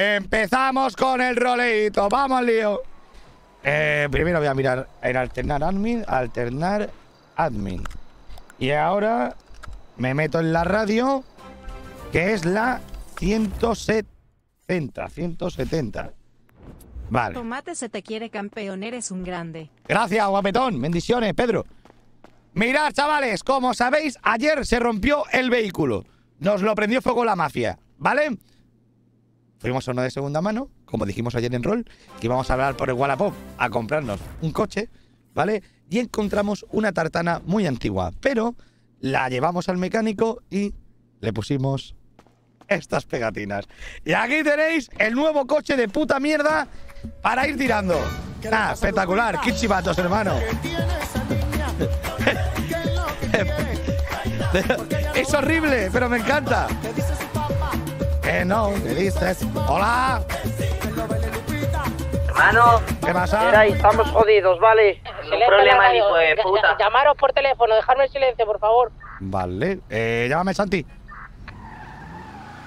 Empezamos con el roleito. Vamos lío. Eh, primero voy a mirar en alternar admin, alternar admin. Y ahora me meto en la radio, que es la 170. 170. Vale. Tomate se te quiere campeón, eres un grande. Gracias, guapetón. Bendiciones, Pedro. Mirad, chavales, como sabéis, ayer se rompió el vehículo. Nos lo prendió fuego la mafia, ¿vale? Fuimos a uno de segunda mano, como dijimos ayer en Roll, que íbamos a hablar por el Wallapop a comprarnos un coche, ¿vale? Y encontramos una tartana muy antigua, pero la llevamos al mecánico y le pusimos estas pegatinas. Y aquí tenéis el nuevo coche de puta mierda para ir tirando. Ah, espectacular, qué chivatos, hermano. es horrible, pero me encanta. Que no, ¿qué dices? Hola. Hermano, ¿Qué pasa? mira, ahí estamos jodidos, ¿vale? No problema, hijo de puta. Ll- Llamaros por teléfono, dejarme en silencio, por favor. Vale, eh, llámame Santi.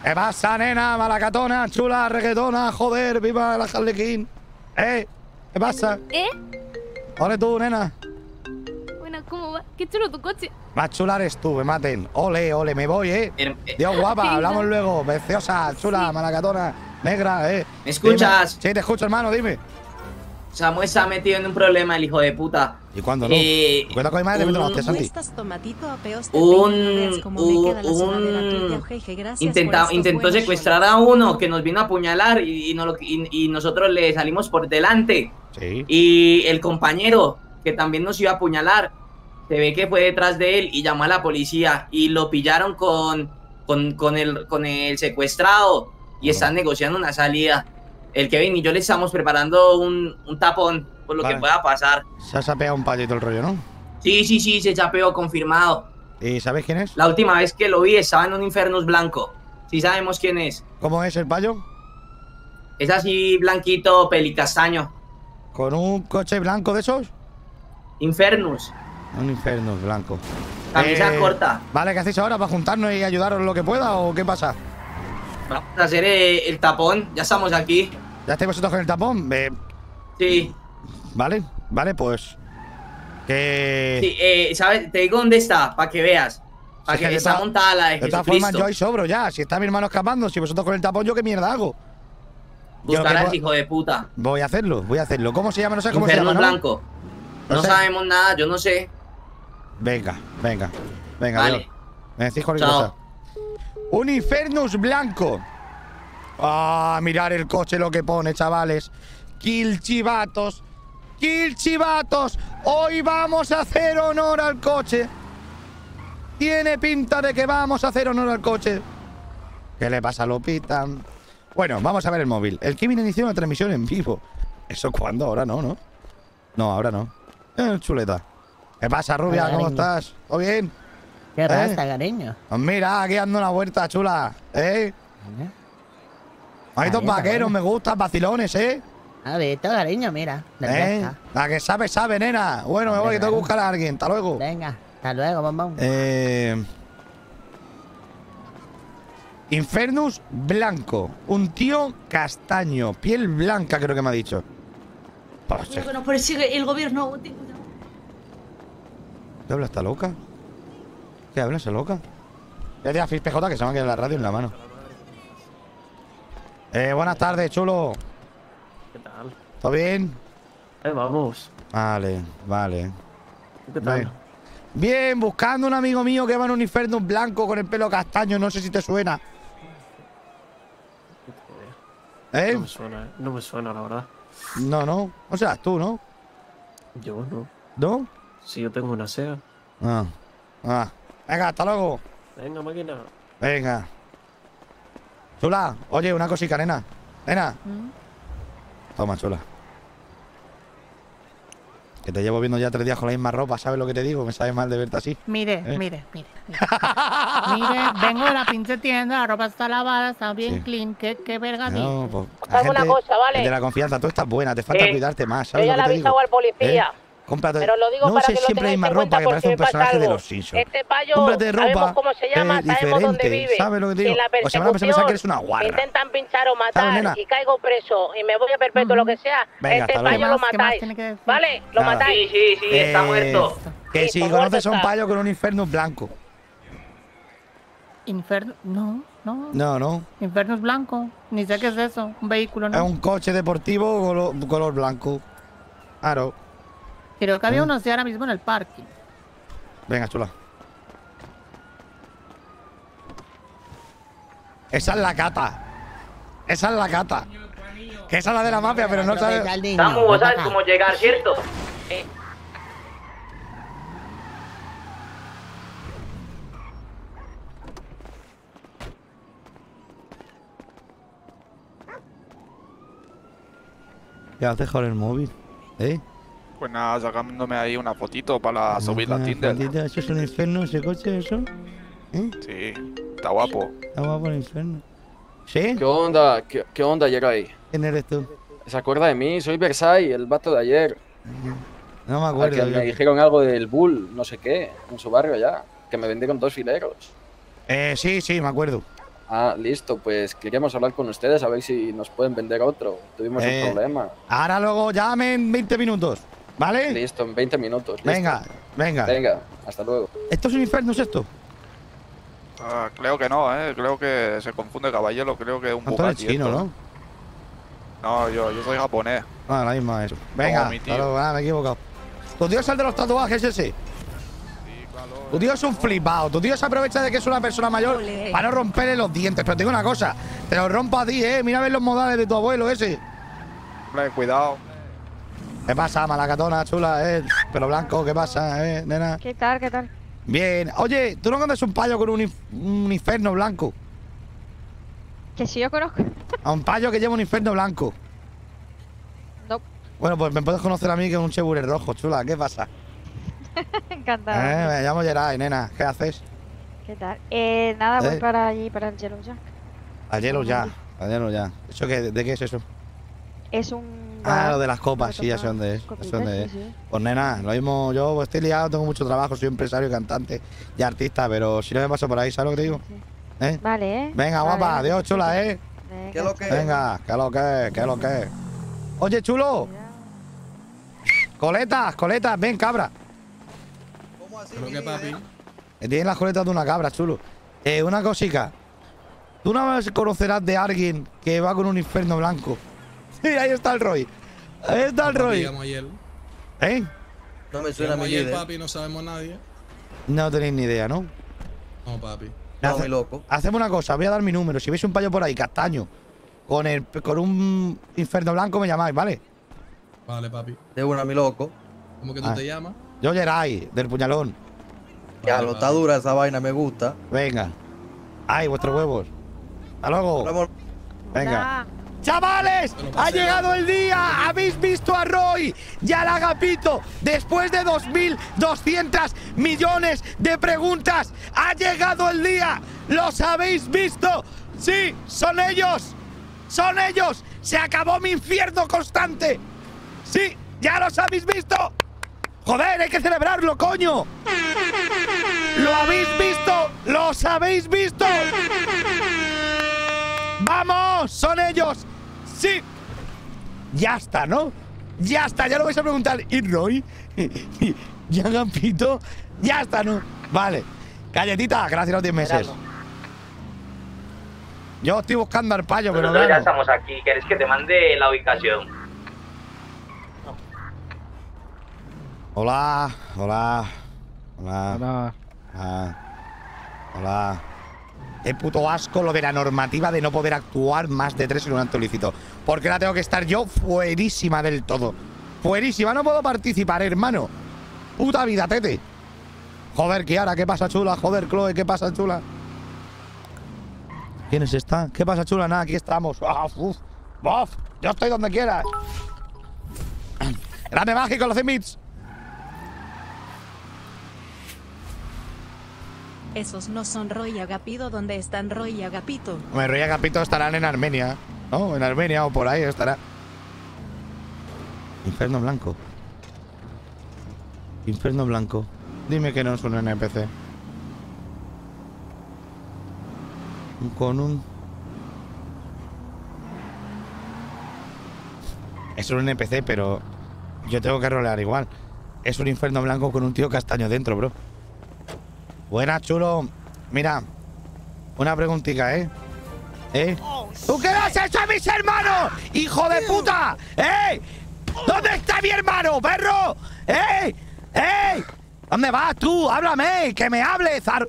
¿Qué pasa, nena? Malacatona, chula, reggaetona, joder, viva la Harlequín. ¿Eh? ¿Qué pasa? ¿Eh? Ole tú, nena. ¿Cómo va? Qué chulo tu coche. Más chula eres tú, me maten. Ole, ole, me voy, ¿eh? Her- eh, Dios guapa, hablamos luego. Preciosa, chula, malacatona, negra, ¿eh? ¿Me escuchas? Dime. Sí, te escucho, hermano, dime. Samuel se ha metido en un problema, el hijo de puta. ¿Y cuándo no? Eh, Cuidado con mi madre, un- ¿Cómo Santi. Te Un- un- Intenta- intentó secuestrar a uno que nos vino a apuñalar y, y no lo- y- y nosotros le salimos por delante. Sí. Y el compañero, que también nos iba a apuñalar, se ve que fue detrás de él y llamó a la policía y lo pillaron con, con, con el, con el secuestrado y están negociando una salida. El Kevin y yo le estamos preparando un, un tapón por lo Vale. que pueda pasar. Se ha sapeado un payito el rollo, ¿no? Sí, sí, sí, se chapeó, confirmado. ¿Y sabéis quién es? La última vez que lo vi estaba en un Infernus blanco. Sí sabemos quién es. ¿Cómo es el payo? Es así blanquito, pelicastaño. ¿Con un coche blanco de esos? Infernus. Un infierno blanco. Camisa Eh, corta. Vale, ¿qué hacéis ahora? ¿Para juntarnos y ayudaros lo que pueda o qué pasa? Vamos a hacer eh, el tapón. Ya estamos aquí. ¿Ya estáis vosotros con el tapón? Eh, Sí. vale, vale, pues. Que. Sí, eh, ¿sabes? Te digo dónde está, para que veas. Para que que está montada la de, De todas formas, yo ahí sobro ya. Si está mi hermano escapando, si vosotros con el tapón, ¿yo qué mierda hago? Buscar que a voy- ese hijo de puta. Voy a hacerlo, voy a hacerlo. ¿Cómo se llama? No sé cómo se llama. ¿no? blanco. No No, sé. sabemos nada, yo no sé. Venga, venga. Venga, Vale. Dios. Me decís cualquier cosa. Un Infernus blanco. Ah, mirar el coche lo que pone, chavales. Kill chivatos. Kill chivatos. Hoy vamos a hacer honor al coche. Tiene pinta de que vamos a hacer honor al coche. ¿Qué le pasa a Lupita? Bueno, vamos a ver el móvil. El Kevin inició una transmisión en vivo. ¿Eso cuándo? Ahora no, ¿no? No, ahora no. Eh, chuleta. ¿Qué pasa, rubia? Hola, ¿Cómo cariño. estás? ¿Todo bien? Qué ¿Eh? rasta, cariño. Pues mira, aquí ando una vuelta chula, ¿eh? Hay dos vaqueros, me gustan, vacilones, ¿eh? A ver, esto, cariño, mira. ¿Eh? La que sabe, sabe, nena. Bueno, me voy, que tengo que buscar a alguien. Hasta luego. Venga, hasta luego, bombón. Eh... Infernus blanco. Un tío castaño. Piel blanca, creo que me ha dicho. Pues, Lo que nos persigue el gobierno. ¿Qué habla esta loca? ¿Qué habla esa loca? Ya te Fis PJ que se me ha quedado la radio en la mano. Eh, buenas tardes, chulo. ¿Qué tal? ¿Todo bien? Eh, vamos. Vale, vale. ¿Qué tal? Bien. Bien, buscando un amigo mío que va en un infierno blanco con el pelo castaño, no sé si te suena. ¿Eh? No me suena, eh. no me suena, la verdad. No, no. O sea, tú, ¿no? Yo no. ¿No? Si yo tengo una SEA. Ah. Ah. Venga, hasta luego. Venga, máquina. Venga. Chula, oye, una cosita, nena. Nena. Toma, chula. Que te llevo viendo ya tres días con la misma ropa, ¿sabes lo que te digo? Me sabe mal de verte así. Mire, ¿Eh? mire, mire. Mire, Mire, vengo de la pinche tienda, la ropa está lavada, está bien Sí. clean. ¿Qué, qué verga No, pues, cosa, ¿vale? De la confianza, tú estás buena, te falta Eh, cuidarte más, ¿sabes ya lo le que te avisado digo? al policía. ¿Eh? Cómprate. Pero lo digo no para que siempre misma en ropa que parece un personaje de los Simpsons. Este payo, Cómprate ropa sabemos cómo se llama, eh, sabemos dónde diferente. vive. ¿Sabes lo que te digo? O sea, van a pensar que eres una guarra. intentan pinchar o ¿Sabes, matar y caigo preso y me voy a perpetuo, lo que sea, Venga, este payo lo ¿Qué más- más matáis. que? ¿Vale? Lo Nada. matáis. Sí, sí, sí, está Eh, muerto. Que Sí, si conoces a un está. payo con un infierno blanco. Inferno. No, no. No, no. Inferno es blanco. Ni sé qué es eso. Un vehículo, Es ¿no? un coche deportivo color, color blanco. Claro. Creo que había ¿Eh? uno así ahora mismo en el parque. Venga, chula. Esa es la cata. Esa es la cata. Que esa es la de la mafia, pero no sabe. al niño, Samu, vos sabes cómo llegar, ¿cierto? ¿Qué haces con el móvil? ¿Eh? Pues nada, sacándome ahí una fotito para subirla a Una Tinder. ¿Eso es un infierno, ese coche, eso? ¿Eh? Sí, está guapo. Está guapo el infierno. ¿Sí? ¿Qué onda? ¿Qué, qué onda, Yeray? ¿Quién eres tú? ¿Se acuerda de mí? Soy Versailles, el vato de ayer. No me Al acuerdo. que me dijeron algo del Bull, no sé qué, en su barrio ya. Que me vendieron dos fileros. Eh, sí, sí, me acuerdo. Ah, listo, pues queríamos hablar con ustedes a ver si nos pueden vender otro. Tuvimos Eh, un problema. Ahora luego llame en 20 minutos. ¿Vale? Listo, en 20 minutos. listo. Venga, venga. Venga, hasta luego. ¿Esto es un infierno, es esto? Ah, creo que no, ¿eh? Creo que se confunde caballero. Creo que es un eres Bugatti chino, esto. ¿no? No, yo, yo soy japonés. Ah, la misma eso. Venga, mi tío. hasta luego, ah, me he equivocado. Tu tío es el de los tatuajes ese. Sí, claro. Tu tío es un flipado. Tu tío se aprovecha de que es una persona mayor para no romperle los dientes. Pero te digo una cosa, te los rompo a ti, ¿eh? Mira a ver los modales de tu abuelo ese. Hombre, cuidado. ¿Qué pasa, malacatona, chula, eh? Pelo blanco, ¿qué pasa, eh, nena? ¿Qué tal? ¿Qué tal? Bien. Oye, ¿tú no conoces un payo con un, un infierno blanco? Que si yo conozco. A un payo que lleva un infierno blanco. No. Bueno, pues me puedes conocer a mí que es un chebure rojo, chula. ¿Qué pasa? Encantada. Eh, me llamo Geray, nena. ¿Qué haces? ¿Qué tal? Eh, nada, voy Eh. para allí, para el Yellow Jack. A hielo ya. A hielo ya. ¿Eso qué, ¿De qué es eso? Es un. Ah, bar lo de las copas, sí, ya sé dónde es. ya sé dónde es. sí, sí. Pues nena, lo mismo, yo pues, estoy liado, tengo mucho trabajo, soy empresario, cantante y artista, pero si no me paso por ahí, ¿sabes lo que te digo? ¿Eh? Vale, ¿eh? Venga, Vale, guapa, adiós, chula. ¿eh? Venga. ¿Qué lo que? Venga, que lo que, que lo que. Oye, chulo, coletas, coletas, ven, cabra. ¿Cómo así? ¿Pero qué, papi? Que tienes las coletas de una cabra, chulo. Eh, una cosica. ¿Tú no conocerás de alguien que va con un infierno blanco? Sí, ahí está el Roy. Ahí está el Roy. ¿Eh? No me suena mi ayer, líder. papi, no sabemos nadie. No tenéis ni idea, ¿no? No, papi. No, Hace- mi loco. Hacemos una cosa, voy a dar mi número. Si veis un payo por ahí, castaño, con el con un infierno blanco, me llamáis, ¿vale? Vale, papi. De una, mi loco. ¿Cómo que tú Ah. te llamas? Yo Geray, del puñalón. Ya, Vale, lo está dura esa vaina, me gusta. Venga. Ay, vuestros huevos. Hasta luego. Venga. ¡Chavales! Lo ¡Ha llegado el día! ¿Habéis visto a Roy y al Agapito? Después de 2.200 millones de preguntas, ¡ha llegado el día! ¿Los habéis visto? ¡Sí! ¡Son ellos! ¡Son ellos! ¡Se acabó mi infierno constante! ¡Sí! ¡Ya los habéis visto! ¡Joder, hay que celebrarlo, coño! ¿Lo habéis visto? ¿Los habéis visto? ¡Vamos! ¡Son ellos! ¡Sí! Ya está, ¿no? Ya está, ya lo vais a preguntar. ¿Y Roy? ¿Y Agapito? Ya está, ¿no? Vale. Galletita, gracias a los 10 meses. Yo estoy buscando al payo, pero Nosotros ya estamos aquí. ¿Quieres que te mande la ubicación? Hola, hola, hola. Hola. Hola. Qué puto asco lo de la normativa de no poder actuar más de tres en un acto ilícito. Porque ahora tengo que estar yo fuerísima del todo. Fuerísima, no puedo participar, hermano. Puta vida, tete. Joder, Kiara, ¿qué pasa, chula? Joder, Chloe, ¿qué pasa, chula? ¿Quién es esta? ¿Qué pasa, chula? Nada, aquí estamos. Ah, uf, uf, yo estoy donde quiera. Grande mágico, los Zimbits. Esos no son Roy y Agapito. ¿Dónde están Roy y Agapito? Hombre, Roy y Agapito estarán en Armenia, ¿no? En Armenia o por ahí estará. Inferno blanco. Infierno blanco. Dime que no es un NPC. Con un... Es un NPC, pero yo tengo que rolear igual. Es un infierno blanco con un tío castaño dentro, bro. Buenas, chulo. Mira, una preguntita, ¿eh? ¿Eh? ¿Tú qué le has hecho a mis hermanos? ¡Hijo de puta! ¡Eh! ¿Dónde está mi hermano, perro? ¡Eh! ¡Eh! ¿Dónde vas tú? ¡Háblame! ¡Que me hable, zar...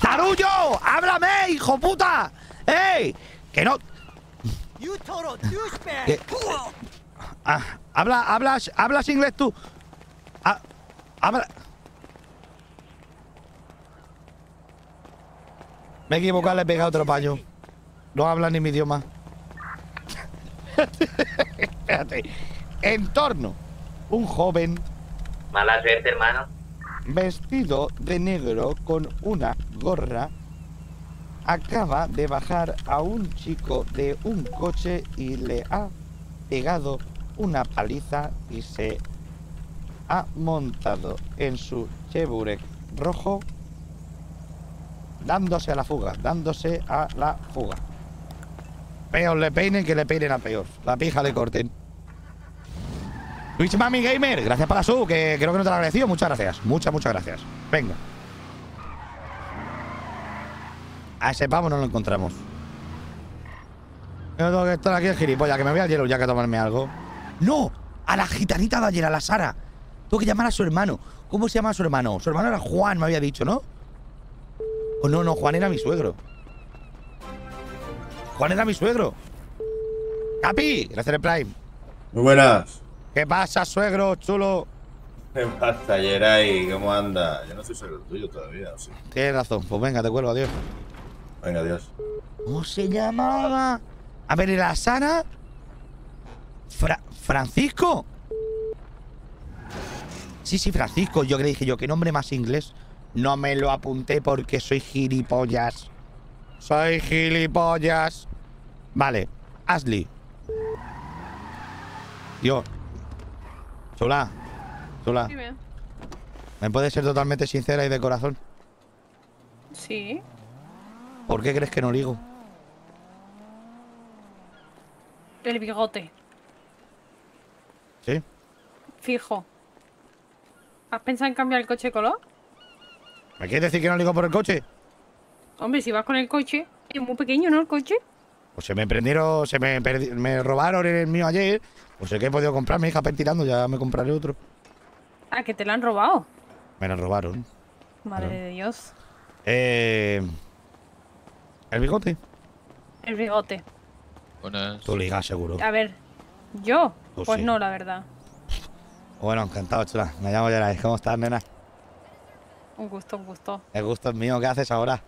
¡Zarullo! ¡Háblame, hijo puta! ¡Eh! ¡Que no! ¿Qué? Ah, habla, hablas, hablas inglés tú. Ah, habla. Me he equivocado, le he pegado otro paño. No habla ni mi idioma. Espérate. Entorno. Un joven Mala suerte, hermano. vestido de negro con una gorra acaba de bajar a un chico de un coche y le ha pegado una paliza y se ha montado en su Chevrolet rojo dándose a la fuga, dándose a la fuga. Peor le peinen que le peinen a peor. La pija le corten. Twitch Mami Gamer, gracias para sub, que creo que no te lo agradecido. Muchas gracias. Muchas, muchas gracias. Venga. A ese pavo no lo encontramos. Yo tengo que estar aquí el gilipollas, que me voy al hielo ya que a tomarme algo. ¡No! A la gitanita de ayer, a la Sara. Tengo que llamar a su hermano. ¿Cómo se llama su hermano? Su hermano era Juan, me había dicho, ¿no? Oh, no, no, Juan era mi suegro. Juan era mi suegro. Capi, gracias el Prime. Muy buenas. ¿Qué pasa, suegro, chulo? ¿Qué pasa, Yeray? ¿Cómo anda? Yo no soy suegro tuyo todavía, ¿o sí? Tienes razón, pues venga, te cuelgo, adiós. Venga, adiós. ¿Cómo se llamaba? A ver, ¿era Sara? Fra- ¿Francisco? Sí, sí, Francisco. Yo que le dije yo, ¿qué nombre más inglés? No me lo apunté porque soy gilipollas. Soy gilipollas. Vale, Ashley. Yo. Chula. Chula. Dime. ¿Me puedes ser totalmente sincera y de corazón? Sí. ¿Por qué crees que no ligo? El bigote. ¿Sí? Fijo. ¿Has pensado en cambiar el coche de color? ¿Me quieres decir que no ligo por el coche? Hombre, si vas con el coche, es muy pequeño, ¿no? El coche. Pues se me prendieron, se me, perdi- me robaron el mío ayer. Pues sé que he podido comprar, mi hija tirando, ya me compraré otro. Ah, que te lo han robado. Me lo robaron. Madre de Dios. Eh, ¿El bigote? El bigote. Buenas. Tú ligas, seguro. A ver, ¿yo? Tú pues sí. no, la verdad. Bueno, encantado, chula. Me llamo Geray. ¿Cómo estás, nena? Un gusto, un gusto. El gusto es mío. ¿Qué haces ahora?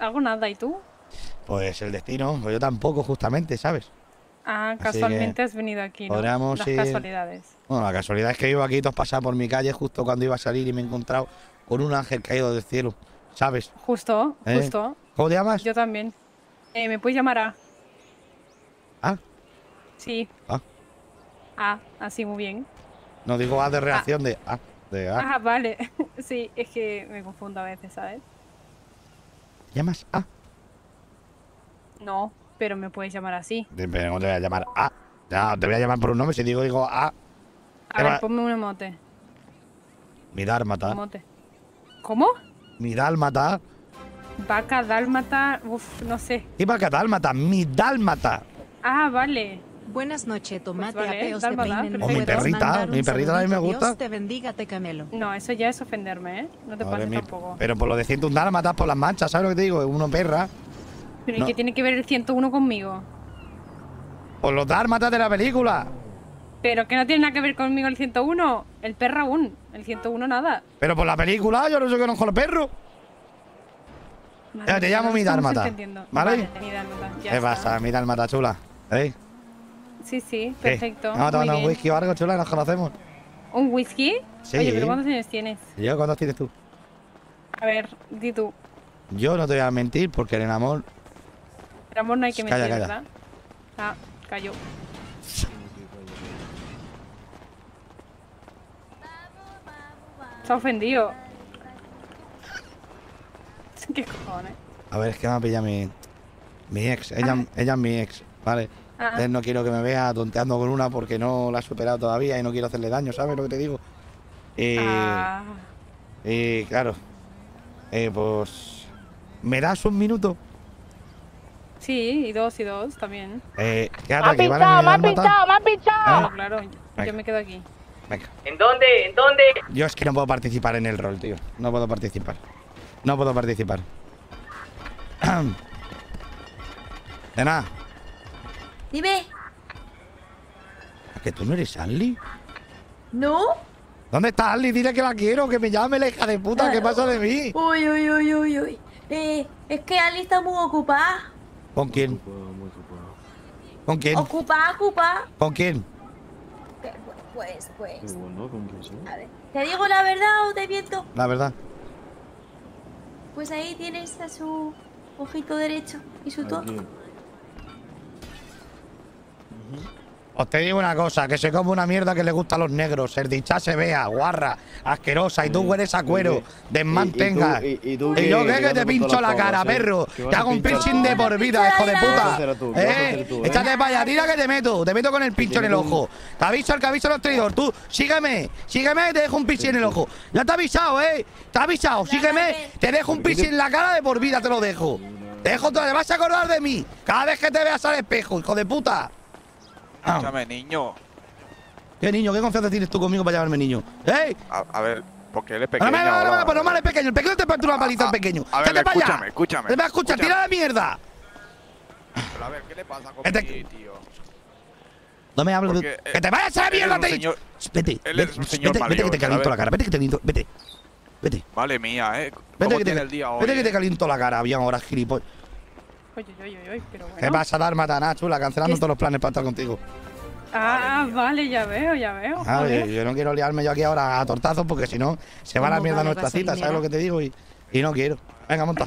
Hago nada, ¿y tú? Pues el destino. Pues yo tampoco, justamente, ¿sabes? Ah, casualmente has venido aquí, ¿no? podríamos Las ir- casualidades. Bueno, la casualidad es que vivo aquí, todos pasaban por mi calle justo cuando iba a salir y me he encontrado con un ángel caído del cielo, ¿sabes? Justo, ¿Eh? justo. ¿Cómo te llamas? Yo también. Eh, ¿Me puedes llamar A? ¿Ah? Sí. Ah. A, así muy bien. No digo A de reacción de A. De A. Ah, vale. sí, es que me confundo a veces, ¿sabes? ¿Te llamas A? No, pero me puedes llamar así. Pero no te voy a llamar A. Ya, te voy a llamar por un nombre. Si digo, digo A. A ver, ponme un emote. Mi dálmata. emote. ¿Cómo? Mi dálmata. Vaca, dálmata, uf, no sé. ¿Qué vaca dálmata? Mi dálmata. Ah, vale. Buenas noches, tomate Pues vale, apeos de dálmata, peine. O mi ¿Me perrita, mi perrita también me saludito? gusta. Dios te bendiga, te camelo. No, eso ya es ofenderme, ¿eh? No te pases tampoco. Pero por lo de 101 dálmatas, por las manchas, ¿sabes lo que te digo? Uno perra. Pero no. ¿y qué tiene que ver el 101 conmigo? Por los dálmatas de la película. Pero que no tiene nada que ver conmigo el 101. El perro aún. El 101 nada. Pero por la película, yo no sé qué no con los perros. Madre Ya, te llamo no mi dálmata. ¿Vale? Vale, mi dálmata, ya ¿Qué está. pasa, mi dálmata chula? ¿Eh? Sí, sí, perfecto. Vamos a tomar un whisky o algo, chula, nos conocemos. ¿Un whisky? Sí. Oye, pero ¿cuántos años tienes? ¿Y yo cuántos tienes tú? A ver, di tú. Yo no te voy a mentir porque en el amor. El amor no hay que Calla, mentir, calla. ¿verdad? Ah, cayó. Está ofendido. ¿Qué cojones? A ver, es que me ha pillado mi, mi ex. Ella, ella es mi ex, ¿vale? Ah. Entonces no quiero que me vea tonteando con una porque no la he superado todavía y no quiero hacerle daño, ¿sabes lo que te digo? Y, Ah, y claro, eh, pues... ¿Me das un minuto? sí, y dos y dos también. Eh, Me ha quédate aquí, ¿vale? pinchado, me ha has matado? pinchado, me ha pinchado. Claro, claro. Venga. Yo me quedo aquí. Venga. ¿En dónde? ¿En dónde? Yo es que no puedo participar en el rol, tío. No puedo participar. No puedo participar. De nada. Dime. ¿A que tú no eres Anli? ¿No? ¿Dónde está Anli? Dile que la quiero, que me llame la hija de puta. ¿Qué pasa de mí? Uy, uy, uy, uy, uy. Eh, es que Ali está muy ocupada. ¿Con quién? ¿Con quién? Ocupada, ocupada. ¿Con quién? Pues, pues. bueno, ¿con quién sí? A ver, ¿te digo la verdad o te miento? La verdad. Pues ahí tienes a su ojito derecho y su todo. Os te digo una cosa, que se come una mierda que le gusta a los negros. Ser dicha se vea, guarra, asquerosa, y tú hueles a cuero, desmantengas. y- y- y tú Y que- yo que qué que te pincho la cara, cosas, ¿eh? perro. Te hago un piercing de por vida, hijo de ¿Qué vas a puta. ¿Eh? tú, eh? Échate para allá, tira que te meto. Te meto con el pincho en el ojo. Te aviso al que aviso a los traidores. Tú, sígueme, sígueme, te dejo un piercing en el ojo. Ya te he avisado, ¿eh? Te he avisado, sígueme. Te dejo un piercing en la cara de por vida, te lo dejo. Te dejo, te vas a acordar de mí. Cada vez que te veas al espejo, hijo de puta. Ah. Escúchame, niño. ¿Qué niño? ¿Qué confianza tienes tú conmigo para llamarme niño? ¡Ey! A, a ver, porque él es No, pequeño. no, no, no, no, pues no pequeño. El pequeño te pega una paliza al pequeño. a ver, escúchame, escúchame, Te va a escuchar, tira la mierda. Pero a ver, ¿qué le pasa con mi tío? No me hables de. ¡Que te vayas a la mierda, dicho! Vete, él vete, es un señor vete, que te caliento la cara. Vete que te caliento. Vete. Vete. Vale, mía, ¿eh? Vete ¿Cómo que te, el día hoy? vete que te eh? caliento la cara. Bien, ahora gilipollas. Oye, oye, oye, pero bueno. ¿Qué pasa, Dármata, nada, chula? Cancelando ¿Qué- todos los planes para estar contigo. Ah, vale, ya veo, ya veo. Ah, joder. yo, yo no quiero liarme yo aquí ahora a tortazos porque si no se va a la ¿Cómo mierda vale nuestra cita, ¿sabes lo que te digo? Y, y no quiero. Venga, monta.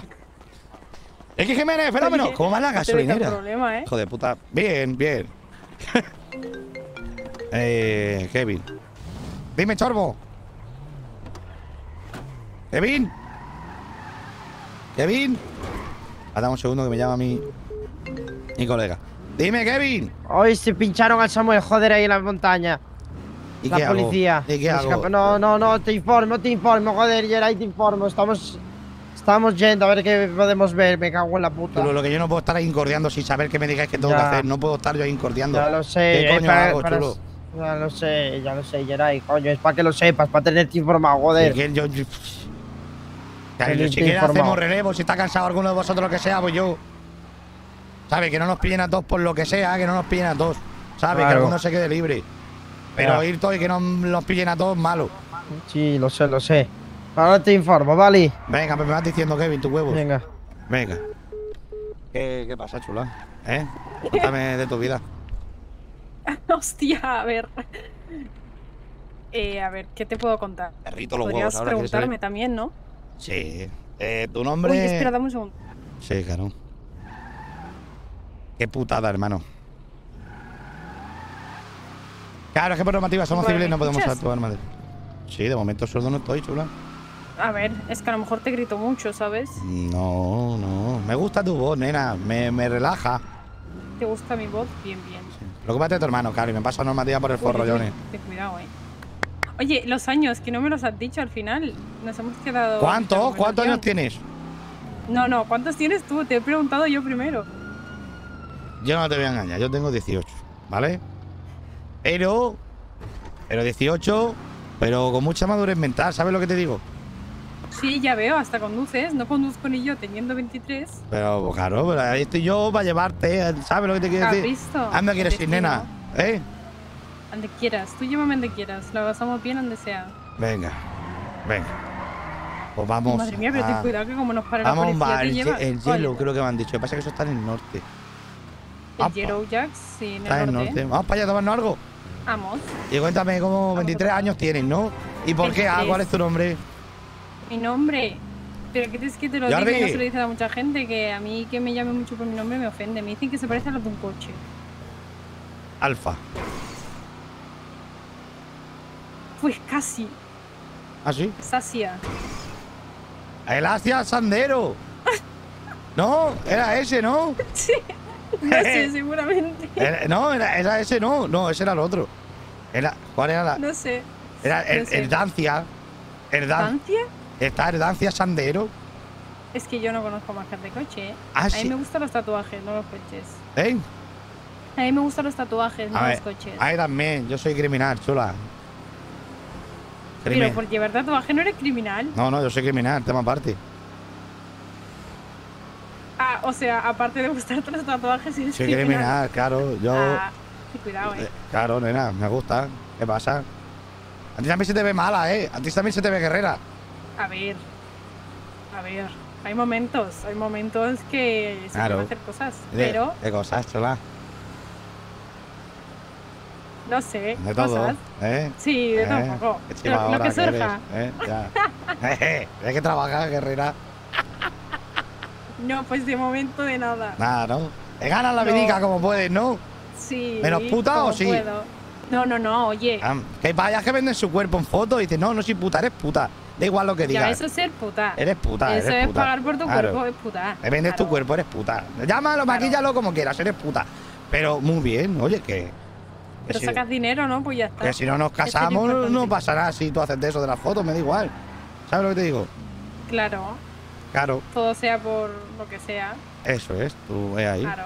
X Jiménez, fenómeno. ¿Cómo va la gasolinera? problema, ¿eh? Hijo de puta. Bien, bien. eh, Kevin. Dime, Chorbo. Kevin. Kevin. Dame un segundo que me llama mi, mi colega. Dime, Kevin. Hoy se pincharon al Samuel, joder, ahí en la montaña. ¿Y la qué hago? policía. ¿Y qué hago? No, no, no, te informo, te informo, joder, Geray, te informo. Estamos. Estamos yendo a ver qué podemos ver, me cago en la puta. Chulo, lo que yo no puedo estar ahí incordiando sin saber que me digáis que tengo que Ya. hacer. No puedo estar yo ahí incordiando. Ya lo sé, ¿Qué es coño para- hago, para- chulo? Ya lo sé, ya lo sé, Geray, coño, es para que lo sepas, para tenerte informado, joder. Y que yo- yo- Tenerte si hacemos relevo, si está cansado alguno de vosotros lo que sea, pues yo. ¿Sabe? Que no nos pillen a todos por lo que sea, que no nos pillen a todos. ¿Sabe? Que Claro. alguno se quede libre. Pero ir todo y que no nos pillen a todos, malo. Sí, lo sé, lo sé. Ahora te informo, ¿vale? Venga, pues me vas diciendo, Kevin, tu huevos. Venga. Venga. ¿Qué, qué pasa, chula? ¿Eh? Cuéntame de tu vida. Hostia, a ver. Eh, a ver, ¿qué te puedo contar? Perrito los Podrías huevos, ahora preguntarme también, ¿no? Sí. Eh, tu nombre. Uy, espera, dame un segundo. Sí, claro. Qué putada, hermano. Claro, es que por normativa somos Bueno, civiles y no ¿me podemos escuchas? actuar madre. Sí, de momento sordo no estoy, chula. A ver, es que a lo mejor te grito mucho, ¿sabes? No, no. Me gusta tu voz, nena. Me, me relaja. ¿Te gusta mi voz? Bien, bien. Preocúpate de tu hermano, Cari. Me pasa normativa por el forro, Uy, Johnny. Ten cuidado, eh. Oye, los años, que no me los has dicho al final. Nos hemos quedado. ¿Cuántos? en ¿Cuántos años tienes? No, no, ¿cuántos tienes tú? Te he preguntado yo primero. Yo no te voy a engañar. Yo tengo 18, ¿vale? Pero. Pero 18, pero con mucha madurez mental, ¿sabes lo que te digo? Sí, ya veo, hasta conduces. No conduzco ni yo teniendo 23. Pero pues, claro, pero ahí estoy yo para llevarte, ¿sabes lo que te quiero ¿Has decir? visto? Anda, quieres ir, nena. ¿Eh? Donde quieras. Tú llévame donde quieras. Lo pasamos bien donde sea. Venga, venga. Pues vamos. Madre mía, pero ten cuidado que como nos para la Vamos a un policía bar, te el, lleva. el ¿Cuál? hielo creo que me han dicho. Lo que pasa es que eso está en el norte. El Yellow Jacks, sí, en Está el norte. Vamos para allá a tomarnos algo. Vamos. Y cuéntame cómo 23 años tienes, ¿no? ¿Y por qué? Ah, 23. ¿Cuál es tu nombre? Mi nombre. Pero que es que te lo digo no se lo dice a mucha gente, que a mí que me llame mucho por mi nombre me ofende. Me dicen que se parece a los de un coche. Alfa. Pues casi. ¿Ah, sí? Sasia. El Asia Sandero. No, era ese, ¿no? Sí. No sé, seguramente. Era- no, era, era ese, no. No, ese era el otro. Era, ¿Cuál era la...? No sé. Era el, no sé. el Dancia. El Dan- ¿Dancia? Está el Dancia Sandero. Es que yo no conozco marcas de coche. ¿eh? Ah, a sí. mí me gustan los tatuajes, no los coches. ¿Eh? A mí me gustan los tatuajes, no los coches. ahí también. Yo soy criminal, chula. Pero por llevar tatuaje no eres criminal. No, no, yo soy criminal, tema aparte. Ah, o sea, aparte de gustarte los tatuajes, eres Soy criminal. criminal, claro. Yo... Ah, cuidado, eh. Eh, Claro, nena, me gusta. ¿Qué pasa? A ti también se te ve mala, ¿eh? A ti también se te ve guerrera. A ver. A ver. Hay momentos, hay momentos que se Claro. pueden hacer cosas. Pero, de cosas, chula. No sé, De todo. cosas. ¿Eh? Sí, de Eh, todo un poco. qué Lo, que surja. ¿eh? Ya. Eh, Hay que trabajar, guerrera. No, pues de momento de nada. Nada, ¿no? Te ganas la No. vidica como puedes, ¿no? Sí. ¿Menos puta o sí? puedo. No, no, no, oye. Ah, que vayas que venden su cuerpo en foto y dices, no, no soy puta, eres puta. Da igual lo que ya, digas. eso es ser puta. Eres puta, Eso eres es puta. pagar por tu Claro. cuerpo, es puta. Me vendes tu Claro. cuerpo, eres puta. Llámalo, maquíllalo como quieras, eres puta. Pero muy bien, oye, que. Te si, sacas dinero, ¿no? Pues ya está. que si no nos Eso es casamos, no pasa nada si tú haces de eso de las fotos, me da igual. ¿Sabes lo que te digo? Claro. Claro, Todo sea por lo que sea. eso es, tú ve ahí. Claro.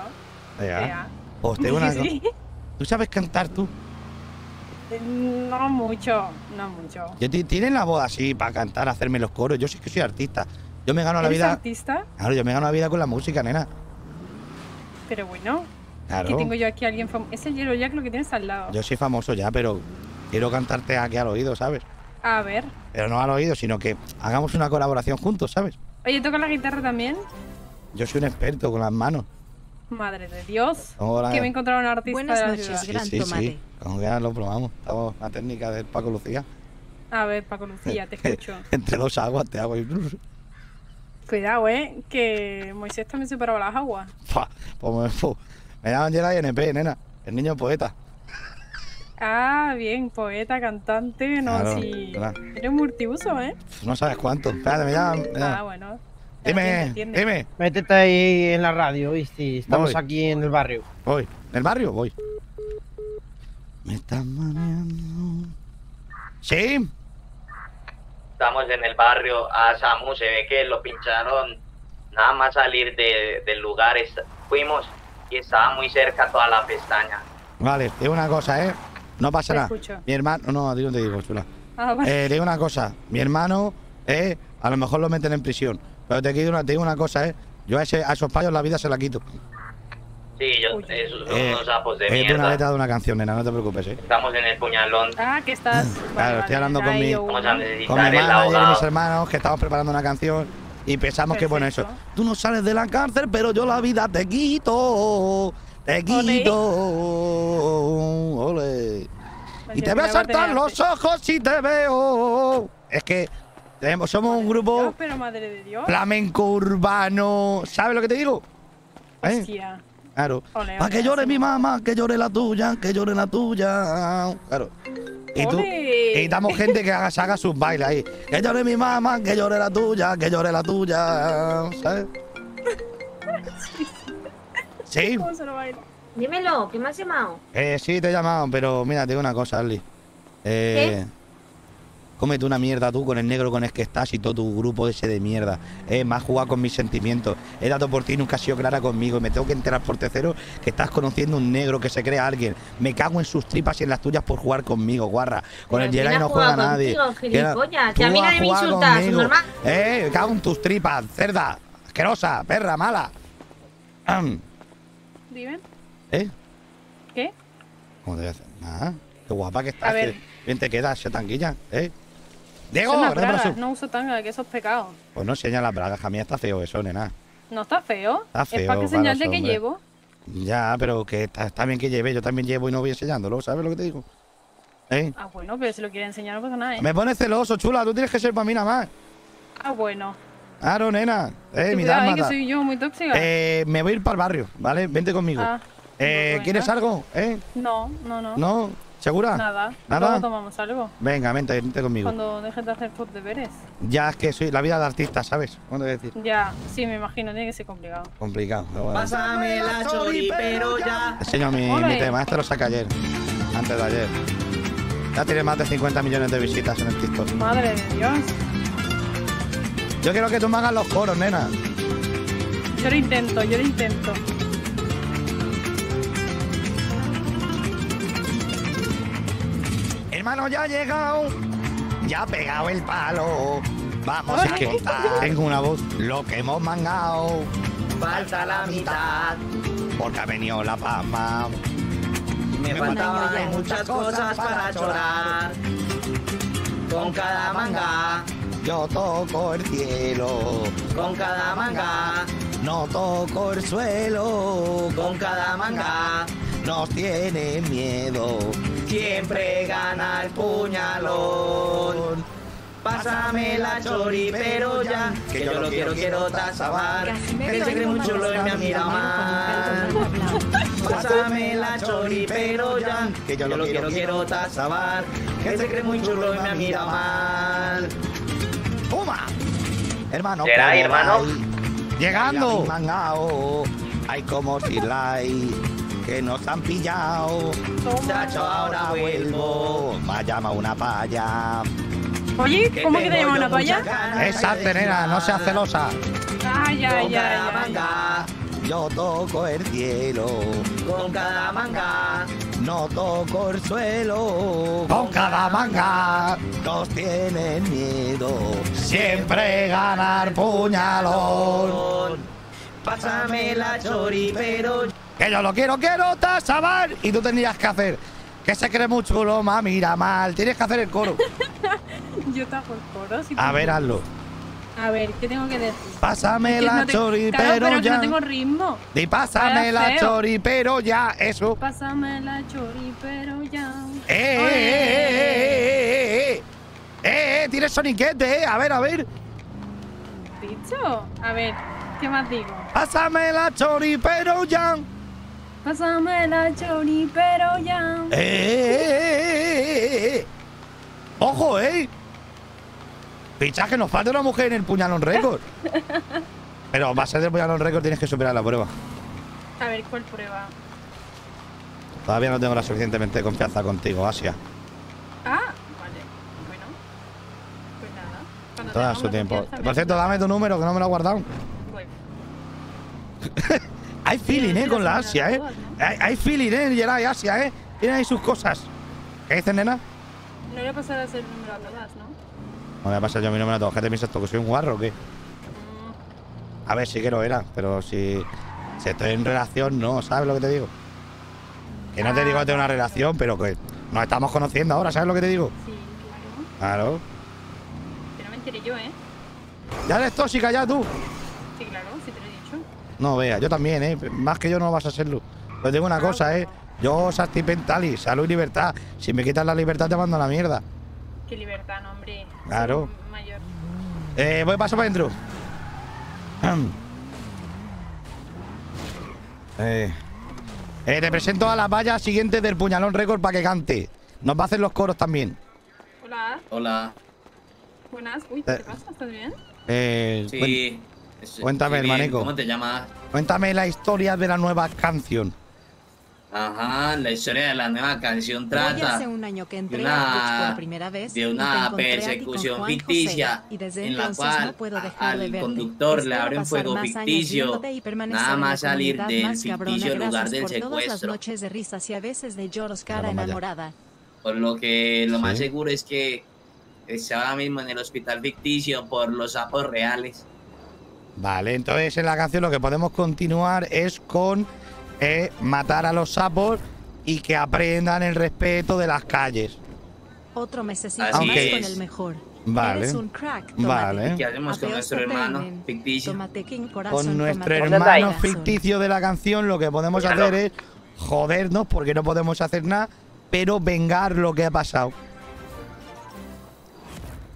Vea. Pues una. Sí. ¿Tú sabes cantar tú? No mucho, no mucho. Yo ti- ¿Tienes la voz así para cantar, hacerme los coros? Yo sí que soy artista. Yo me gano la ¿Eres vida. artista? Claro, yo me gano la vida con la música, nena. Pero bueno. Claro. Que tengo yo aquí a alguien famoso. Es el Yellow Jack lo que tienes al lado. Yo soy famoso ya, pero quiero cantarte aquí al oído, ¿sabes? A ver. Pero no al oído, sino que hagamos una colaboración juntos, ¿sabes? Oye, ¿toca la guitarra también? Yo soy un experto con las manos. Madre de Dios. Hola. Que me he encontrado un artista Buenas de la noches, ciudad. Sí, sí, sí. Como que ya lo probamos. Estamos la técnica del Paco Lucía. A ver, Paco Lucía, te escucho. Entre dos aguas te hago y... Cuidado, eh. Que Moisés también superaba las aguas. Fua, pues me llaman Gerard NP, nena. El niño poeta. Ah, bien, poeta, cantante, no, Claro, sí. claro. Eres multiuso, ¿eh? No sabes cuánto. Espérate, me llaman. me llaman. Ah, bueno. Dime, entiende. dime. Métete ahí en la radio, ¿viste? Estamos Voy. aquí en el barrio. Voy. ¿En el barrio? Voy. Me estás mareando. ¿Sí? Estamos en el barrio a Samu, se ve que lo pincharon. Nada más salir de- del lugar fuimos y estaba muy cerca toda la pestaña. Vale, te digo una cosa, ¿eh? No pasa Te nada. escucho. Mi hermano... No, a ti no te digo, chula. Ah, vale. Eh, te digo una cosa. Mi hermano, eh, a lo mejor lo meten en prisión. Pero te digo una, te digo una cosa, ¿eh? Yo a, ese, a esos payos la vida se la quito. Sí, yo, esos son Eh, unos sapos de es una mierda. letra de una canción, nena, no te preocupes, ¿eh? Estamos en el puñalón. Ah, que estás. Claro, estoy hablando con mi, con mi manager y mis hermanos que estamos preparando una canción y pensamos que, bueno, eso. Tú no sales de la cárcel, pero yo la vida te quito. Te quito. Ole. Y te voy a saltar los ojos si te veo. Es que tenemos, somos un grupo Pero madre de Dios. flamenco urbano. ¿Sabes lo que te digo? ¿Eh? Hostia. Claro. Para que llore mi mamá, que llore la tuya, que llore la tuya. Claro. Y tú, damos gente que haga, se haga sus bailes ahí. Que llore mi mamá, que llore la tuya, que llore la tuya. ¿Sabes? Sí, ¿Cómo se lo baila? Dímelo, ¿qué me has llamado? eh, sí te he llamado, pero mira, te digo una cosa, Arly. Eh, Cómete una mierda tú con el negro con el que estás y todo tu grupo ese de mierda. Eh, me has jugado con mis sentimientos. He dado por ti y nunca has sido clara conmigo. Y me tengo que enterar por tercero que estás conociendo un negro que se crea alguien. Me cago en sus tripas y en las tuyas por jugar conmigo, guarra. Con Pero el ¿quién Jedi ha no juega nadie. contigo, ¿Quién ha- gilipollas? Si a mí nadie me insulta, conmigo. subnormal. Eh, me cago en tus tripas, cerda. Asquerosa, perra, mala. Dime. ¿Eh? ¿Qué? ¿Cómo te voy a hacer? Nada. Qué guapa que estás. A ver. que Bien te quedas, se tanquilla, ¿eh? Diego, no uso tanga, que eso es pecado. Pues no enseña las bragas, a mí está feo eso, nena. No está feo. Está es feo para que señal de que llevo. Ya, pero que está, está bien que lleve, yo también llevo y no voy enseñándolo, ¿sabes lo que te digo? ¿Eh? Ah, bueno, pero si lo quiere enseñar no pasa nada, ¿eh? Me pones celoso, chula, tú tienes que ser para mí nada más. Ah, bueno. Claro, nena. Eh, mi ahí, que soy yo muy tóxica. Eh, me voy a ir para el barrio, ¿vle? Vente conmigo. Ah, eh. ¿Quieres algo? ¿Eh? No, no, no. ¿No? ¿Segura? Nada. ¿Nada? Luego tomamos algo. Venga, vente, vente conmigo. Cuando dejes de hacer tus deberes. Ya es que soy la vida de artista, ¿sabes? ¿Cuándo decir? Ya, sí, me imagino, tiene que ser complicado. Complicado. bueno. Pásame la chori, pero ya. Enseño mi, tema. Este lo saqué ayer. Antes de ayer. Ya tiene más de 50 millones de visitas en el TikTok. Madre de Dios. Yo quiero que tú me hagas los coros, nena. Yo lo intento, yo lo intento. Hermano, ya ha llegado. Ya ha pegado el palo. Vamos Ay. a contar. Tengo una voz. Lo que hemos mangado. Falta la mitad. Porque ha venido la fama. Me faltaban muchas cosas para llorar. Con cada manga, Yo toco el cielo. con cada manga, No toco el suelo. con cada manga. Nos tiene miedo. Siempre gana el puñalón. Pásame la chori, pero ya. Que yo lo quiero, quiero tasabar. Que se cree mucho lo me mira mal. Pásame la chori, pero ya. Que yo lo quiero, quiero tasabar. Que se cree muy chulo y me mira mal. ¡Puma! Hermano, ¿Será, ¿cómo hermano? Llegando. Mangao. Hay como si. Que nos han pillado. Chacho, ahora vuelvo. Me ha llamado una palla. Oye, ¿cómo que te llama una palla? Esa tenera, no seas celosa. Ay, ay, ay, Yo toco el cielo. con cada manga. No toco el suelo. Con cada manga. Nos tienen miedo. Siempre ganar puñalón. Pásame la chori, pero Que yo lo quiero, quiero tasabar. Y tú tendrías que hacer. Que se cree muy chulo, ma, mira mal. Tienes que hacer el coro. Yo te hago el coro. si A ver, hazlo. A ver, ¿qué tengo que decir? Pásame Es que la no te- chori, Claro, pero, pero que ya. no tengo ritmo. Di pásame la chori, pero ya. Eso. Pásame la chori, pero ya. ¡Eh, eh, eh, eh, eh, eh! ¡Eh, eh! Tienes soniquete, eh! A ver, a ver. Dicho. A ver, ¿qué más digo? Pásame la chori, pero ya. Pásame la chori, pero ya. ¡Eh, eh, eh, eh, eh! ¡Ojo, eh! Fichaje, nos falta una mujer en el puñalón récord. Pero va a ser del puñalón récord, tienes que superar la prueba. A ver, ¿cuál prueba? Todavía no tengo la suficientemente confianza contigo, Asia. Ah, vale. Bueno. Pues nada. Cuando Todo a su tiempo. Por cierto, dame tu número, que no me lo he guardado. voy. Hay feeling, eh, con la Asia, eh. Hay, hay feeling, eh, Geray, Asia, eh. Tiene ahí sus cosas. ¿Qué dices, nena? No le pasarás el número a todas, ¿no? No me pasa yo mi número a todos. ¿Qué te piensas tú? ¿Que soy un guarro o qué? A ver, sí que lo era, pero si, si estoy en relación, no, ¿sabes lo que te digo? Que no te digo que tengo una relación, pero que nos estamos conociendo ahora, ¿sabes lo que te digo? Sí, claro. Claro. Que no me enteré yo, ¿eh? Ya eres tóxica, ya tú. No, vea, yo también, ¿eh? Más que yo no vas a serlo. Pero tengo una cosa, ¿eh? Yo, Sasti Pentali, salud y libertad. Si me quitas la libertad, te mando a la mierda. Qué libertad, no, hombre. Claro. Mayor. Eh, voy paso para adentro. Eh, eh, te presento a la valla siguiente del Puñalón Récord para que cante. Nos va a hacer los coros también. Hola, Hola. buenas. Uy, Eh. ¿qué pasa? ¿Estás bien? Eh, Sí. Cuéntame, hermanico. ¿Cómo te llamas? Cuéntame la historia de la nueva canción. Ajá, la historia de la nueva canción trata hace un año que entré de una, por primera vez de una persecución ficticia José, y desde en la cual no puedo dejar de al verte. conductor le abren fuego más ficticio nada en la más salir del más cabrona. ficticio lugar Gracias del por todas las secuestro. noches de risas y a veces de lloros cara enamorada. Por lo que lo más Sí. seguro es que esté ahora mismo en el hospital ficticio por los sapos reales. Vale, entonces en la canción lo que podemos continuar es con eh, matar a los sapos y que aprendan el respeto de las calles. Otro mesecito Así más es. con el mejor. Vale. Eres un crack. tómate. Vale. ¿Qué hacemos con nuestro hermano ficticio? Tómate King corazón, Con nuestro hermano corazón. ficticio de la canción lo que podemos Claro. hacer es jodernos porque no podemos hacer nada, pero vengar lo que ha pasado.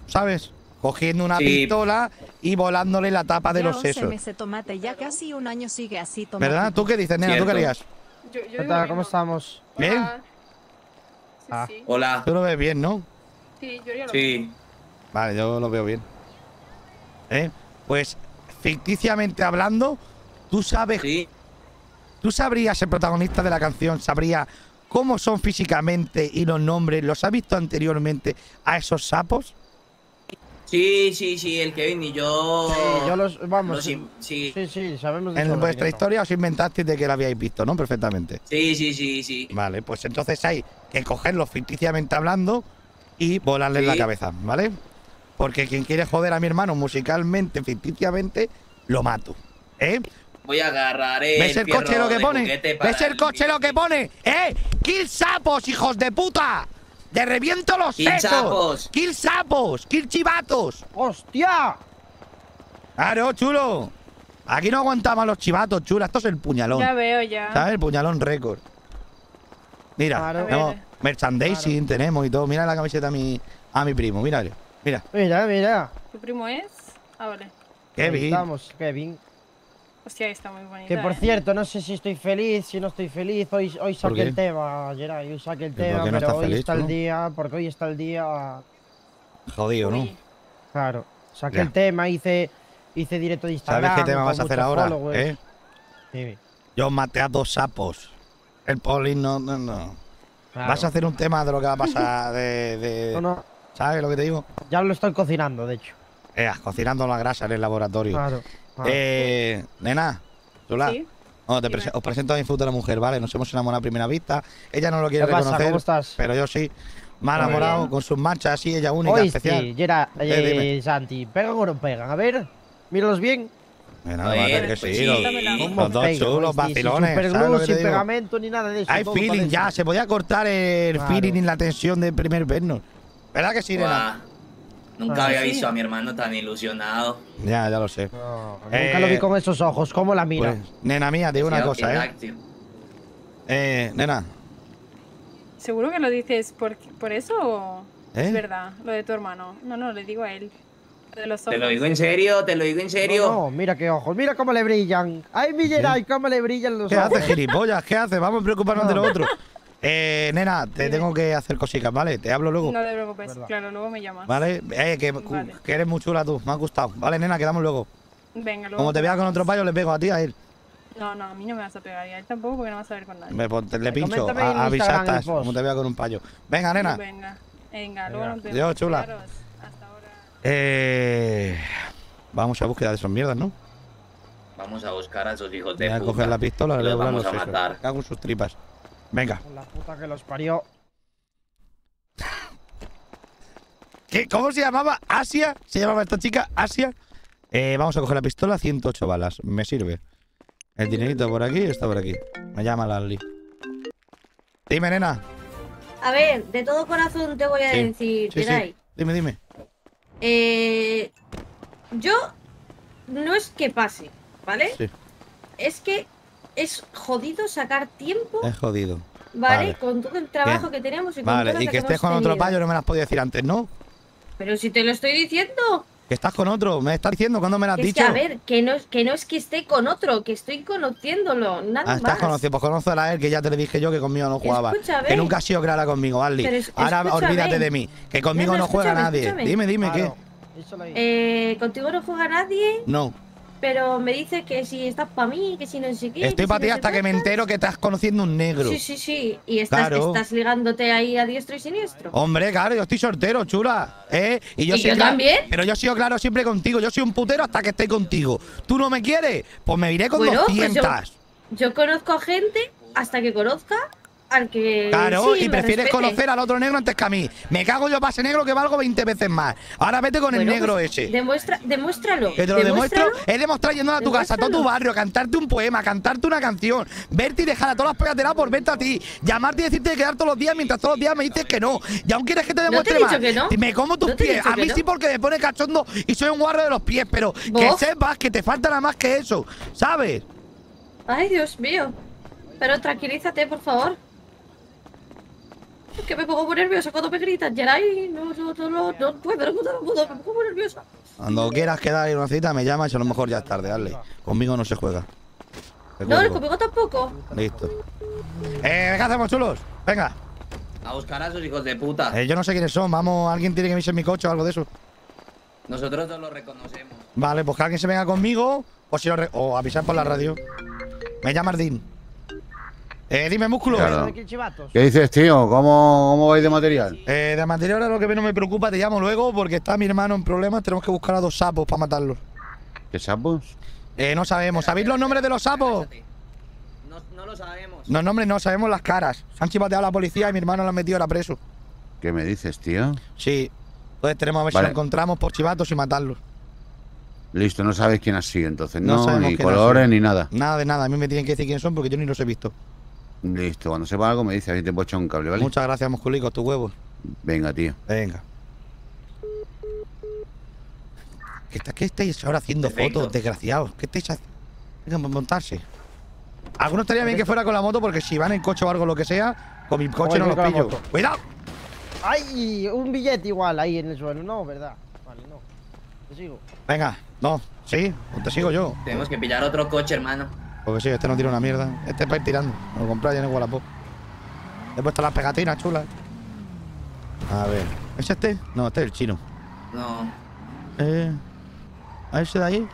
¿Sabes? Cogiendo una Sí. pistola y volándole la tapa de Ya los 11 sesos. meses tomate, ya casi un año sigue así, tomate. ¿Verdad? ¿Tú qué dices, nena? ¿Tú qué Cierto. harías? Yo, yo ¿Qué tal? que ¿Cómo estamos? ¿Bien? Hola. Ah. sí. Hola. Tú lo ves bien, ¿no? Sí, yo ya lo Sí. Vale, yo lo veo bien. ¿Eh? Pues, ficticiamente hablando, tú sabes. Tú sabrías, el protagonista de la canción, sabría cómo son físicamente y los nombres. ¿Los has visto anteriormente a esos sapos? Sí, sí, sí, el Kevin y yo. Sí, yo los. Vamos. los sí. sí, sí, sabemos de En vuestra historia os inventasteis de que lo habíais visto, ¿no? Perfectamente. Sí, sí, sí, sí. Vale, pues entonces hay que cogerlos ficticiamente hablando y volarles Sí. la cabeza, ¿vale? Porque quien quiere joder a mi hermano musicalmente, ficticiamente, lo mato. ¿Eh? Voy a agarrar el. ¿Ves el coche lo que pone? ¿Ves el coche lo que pone? ¡Eh! ¡Kill sapos, hijos de puta! ¡De reviento los Kill sesos! sapos. ¡Kill sapos! ¡Kill chivatos! ¡Hostia! ¡Claro, chulo! Aquí no aguantamos los chivatos, chula. Esto es el puñalón. Ya veo, ya. ¿Sabes? El puñalón récord. Mira, Claro. tenemos A ver. merchandising, tenemos y todo. Mira la camiseta a mi, a mi primo, mírale. Mira, Mira, mira. ¿Tu primo es? Ah, vale. Ahí Kevin. Estamos, Kevin. Hostia, está muy bonita. Que por ¿eh? cierto, no sé si estoy feliz, si no estoy feliz. Hoy, hoy saqué qué? el tema, Geray. Hoy saqué el ¿Y por tema, no pero hoy feliz, está el día. Porque hoy está el día. Jodido, ¿no? Uy. Claro. Saqué Ya. el tema, hice, hice directo de Instagram. ¿Sabes qué tema vas a hacer ahora? followers. ¿Eh? Sí. Yo maté a dos sapos. El poli no, no, no. Claro. Vas a hacer un tema de lo que va a pasar de. de- No, no, ¿Sabes lo que te digo? ya lo estoy cocinando, de hecho. Eh, cocinando la grasa en el laboratorio. Claro. Claro. Eh, nena, chula. Sí. Te prese- os presento a mi futura mujer, ¿vale? Nos hemos enamorado a primera vista. Ella no lo quiere ¿Qué pasa? reconocer. ¿Cómo estás? Pero yo sí. Me ha enamorado con sus manchas así, ella única, especial. sí, Gera, Eh, eh, dime. Santi, ¿pegan o no pegan? A ver, míralos bien. Bueno, A va a ver, ser que pues sí. sí. Los, ¿Cómo los dos chulos, sí, vacilones. Sin ¿sabes lo superglue, que te sin pegamento ni nada de eso. Hay feeling ya, se podía cortar el Claro. feeling y la tensión del primer vernos. ¿Verdad que sí, nena? Nunca Ah, había sí. visto a mi hermano tan ilusionado. Ya, ya lo sé. No, Eh, nunca lo vi con esos ojos, ¿cómo la mira? Pues, nena mía, te digo una cosa, ¿eh? Eh, nena, ¿Seguro que lo dices por, por eso o ¿Eh? es verdad? Lo de tu hermano. No, no, le digo a él. Lo de los ojos. Te lo digo en serio, te lo digo en serio. No, no, mira qué ojos, mira cómo le brillan. Ay, mi Geray, cómo le brillan los ¿qué ojos. haces, gilipollas? ¿Qué haces? Vamos a preocuparnos de lo otro. Eh, nena, te tengo que hacer cositas, ¿vale? Te hablo luego. No te preocupes, Verdad. claro, luego me llamas. ¿Vale? Eh, que, Vale. que eres muy chula tú, me ha gustado. Vale, nena, quedamos luego. Venga, luego. Como te vea con otro payo, le pego a ti a él. No, no, a mí no me vas a pegar y a él tampoco porque no vas a ver con nadie. Me, le pincho, a, a como te vea con un payo. Venga, nena. Venga, venga, luego Venga. nos vemos. Yo, chula. Hasta ahora. Eh, vamos a búsqueda de esos mierdas, ¿no? Vamos a buscar a esos hijos Voy de a puta. coger la pistola y le voy a vamos a matar. Cago en sus tripas. Venga. Con la puta que los parió. ¿Qué? ¿Cómo se llamaba? ¿Asia? ¿Se llamaba esta chica? ¿Asia? Eh, vamos a coger la pistola, 108 balas. Me sirve. El dinerito por aquí está por aquí. Me llama Lali. Dime, nena. A ver, de todo corazón te voy a Sí. decir, Sí, sí. Geray. Dime, dime. Eh, yo no es que pase, ¿vale? Sí, Es que es jodido sacar tiempo, es jodido. ¿vale? vale. Con todo el trabajo que tenemos y con Vale, todo y que estés con otro tenido. payo no me las podía decir antes, ¿no? Pero si te lo estoy diciendo. Que estás con otro. Me estás diciendo cuándo me lo has Es dicho. que, a ver, que no, es- que no es que esté con otro, que estoy conociéndolo, nada Ah, estás más. pues conócelo a él, que ya te le dije yo que conmigo no jugaba. Escúchame. Que nunca ha sido clara conmigo, Arly. Es- Ahora escúchame. olvídate de mí, que conmigo No, no, no, juega nadie. escúchame. Dime, dime, Claro. ¿qué? Eh, contigo no juega nadie, No, pero me dice que si estás para mí, que si no sé qué. estoy para ti hasta que me entero que estás conociendo un negro. Sí, sí, sí. Y estás, Claro. estás ligándote ahí a diestro y siniestro. Hombre, claro, yo estoy soltero, chula. ¿eh? Y yo, ¿Y yo también? Pero yo he sido claro siempre contigo. Yo soy un putero hasta que esté contigo. ¿Tú no me quieres? Pues me iré con Bueno, pues yo- 200. Yo conozco a gente hasta que conozca al que. Claro, sí, y prefieres conocer al otro negro antes que a mí. Me cago yo para ese negro que valgo 20 veces más. Ahora vete con el negro pues, ese. Demuestra, demuéstralo. Que te lo demuestro, he demostrado yendo a tu casa, a todo tu barrio, cantarte un poema, cantarte una canción, verte y dejar a todas las pegas de lado por verte a ti, llamarte y decirte de quedar todos los días mientras todos los días me dices que no. Y aún quieres que te No te he demuestre más. que no. Me como tus No pies. A que mí sí porque me pone cachondo y soy un guarro de los pies, pero que ¿Vos? sepas que te falta nada más que eso, ¿sabes? Ay, Dios mío. Pero tranquilízate, por favor. Es que me pongo muy nerviosa cuando me gritan, Geray. No, no, no, no, no puedo, no puedo, no puedo, me pongo muy nerviosa. Cuando quieras quedar en una cita, me llamas y a lo mejor ya es tarde, dale. Conmigo no se juega. No, conmigo tampoco. Listo. Eh, ¿qué hacemos, chulos? Venga. A buscar a sus hijos de puta. Eh, yo no sé quiénes son. Vamos, alguien tiene que irse en mi coche o algo de eso. Nosotros no lo reconocemos. Vale, pues que alguien se venga conmigo o, si lo re- o avisar por la radio. Me llama Ardín. Eh, dime, músculo. Claro. ¿Qué dices, tío? ¿Cómo, cómo vais de material? Eh, de material ahora lo que menos me preocupa, te llamo luego porque está mi hermano en problemas. Tenemos que buscar a dos sapos para matarlos. ¿Qué sapos? Eh, no sabemos. ¿Sabéis los nombres de los sapos? No, no lo sabemos. Los nombres no, sabemos las caras. Se han chivateado a la policía y mi hermano lo han metido ahora preso. ¿Qué me dices, tío? Sí. Entonces tenemos a ver si lo encontramos por chivatos y matarlos. Listo, no sabes quién ha sido entonces, No ¿no? sabemos ni quién colores ni nada. Nada de nada. A mí me tienen que decir quiénes son porque yo ni los he visto. Listo, cuando sepa algo me dices, ahí te puedo echar un cable, ¿vale? Muchas gracias, musculicos, tus huevos. Venga, tío. Venga. ¿Qué, está- qué estáis ahora haciendo Perfecto. fotos, desgraciados? ¿Qué estáis haciendo? Venga, montarse. Algunos estaría bien que fuera con la moto porque si van en coche o algo lo que sea, con mi coche no los pillo. ¡Cuidado! ¡Ay! Un billete igual ahí en el suelo. No, ¿verdad? Vale, no. Te sigo. Venga, no, sí, te sigo yo. Tenemos que pillar otro coche, hermano. Porque sí, este no tira una mierda. Este es para ir tirando. Me lo compré allá en el Wallapop. He puesto las pegatinas chulas. A ver. ¿Es este? No, este es el chino. No, Eh. ¿A ese de ahí?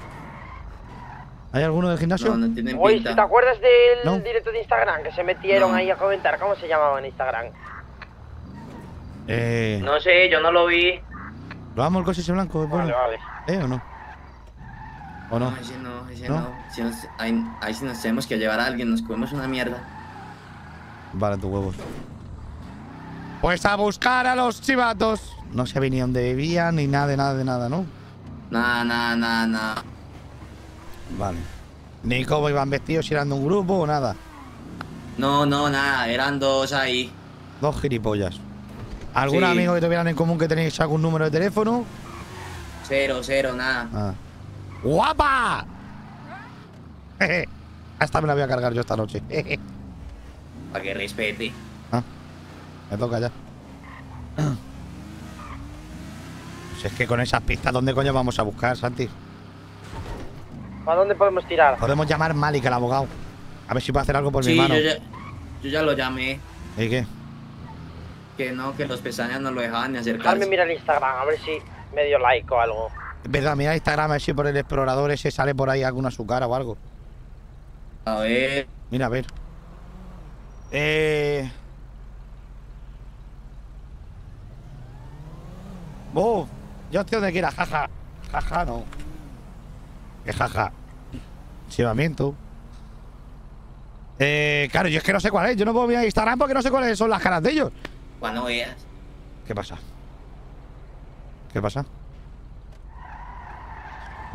¿Hay alguno del gimnasio? no, no tienen Oye, pinta. ¿te acuerdas del No. directo de Instagram que se metieron No. ahí a comentar? ¿Cómo se llamaba en Instagram? Eh. No sé, yo no lo vi. ¿Lo vamos el coche ese blanco? ¿Es bueno? Vale, vale. ¿Eh o no? ¿O no? ese no, ese ¿No? no. Si nos- ahí, ahí si nos tenemos que llevar a alguien, nos comemos una mierda. Vale, tus huevos. Pues a buscar a los chivatos. No se ni dónde vivían ni nada de nada de nada, ¿no? Nada, nada, nada, nada. Vale. Ni cómo iban vestidos, si eran de un grupo o nada. No, no, nada. Eran dos ahí. Dos gilipollas. ¿Algún Sí. amigo que tuvieran en común que tenéis algún número de teléfono? Cero, cero, nada. Ah. ¡Guapa! Esta me la voy a cargar yo esta noche. Para que respete. Me toca ya. Si es que con esas pistas, ¿dónde coño vamos a buscar, Santi? ¿Para dónde podemos tirar? Podemos llamar Malik, el abogado. A ver si puede hacer algo por mi Sí, hermano. yo ya, yo ya lo llamé. ¿Y qué? Que no, que los pestañas no lo dejaban ni Déjame acercarse. mirar el Instagram, a ver si me dio like o algo. Verdad, mira Instagram, a ver si por el explorador ese sale por ahí alguna su cara o algo. A ver. Mira, a ver. Eh. Oh, yo estoy donde quiera, jaja. Jaja, no. Que jaja. Llevamiento. Eh, claro, yo es que no sé cuál es. Yo no puedo mirar Instagram porque no sé cuáles son las caras de ellos. Cuando veas. ¿Qué pasa? ¿Qué pasa?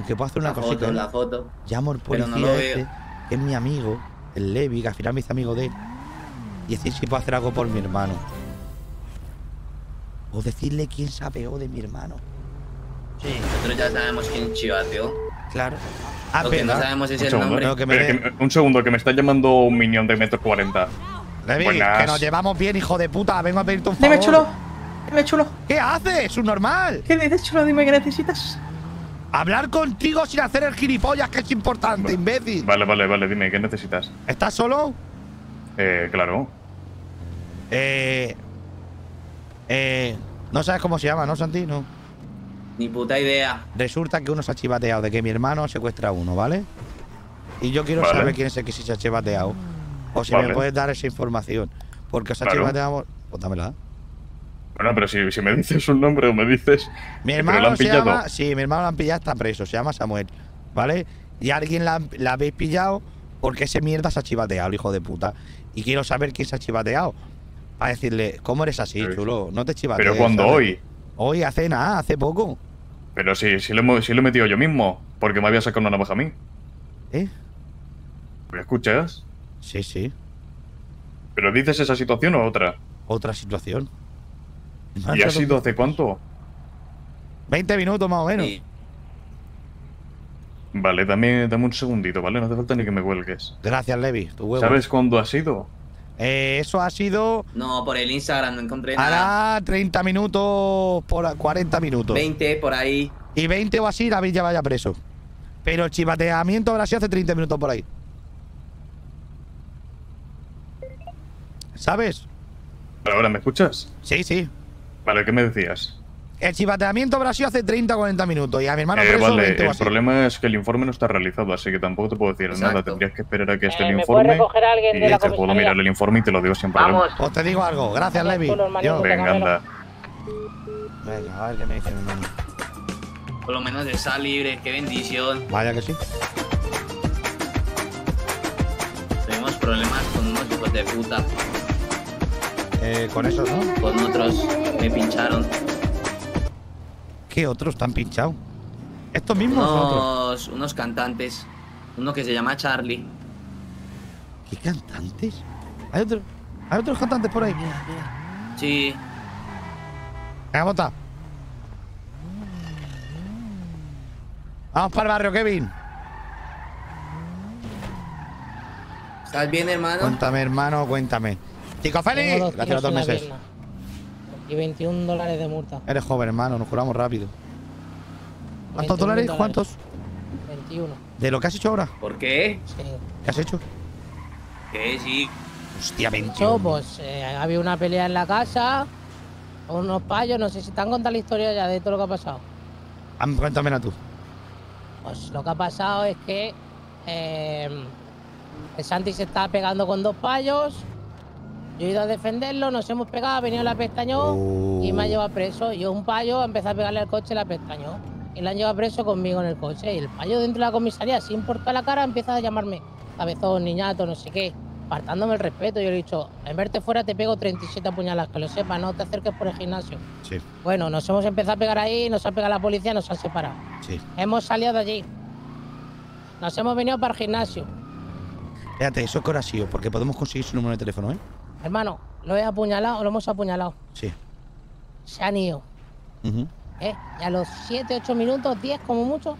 Que puedo hacer una La cosita. foto, ¿eh? la foto. Llamo al Pero policía no lo este, veo. que es mi amigo, el Levi, que al final me hice amigo de él. Y decir si puedo hacer algo por mi hermano. O decirle quién se apeó de mi hermano. Sí. Nosotros ya sabemos quién chivateó. Claro. Ah, Lo que no sabemos es Un el segundo, nombre. No, que me que un segundo, que me está llamando un minion de metro cuarenta. Levi, Buenas. que nos llevamos bien, hijo de puta. Vengo a pedirte un favor. Dime, chulo. Dime, chulo. ¿Qué haces? Es un normal. ¿Qué dices, chulo? Dime qué necesitas. Hablar contigo sin hacer el gilipollas, que es importante, imbécil. Vale, vale, vale, dime, ¿qué necesitas? ¿Estás solo? Eh, claro. Eh. Eh. No sabes cómo se llama, ¿no, Santi? No. Ni puta idea. Resulta que uno se ha chivateado de que mi hermano secuestra a uno, ¿vale? Y yo quiero Vale. saber quién es el que sí se ha chivateado. O si Vale. me puedes dar esa información. Porque se ha Claro. chivateado. Pues dámela. Bueno, pero si, si me dices un nombre o me dices. Mi pero lo hermano han se pillado. llama. Sí, mi hermano lo han pillado, está preso. Se llama Samuel. ¿Vale? Y alguien la, la habéis pillado porque ese mierda se ha chivateado, el hijo de puta. Y quiero saber quién se ha chivateado. Para decirle, ¿cómo eres así, chulo? No te chivatees. Pero cuando hoy. Hoy, hace nada, hace poco. Pero si, si, lo, lo he metido yo mismo, porque me había sacado una navaja a mí. ¿Eh? ¿Me escuchas? Sí, sí. ¿Pero dices esa situación o otra? Otra situación. ¿Y ha sido hace cuánto? 20 minutos más o menos. Vale, dame, dame un segundito, ¿vale? No hace falta ni que me cuelgues. Gracias, Levi. Tu huevo. ¿Sabes cuándo ha sido? Eh, eso ha sido. No, por el Instagram no encontré nada. Hará 30 minutos por 40 minutos. 20 por ahí. Y 20 o así, David ya vaya preso. Pero el chivateamiento habrá sido hace 30 minutos por ahí. ¿Sabes? Ahora, ¿me escuchas? Sí, sí. Vale, ¿qué me decías? El chivateamiento habrá sido hace 30 o 40 minutos y a mi hermano Eh, preso vale, 20 o el así. problema es que el informe no está realizado, así que tampoco te puedo decir nada. Tendrías que esperar a que esté Eh, el ¿me puede informe. recoger a alguien y de la te puedo mirar el informe y te lo digo sin problema. Pues te digo algo. Gracias, Levi. Yo. Venga, anda. Venga, a ver qué me dice mi hermano. Por lo menos está libre, qué bendición. Vaya que sí. Tuvimos problemas con unos hijos de puta. Eh, con eso, ¿no? Con otros me pincharon. ¿Qué otros están pinchados? ¿Estos mismos o otros? Unos, cantantes. Uno que se llama Charlie. ¿Qué cantantes? ¿Hay, otro- ¿Hay otros cantantes por ahí? Sí. Venga, bota. Vamos para el barrio, Kevin. ¿Estás bien, hermano? Cuéntame, hermano, cuéntame. Chico Félix, gracias a los dos meses. pierna. Y 21 dólares de multa. Eres joven, hermano, nos curamos rápido. ¿Cuántos 21 dólares? dólares. ¿Cuántos? 21. ¿De lo que has hecho ahora? ¿Por qué? Sí. ¿Qué has hecho? Que sí. Hostia, 21. Yo, pues, eh, había una pelea en la casa. con Unos payos, no sé si te han contado la historia ya de todo lo que ha pasado. Am- Cuéntamela tú. Pues lo que ha pasado es que eh, el Santi se estaba pegando con dos payos. Yo he ido a defenderlo, nos hemos pegado, ha venido la pestañó y me ha llevado preso. Yo un payo ha empezado a pegarle al coche la pestañó. Y la han llevado preso conmigo en el coche. Y el payo dentro de la comisaría, sin importar la cara, empieza a llamarme cabezón, niñato, no sé qué. Apartándome el respeto. Yo le he dicho, en verte fuera te pego 37 puñaladas, que lo sepas, no te acerques por el gimnasio. Sí, Bueno, nos hemos empezado a pegar ahí, nos ha pegado la policía, nos han separado. sí. Hemos salido de allí. Nos hemos venido para el gimnasio. Fíjate, eso que ha sido, porque podemos conseguir su número de teléfono, ¿eh? Hermano, lo he apuñalado, lo hemos apuñalado. Sí. Se han ido. Ujú. ¿eh? Y a los 7, 8 minutos, 10 como mucho,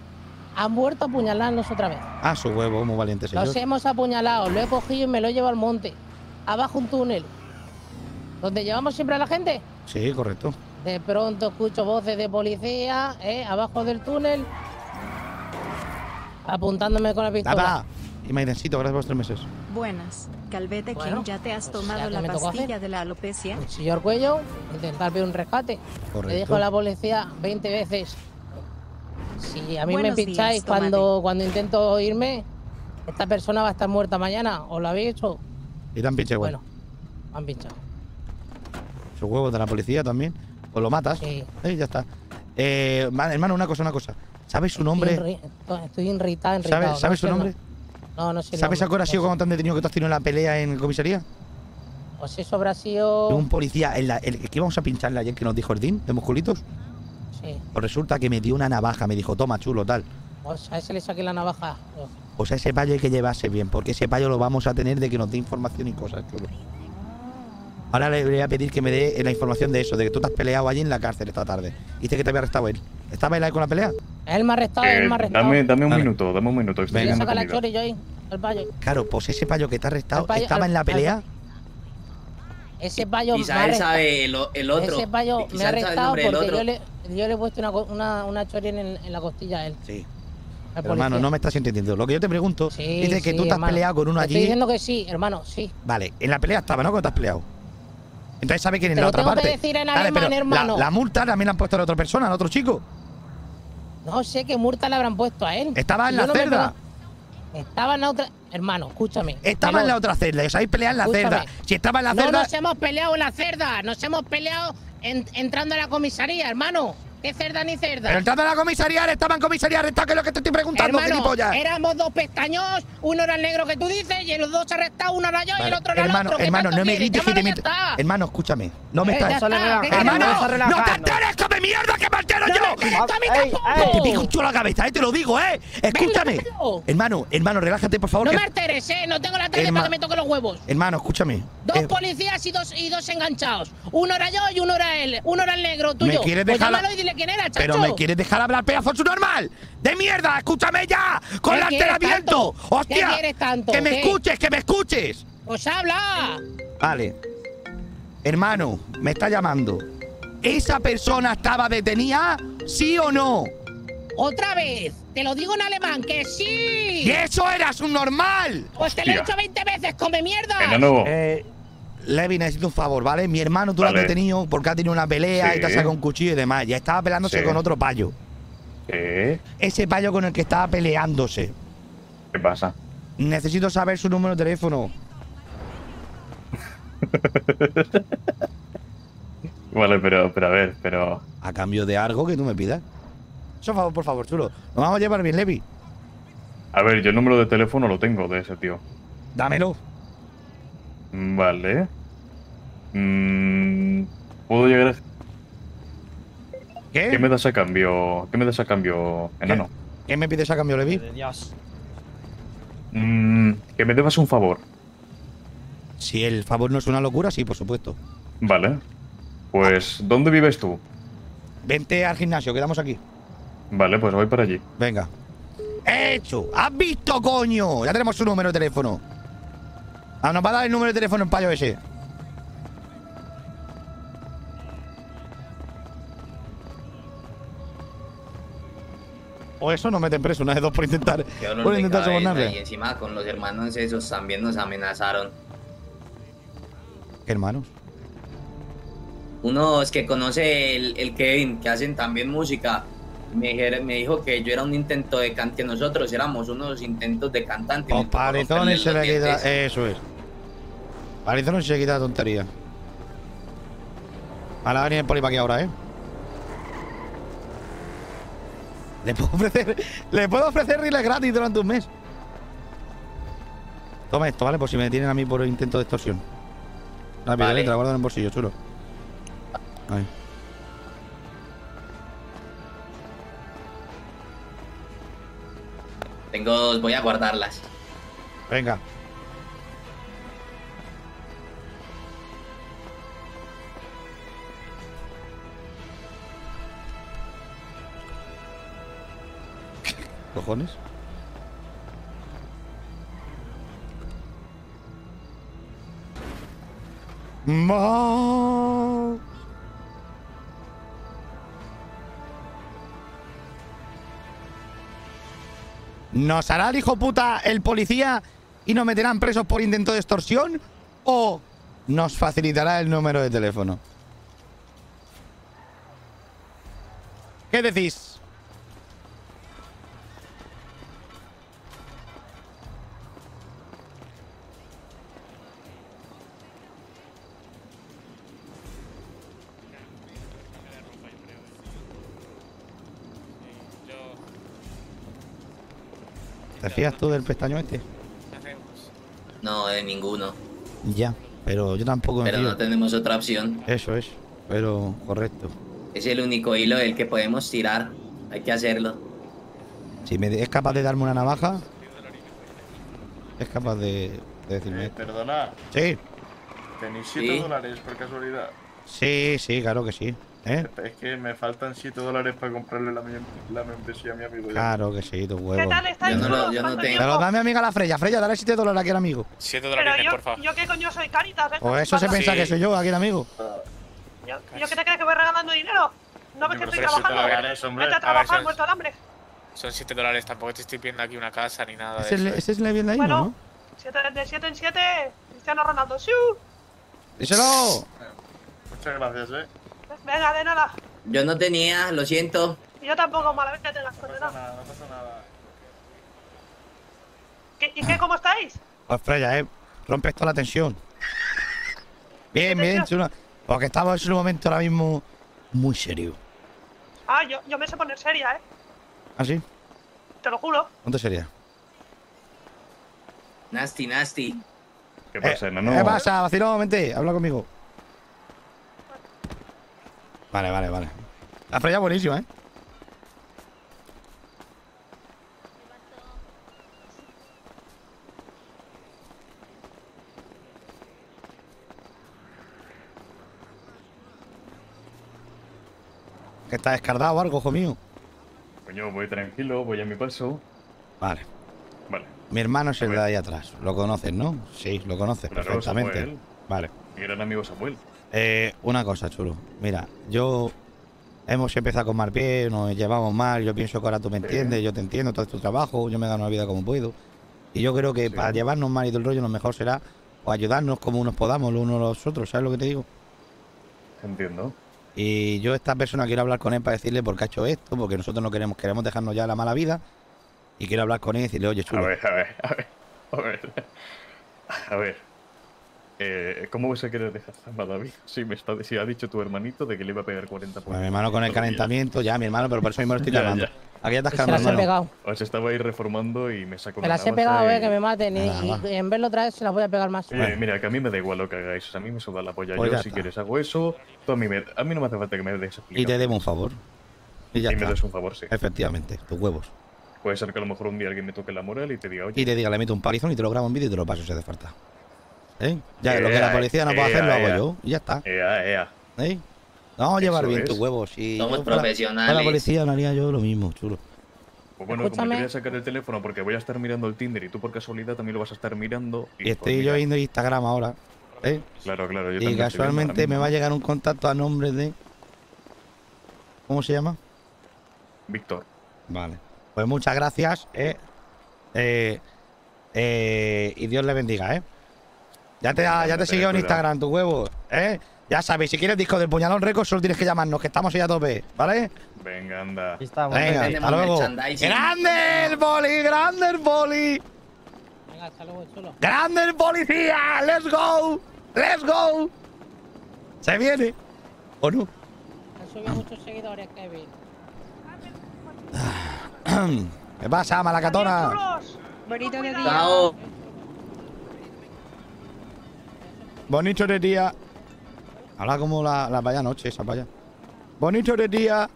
han vuelto a apuñalarnos otra vez. Ah, su huevo, muy valiente señor. Los hemos apuñalado, lo he cogido y me lo he llevado al monte. Abajo un túnel. Donde llevamos siempre a la gente. Sí, correcto. De pronto escucho voces de policía, ¿eh? Abajo del túnel. Apuntándome con la pistola. Tata. Y Maidencito, gracias por los tres meses. Buenas. Calvete, Bueno, ¿quién ya te has pues tomado la pastilla de la alopecia? cuchillo al cuello, intentar pedir un rescate. Correcto. Le dijo a la policía 20 veces. Si a mí Buenos me pincháis días, cuando, cuando intento irme, esta persona va a estar muerta mañana. ¿Os lo habéis hecho? Y te han pinchado. Bueno, me han pinchado. Su huevo de la policía también. Pues lo matas. Sí. Eh, ya está. Eh, ma- hermano, una cosa, una cosa. ¿Sabes su nombre? Estoy, irritado, irritado. ¿Sabes, no ¿sabes su el nombre? No, no sé. el ¿Sabes a qué hora ha no sido sé. cuando te han detenido que tú has tenido en la pelea en comisaría? Pues eso habrá sido. Un policía, en la, el, que íbamos a pincharle ayer que nos dijo el DIN de musculitos. Sí. Pues resulta que me dio una navaja, me dijo, toma, chulo, tal. Pues a ese le saqué la navaja. Pues a ese payo hay que llevarse bien, porque ese payo lo vamos a tener de que nos dé información y cosas, chulo. Ahora le voy a pedir que me dé la información de eso, de que tú te has peleado allí en la cárcel esta tarde. Dice que te había arrestado él. ¿Estaba él ahí con la pelea? Él me ha arrestado, Eh, él me ha arrestado. dame, dame un Vale. minuto, dame un minuto. que estoy saca la chori yo ahí, al payo. Claro, pues ese payo que te ha arrestado El payo- estaba el- en la el- pelea. Ese payo me ha Quizá él arrestado. sabe el, el otro. Ese payo me ha el del porque otro. yo le, yo le he puesto una, co- una, una chori en, el- en la costilla a él. Sí. Pero, hermano, no me estás entendiendo. Lo que yo te pregunto, Sí, dice que sí, tú te has hermano. peleado con uno Te allí. Estoy diciendo que sí, hermano, sí. Vale, en la pelea estaba, ¿no? Cuando te has peleado. Entonces sabe quién es la otra tengo que parte. decir en alemán, pero hermano. La, la multa también la han puesto a la otra persona, al otro chico. No sé qué multa le habrán puesto a él. Estaba en la no celda. Estaba en la otra. Hermano, escúchame. Estaba en la otra celda. Os habéis peleado en la Escúchame. celda. Si estaba en la no celda. nos hemos peleado en la cerda, nos hemos peleado en- entrando a la comisaría, hermano. ¿Qué cerda ni cerda? Pero entrando a la comisaría, estaba en comisaría arrestado, que es lo que te estoy preguntando, Hermano, gilipollas. éramos dos pestaños, uno era el negro que tú dices y los dos arrestados, uno era yo y el otro era hermano, el otro. ¿Qué hermano, no me grites que te. Hermano, escúchame. No me Eh, estás. ya está, ¿qué hermano, no te enteres, come mierda, que me entero ¡No yo. me enteres tú a mí Ey, tampoco! ey. Te pico a la cabeza, eh, te lo digo, eh. Escúchame. Hermano, hermano, relájate, por favor. No me alteres, eh, no tengo la tele para que me toque los huevos. Hermano, escúchame. Dos Eh, policías y dos, y dos enganchados. Uno era yo y uno era él. Uno era el negro, tuyo. ¿Me quieres pues dejar quién era, chacho. Pero me quieres dejar hablar pedazo su normal. ¡De mierda! ¡Escúchame ya! ¡Con ¿Qué el alteramiento! ¡Hostia! ¿Qué quieres tanto? ¡Que me ¿Qué? escuches, que me escuches! Pues habla. Vale. Hermano, me está llamando. ¿Esa persona estaba detenida? ¿Sí o no? Otra vez. Te lo digo en alemán, que sí. ¡Y eso era un normal! Pues te lo he dicho 20 veces, come mierda. Enano, Eh, Levi, necesito un favor, ¿vale? Mi hermano tú lo has detenido porque ha tenido una pelea y te ha Sí. sacado un cuchillo y demás. Ya estaba peleándose Sí. con otro payo. ¿Qué? Ese payo con el que estaba peleándose. ¿Qué pasa? Necesito saber su número de teléfono. Vale, pero, pero a ver, pero. A cambio de algo que tú me pidas. Eso, favor, por favor, chulo. Nos vamos a llevar bien, Levi. A ver, yo el número de teléfono lo tengo de ese tío. Dámelo. Vale. Mm, ¿Puedo llegar a... ¿Qué? ¿Qué me das a cambio? ¿Qué me das a cambio, enano? ¿Qué me pides a cambio, Levi? Dios. Mm, que me debas un favor. Si el favor no es una locura, sí, por supuesto. Vale. Pues, ¿dónde vives tú? Vente al gimnasio, quedamos aquí. Vale, pues voy para allí. Venga. ¡Hecho! ¿Has visto, coño? Ya tenemos su número de teléfono. Ah, nos va a dar el número de teléfono el payo ese. O eso nos meten preso, una de dos por intentar, por intentar sobornarle. Y encima con los hermanos esos también nos amenazaron. ¿Qué hermanos? Unos que conoce el, el Kevin, que hacen también música, me, dijer- me dijo que yo era un intento de cante, que nosotros éramos unos intentos de cantante. Los paritones se le quita. Eso es. Paritones se quita la tontería. Ahora va a venir el poli para aquí ahora, ¿eh? Le puedo ofrecer. Le puedo ofrecer riles gratis durante un mes. Toma esto, ¿vale? Por si me detienen a mí por intento de extorsión. Rápido, Vale. te la guardo en el bolsillo, chulo. Ahí. Tengo dos, voy a guardarlas. Venga. ¿Qué cojones? Ma- ¿Nos hará el hijo puta el policía y nos meterán presos por intento de extorsión? ¿O nos facilitará el número de teléfono? ¿Qué decís? ¿Te fías tú del pestaño este? No, de ninguno. Ya, pero yo tampoco me Pero fío. no tenemos otra opción. Eso es, pero correcto. Es el único hilo del que podemos tirar. Hay que hacerlo. Si me es capaz de darme una navaja, es capaz de, de decirme. esto. Perdona, Sí, ¿tenéis Sí. 7 dólares por casualidad? sí, sí, claro que sí. ¿Eh? Es que me faltan 7 dólares para comprarle la, la membresía a mi amigo. Claro que sí, tu huevo. ¿Qué tal estáis, Yo no lo- yo no tengo. Te lo da mi amiga la Freya. Freya, dale 7 dólares aquí al amigo. 7 Pero yo, yo que coño soy Caritas, ¿eh? O eso se piensa que soy yo, aquí el amigo. Yo, ¿yo qué te crees que voy regalando dinero? No ves que estoy trabajando. dólares, hombre. Vete a A ver, trabajar, son- muerto de hambre. Son 7 dólares, tampoco te estoy pidiendo aquí una casa ni nada de Ese ese es Levi de ahí, Bueno. ¿no? Siete, de 7 en 7, Cristiano Ronaldo. ¡Siu! Díselo. Muchas gracias, eh. Venga, de nada. Yo no tenía, lo siento. Y yo tampoco, malamente tengas No condenado. pasa nada, no pasa nada. ¿Qué- ¿Y qué, cómo estáis? Pues Freya, eh. Rompe esto la tensión. Bien, bien, chulo. Porque estamos en un momento ahora mismo muy serio. Ah, yo, yo me sé poner seria, ¿eh? ¿Ah, sí? Te lo juro. ¿Cuánto sería? Nasty, nasty. ¿Qué pasa, enano? ¿Qué pasa, vacilón? Vente, habla conmigo. Vale, vale, vale. La Freya buenísima, ¿eh? ¿Que está descardado o algo, hijo mío? Coño, voy tranquilo, voy a mi paso. Vale. Vale. Mi hermano es el de ahí atrás. Lo conoces, ¿no? Sí, lo conoces Claro, perfectamente. Samuel. Vale. Mi gran amigo Samuel. Eh, una cosa, chulo. Mira, yo hemos empezado con mal pie, nos llevamos mal. Yo pienso que ahora tú me entiendes, yo te entiendo, todo es tu trabajo, yo me gano la vida como puedo. Y yo creo que para llevarnos mal y todo el rollo, lo mejor será o ayudarnos como nos podamos los unos a los otros, ¿sabes lo que te digo? Entiendo. Y yo esta persona quiero hablar con él para decirle por qué ha hecho esto, porque nosotros no queremos, queremos dejarnos ya la mala vida. Y quiero hablar con él y decirle, oye, A chulo. ver, a ver, a ver. A ver. A ver. Eh, ¿Cómo vas a querer dejar a mí? Si, me está, si ha dicho tu hermanito de que le iba a pegar 40 Pues mi hermano con el calentamiento, ya, mi hermano, pero por eso mismo lo estoy Ya, llamando. ya. Aquí ya estás Se las he calmando. pegado. Os estaba ahí reformando y me saco Me las he pegado, eh, que me maten. Y, Nada, y- y en verlo otra vez se las voy a pegar más. Eh, mira, que a mí me da igual lo que hagáis. A mí me suda la polla. Pues Yo, ya si está. quieres, hago eso. Tú a, mí me- a mí no me hace falta que me des Y te debo un favor. Y ya Y me des un favor, sí. Efectivamente, tus huevos. Puede ser que a lo mejor un día alguien me toque la moral y te diga, oye, Y te diga, le meto un palizón y te lo grabo en vídeo y te lo paso si hace falta. ¿Eh? Ya, lo que la policía no puede ea, hacer, lo hago ea. yo. Y ya está. ea, ea. ¿Eh? Vamos a llevar bien tus huevos. Y Somos profesionales. la policía no haría yo lo mismo, chulo. Pues bueno, como Escúchame. te voy a sacar el teléfono porque voy a estar mirando el Tinder y tú por casualidad también lo vas a estar mirando. Y pues estoy yo viendo Instagram ahora. ¿eh? Claro, claro. Yo Y casualmente me va a llegar un contacto a nombre de. ¿Cómo se llama? Víctor. Vale. Pues muchas gracias. ¿eh? Eh, eh, y Dios le bendiga, ¿eh? Ya te, ya te siguió en. Instagram, tu huevo, ¿eh? Ya sabéis, si quieres disco del puñalón récord, solo tienes que llamarnos, que estamos ahí a tope, ¿vale? Venga, anda. Aquí estamos. Venga, Tenemos hasta luego. ¡Grande el boli! ¡Grande el boli! Venga, hasta luego, chulo. ¡Grande el policía! ¡Let's go! ¡Let's go! Se viene. ¿O no? Han subido muchos seguidores, Kevin. ¿Qué pasa, malacatona? Bonito de día. Chao. Bonito de día. Habla como la, la vaya noche, esa vaya. Bonito de día.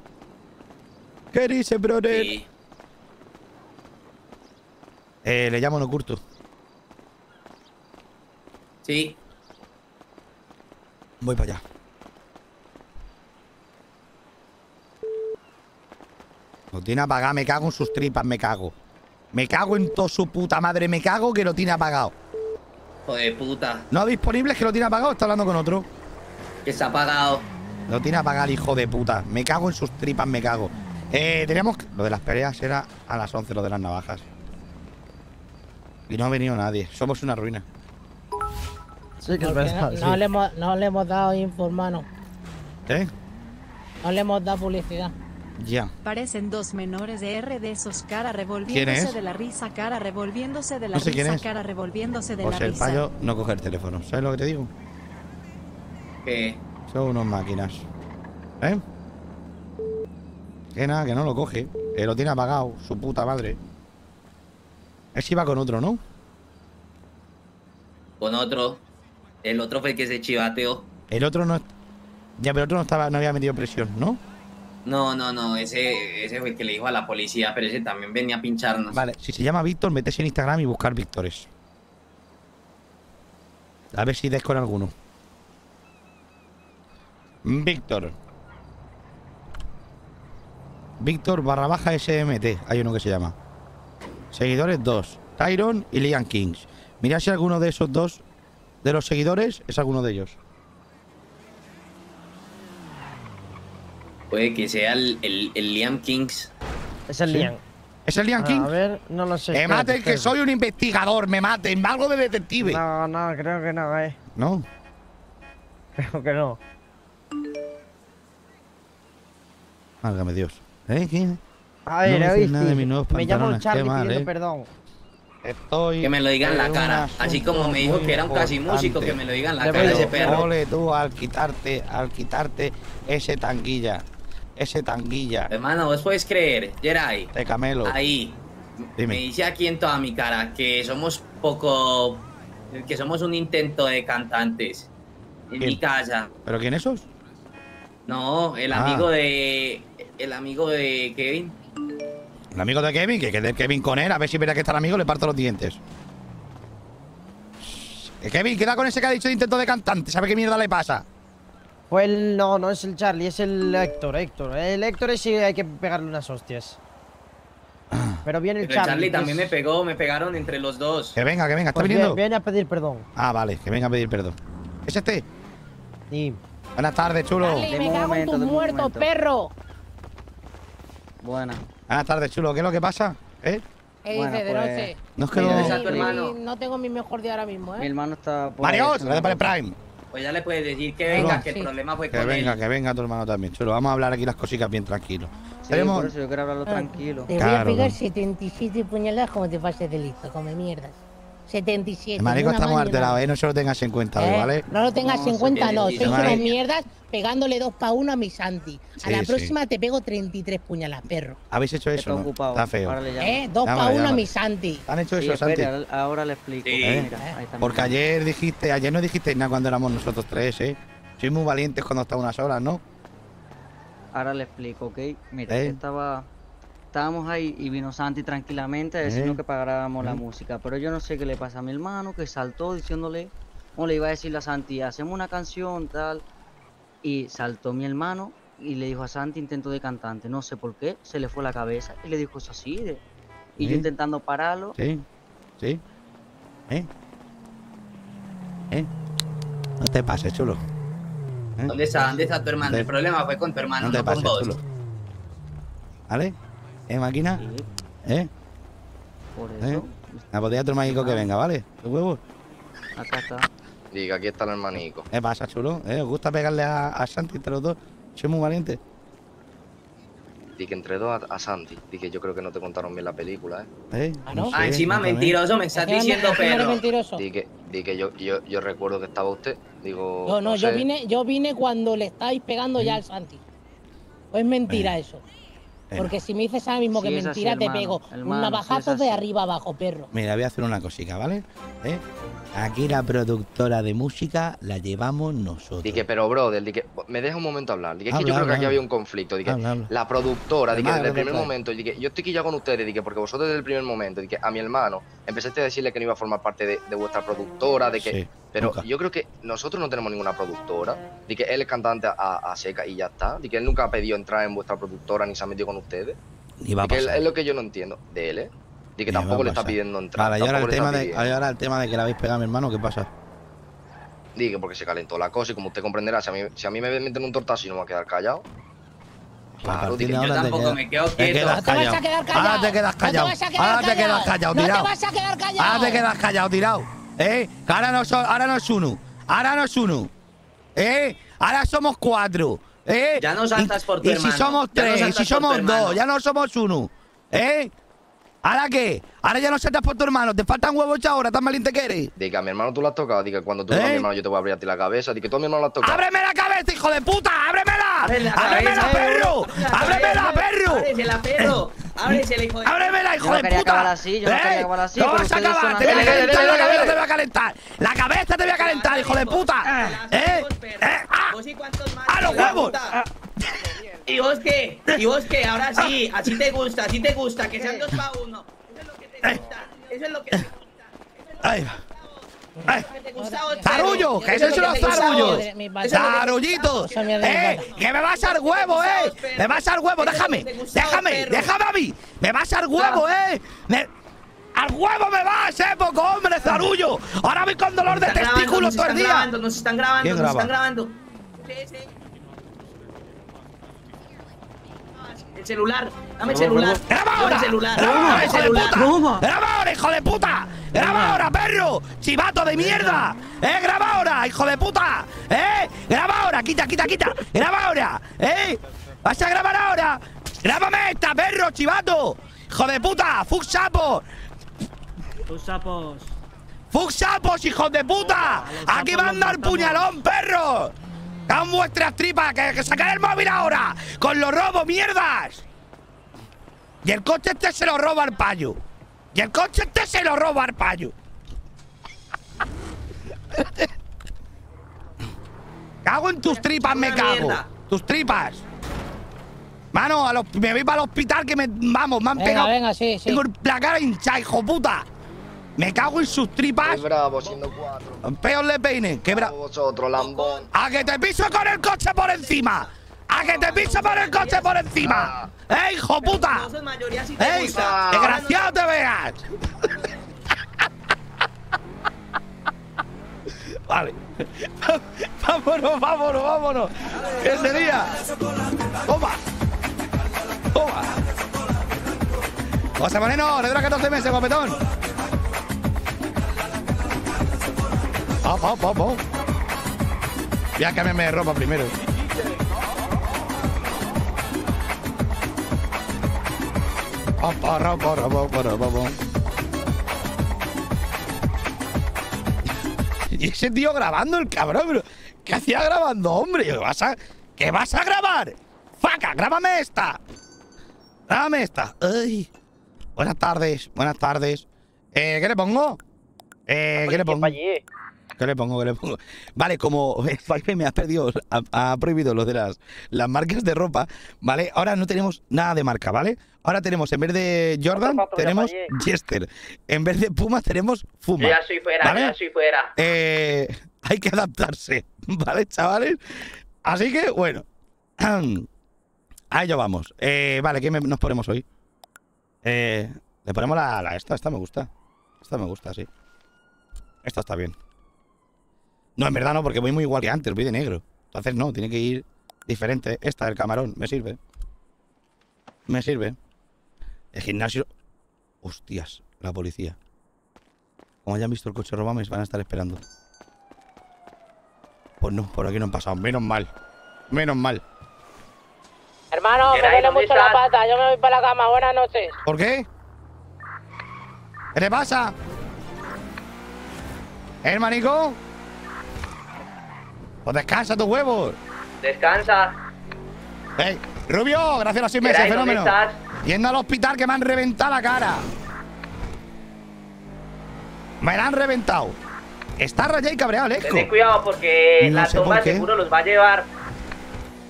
¿Qué dice, brother? Sí. Eh, le llamo Nocurto. Sí. Voy para allá. Lo tiene apagado, me cago en sus tripas, me cago. Me cago en toda su puta madre, me cago que lo tiene apagado. Joder, puta. No disponible, es que lo tiene apagado, está hablando con otro. Que se ha apagado. Lo tiene apagado, hijo de puta. Me cago en sus tripas, me cago. Eh, teníamos. que- Lo de las peleas era a las 11, lo de las navajas. Y no ha venido nadie. Somos una ruina. Sí, que es no, verdad. no le hemos, no le hemos dado info, hermano. ¿Eh? No le hemos dado publicidad. Ya. Parecen dos menores de R de esos cara revolviéndose es? de la risa, cara revolviéndose de la No sé quién risa, es. cara revolviéndose de Pues la el risa. payo no coge el teléfono. ¿Sabes lo que te digo? Que Son unos máquinas. ¿Eh? Que nada, que no lo coge. Que lo tiene apagado, su puta madre. Ese iba con otro, ¿no? con otro. El otro fue el que se chivateó. El otro no. Ya, pero el otro no estaba, no había metido presión, ¿no? No, no, no. Ese, ese fue el que le dijo a la policía, pero ese también venía a pincharnos. Vale, si se llama Víctor, metes en Instagram y buscar Víctores. A ver si des con alguno. Víctor. Víctor barra baja SMT. Hay uno que se llama. Seguidores 2. Tyron y Liam Kings. Mira si alguno de esos dos de los seguidores es alguno de ellos. Puede que sea el, el, el Liam Kings. Es el ¿Sí? Liam. ¿Es el Liam Ah, Kings? A ver, no lo sé. Me maten, que soy un investigador, me maten, algo de detective. No, no, creo que no, eh. ¿No? Creo que no. Válgame Dios. ¿Eh? ¿Qué? A ver, no me nada de mis nuevos Me llamo Charlie qué mal, pidiendo ¿eh? perdón. Estoy Que me lo diga en la cara. Así como me dijo que era un casi músico, que me lo diga en la cara ese perro. Ole tú al quitarte, al quitarte ese tanguilla. Ese tanguilla Hermano, vos puedes creer, Jerai. de camelo. Ahí. Dime. Me dice aquí en toda mi cara que somos poco. que somos un intento de cantantes. En ¿Quién? mi casa. ¿Pero quién esos? No, el Ah. amigo de. El amigo de Kevin. El amigo de Kevin, que quede Kevin con él, a ver si verá que está el amigo, le parto los dientes. Kevin, queda con ese que ha dicho de intento de cantante, ¿sabe qué mierda le pasa? Pues el, no, no es el Charlie, es el Héctor, Héctor. El Héctor sí hay que pegarle unas hostias. Pero viene el Pero el Charlie. Charlie también me es- pegó, me pegaron entre los dos. Que venga, que venga, ¿está pues viniendo? viene, viene a pedir perdón. Ah, vale, que venga a pedir perdón. ¿Es este? Sí. Buenas tardes, chulo. Charlie, me cago en muertos, momento. perro. Buena. Buenas tardes, chulo. ¿Qué es lo que pasa? ¿Eh? ¿Qué Bueno, de pues, noche? No es que ¿Dónde no- tu Mi-? No tengo mi mejor día ahora mismo, Mi ¿eh? hermano está por Marios, gracias por el Prime. Pues ya le puedes decir que venga, que el problema fue Que con venga, él. que venga tu hermano también. Chulo, vamos a hablar aquí las cositas bien tranquilos. Sí, Tenemos- por eso yo quiero hablarlo tranquilo. Te voy Claro, a pegar claro. 77 puñaladas como te pases de listo, come mierdas. 77. El marico está una ¿eh? No se lo tengas en cuenta, ¿Eh? ¿vale? No lo tengas en cuenta, no. Sois Vale. unos mierdas pegándole dos pa' uno a mi Santi. A Sí, la sí. próxima te pego 33 puñaladas, perro. ¿Habéis hecho eso? Está no? ocupado. Está feo. ¿Eh? Dos pa' Llámale, uno a llámale. mi Santi. ¿Han hecho Sí, eso, Santi? ahora- le explico. ¿Eh? Mira, Porque ayer dijiste, ayer no dijiste nada cuando éramos nosotros tres, ¿eh? Sois muy valientes cuando está unas horas, ¿no? Ahora le explico, ¿ok? Mira, ¿Eh? estaba, estábamos ahí y vino Santi tranquilamente a ¿Eh? decirnos que pagáramos la música. Pero yo no sé qué le pasa a mi hermano, que saltó diciéndole, o le iba a decirle a Santi, hacemos una canción, tal. Y saltó mi hermano y le dijo a Santi intento de cantante. No sé por qué, se le fue la cabeza y le dijo eso así. de- y yo intentando pararlo. Sí, sí. ¿Eh? ¿Eh? No te pases, chulo. ¿Eh? ¿Dónde está, ¿Dónde está tu hermano? ¿Dónde? El problema fue con tu hermano, No te no con pases, vos. chulo. ¿Vale? ¿Eh, máquina? ¿Eh? Por ¿Eh? eso, La botella tu mágico que venga, ¿vale? ¿Qué huevo? acá está. Diga, aquí está el hermanico. ¿Qué pasa, chulo? ¿Eh? ¿Os gusta pegarle a, a Santi entre los dos? Soy muy valiente. Di que entre dos a, a Santi. Di que yo creo que no te contaron bien la película, ¿eh? ¿Eh? Ah, ¿no? Ah, sé, encima mentiroso, me estás diciendo perro. mentiroso. Di que, yo, yo, yo recuerdo que estaba usted. Digo, No, no, yo sé. vine, yo vine cuando le estáis pegando ya al Santi. ¿O es mentira eso? Porque si me dices ahora mismo Sí, que así, mentira, te hermano, pego hermano, un navajazo de arriba abajo, perro. Mira, voy a hacer una cosita, ¿vale? ¿Eh? Aquí la productora de música la llevamos nosotros. Di que, pero brother, di que, me deja un momento hablar. Di que, es que Habla, yo creo que aquí habla. había un conflicto. Di que Habla, habla. la productora, di que Hermano, desde el ¿qué primer momento, di que yo estoy quillado con ustedes, di que porque vosotros desde el primer momento, di que a mi hermano empezaste a decirle que no iba a formar parte de, de vuestra productora, de que. Sí, pero nunca. yo creo que nosotros no tenemos ninguna productora. Di que él es cantante a, a seca y ya está. Di que él nunca ha pedido entrar en vuestra productora ni se ha metido con ustedes. Ni va a Di que él- pasar. es lo que yo no entiendo de él, ¿eh? Di que Ni tampoco le está pidiendo entrar. Vale, y ahora el, tema de, ahora el tema de que la habéis pegado a mi hermano, ¿qué pasa? Diga, porque se calentó la cosa y como usted comprenderá, si a mí, si a mí me meten un tortazo y no me voy a quedar callado. A Claro, partir di de que ahora yo te tampoco quedas- me quedo quieto. No te vas a callado. quedar callado. Ahora te quedas callado. Ahora te quedas callado. tirado. Ahora te quedas callado, tirado. ¿Eh? Ahora no, so- ahora no es uno. Ahora no es uno. ¿Eh? Ahora somos cuatro. ¿Eh? Ya no saltas Y- por tu Y hermano. si somos no tres, y si somos dos, ya no somos uno. ¿Eh? ¿Ahora qué? Ahora ya no saltas por tu hermano. Te faltan huevos ya ahora, tan valiente que eres. Di que a mi hermano tú lo has tocado, di que cuando tú ¿Eh? a mi hermano yo te voy a abrir a ti la cabeza, di que tú a mi hermano lo has tocado. ¡Ábreme la cabeza, hijo de puta! ¡Ábremela! La ¡Ábremela, cabeza, perro! ¡Ábremela, perro! ¡Ábresela, perro! ¡Ábresela, hijo de... ¡Ábremela, hijo Yo no de quería puta! acabar así, yo no quería acabar así, ¿Cómo pero vas a acabar? Te voy a calentar, la cabeza te voy a calentar. La cabeza te voy a calentar, hijo de puta. ¿Eh? ¿Eh? ¡Ah! ¿Vos y cuántos más? ¡A los huevos! ¿Y vos qué? ¿Y vos qué? Ahora sí, así te gusta, así te gusta, que sean dos para uno. Eso es lo que te gusta, eso es lo que te gusta. ¡Ay! ¡Ay! A ¡Zarullo! perro. ¡Que Eso es los a que a mierda de ¡Eh! ¡Que me vas al huevo, eh! ¡Me vas al huevo! ¡Déjame! ¡Déjame! ¡Déjame a mí! ¡Me vas al huevo, eh! Me- ¡Al huevo me vas, eh, poco hombre, zarullo! Ahora voy con dolor de Nos están testículos nos todo el están día. grabando, Nos están grabando, ¿Quién nos están grabando. Sí, sí. El celular, dame el celular. ¡Graba Dame ahora! el celular. ¡Graba el hijo de puta! ¡Graba ahora, hijo de puta! ¡Graba ahora, perro! ¡Chivato de mierda! ¡Eh, graba ahora, hijo de puta! ¡Eh! ¡Graba ahora! ¡Quita, quita, quita! ¡Graba ahora! ¿Eh? ¿Vas a grabar ahora? ¡Grábame esta, perro, chivato! ¡Hijo de puta! ¡Fuck sapo! Tus sapos. ¡Fuck sapos, hijos de puta! ¡Aquí van a dar puñalón, perro! ¡Dan vuestras tripas! ¡Que, que sacar el móvil ahora! ¡Con los robos, mierdas! Y el coche este se lo roba al payo. Y el coche este se lo roba al payo. Cago en tus tripas, me cago. mierda. Tus tripas. Mano, a los, me voy para el hospital que me. Vamos, me han Venga, pegado. venga, sí, sí. Tengo la cara hinchada, hijo puta. Me cago en sus tripas. Es bravo, siendo cuatro. Peor le peine. Que bra- Vosotros, lambón. ¡A que te piso con el coche por encima! ¡A que te piso por el coche por encima! ¡Eh, hijo puta! ¡Eh, desgraciado te veas! vale. vámonos, vámonos, vámonos. ¿Qué sería? Toma. Toma. José Moreno, le dura 14 meses, guapetón. Op, op, op, op. Voy a cambiarme de ropa primero. Op, op, op, op, op, op. Y ese tío grabando el cabrón, bro. ¿Qué hacía grabando, hombre? ¿Qué vas a, ¿qué vas a grabar? ¡Faca! ¡Grábame esta! ¡Grábame esta! ¡Ay! Buenas tardes, buenas tardes. Eh, ¿Qué le pongo? Eh, ¿qué le pongo? ¿Qué le pongo? ¿Qué le pongo? Vale, como Five me ha perdido, ha, ha prohibido lo de las, las marcas de ropa, ¿vale? Ahora no tenemos nada de marca, ¿vale? Ahora tenemos, en vez de Jordan, tenemos Jester. En vez de Puma, tenemos Fuma. Yo ya soy fuera, ¿vale? yo ya soy fuera. Eh, hay que adaptarse, ¿vale, chavales? Así que, bueno. A ello vamos. Eh, vale, ¿qué me- nos ponemos hoy? Eh, le ponemos la, la esta, esta me gusta. Esta me gusta, sí. Esta está bien. No, en verdad no, porque voy muy igual que antes, voy de negro. Entonces no, tiene que ir diferente. Esta del camarón, me sirve. Me sirve. El gimnasio. Hostias, la policía. Como hayan visto el coche robado, me van a estar esperando. Pues no, por aquí no han pasado. Menos mal. Menos mal. Hermano, me duele ¿dónde mucho la pata. Yo me voy para la cama. Buenas noches. ¿Por qué? ¿Qué le pasa? ¿Hermanico? Pues descansa tus huevos. Descansa. ¡Ey! Rubio, gracias a los seis meses, Geray, ¿dónde fenómeno. estás? Yendo al hospital que me han reventado la cara. Me la han reventado. Está rayado y cabreado, Lesco. Tened cuidado porque No la qué. seguro los va a llevar.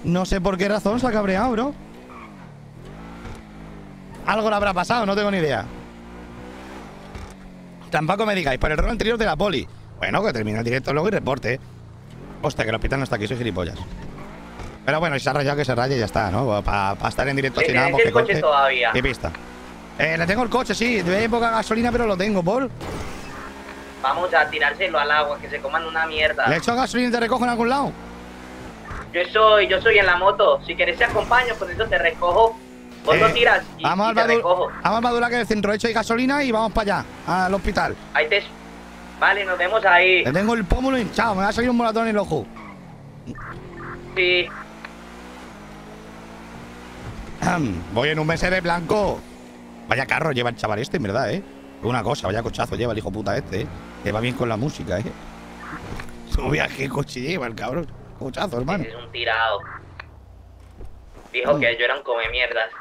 No sé por qué razón se ha cabreado, bro. Algo le habrá pasado, no tengo ni idea. Tampoco me digáis, por el rol anterior de la poli. Bueno, que termine el directo luego y reporte. Hostia, que el hospital no está aquí, soy gilipollas. Pero bueno, si se ha rayado, que se raye y ya está, ¿no? Para estar en directo sin nada, pues coche todavía. Y pista. Eh, le tengo el coche, sí. De poca gasolina, pero lo tengo, por. Vamos a tirárselo al agua, que se coman una mierda. ¿Le echo gasolina y te recojo en algún lado? Yo soy, yo soy en la moto. Si quieres te acompaño, con eso te recojo. Vos lo Eh, tiras y, Vamos y al te recojo. vamos al Badula, que el centro hecho hay gasolina y vamos para allá, al hospital. Ahí te... Vale, nos vemos ahí. Le tengo el pómulo hinchado, me va a salir un moratón en el ojo. Sí. Voy en un Mercedes blanco. Vaya carro lleva el chaval este, en verdad, ¿eh? Una cosa, vaya cochazo lleva el hijo puta este, ¿eh? Que va bien con la música, ¿eh? Su viaje coche lleva el cabrón. Cochazo, hermano. Es un tirado. Dijo que yo era un come mierdas.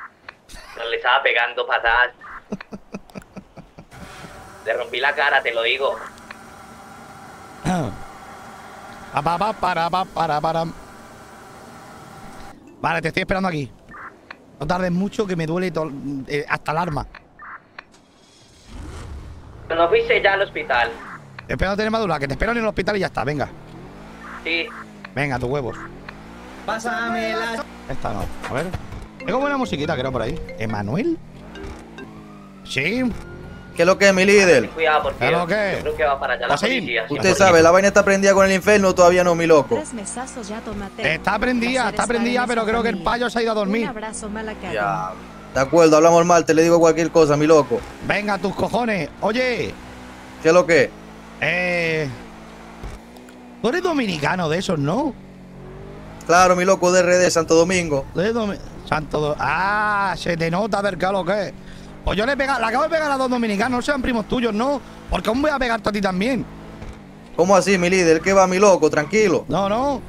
No le estaba pegando patadas. Le rompí la cara, te lo digo. Pa, pa, pa, para, pa, para, para. Vale, te estoy esperando aquí. No tardes mucho que me duele eh, hasta el arma. No fuiste ya al hospital. Te espero en Madura, que te espero en el hospital y ya está, venga. Sí. Venga, tus huevos. Pásame la... Esta no. A ver. Tengo buena musiquita, creo, por ahí. ¿Emanuel? Sí. ¿Qué es lo que es mi líder? Cuidado porque ¿Qué es lo que? yo creo que va para allá la Josín, policía. Usted sabe, la vaina está prendida con el infierno, todavía no, mi loco. Está prendida, está prendida, pero creo que el payo se ha ido a Un dormir. abrazo, Malacayo. Ya. De acuerdo, hablamos mal, te le digo cualquier cosa, mi loco. Venga, tus cojones. Oye. ¿Qué es lo que es? Eh. Tú eres dominicano de esos, ¿no? Claro, mi loco de RD Santo Domingo. De Santo Do- Ah, se te nota ver qué es lo que es. Pues yo le, pega, le acabo de pegar a dos dominicanos, no sean primos tuyos, ¿no? Porque aún voy a pegarte a ti también. ¿Cómo así, mi líder? ¿Qué va, mi loco? Tranquilo. No, no.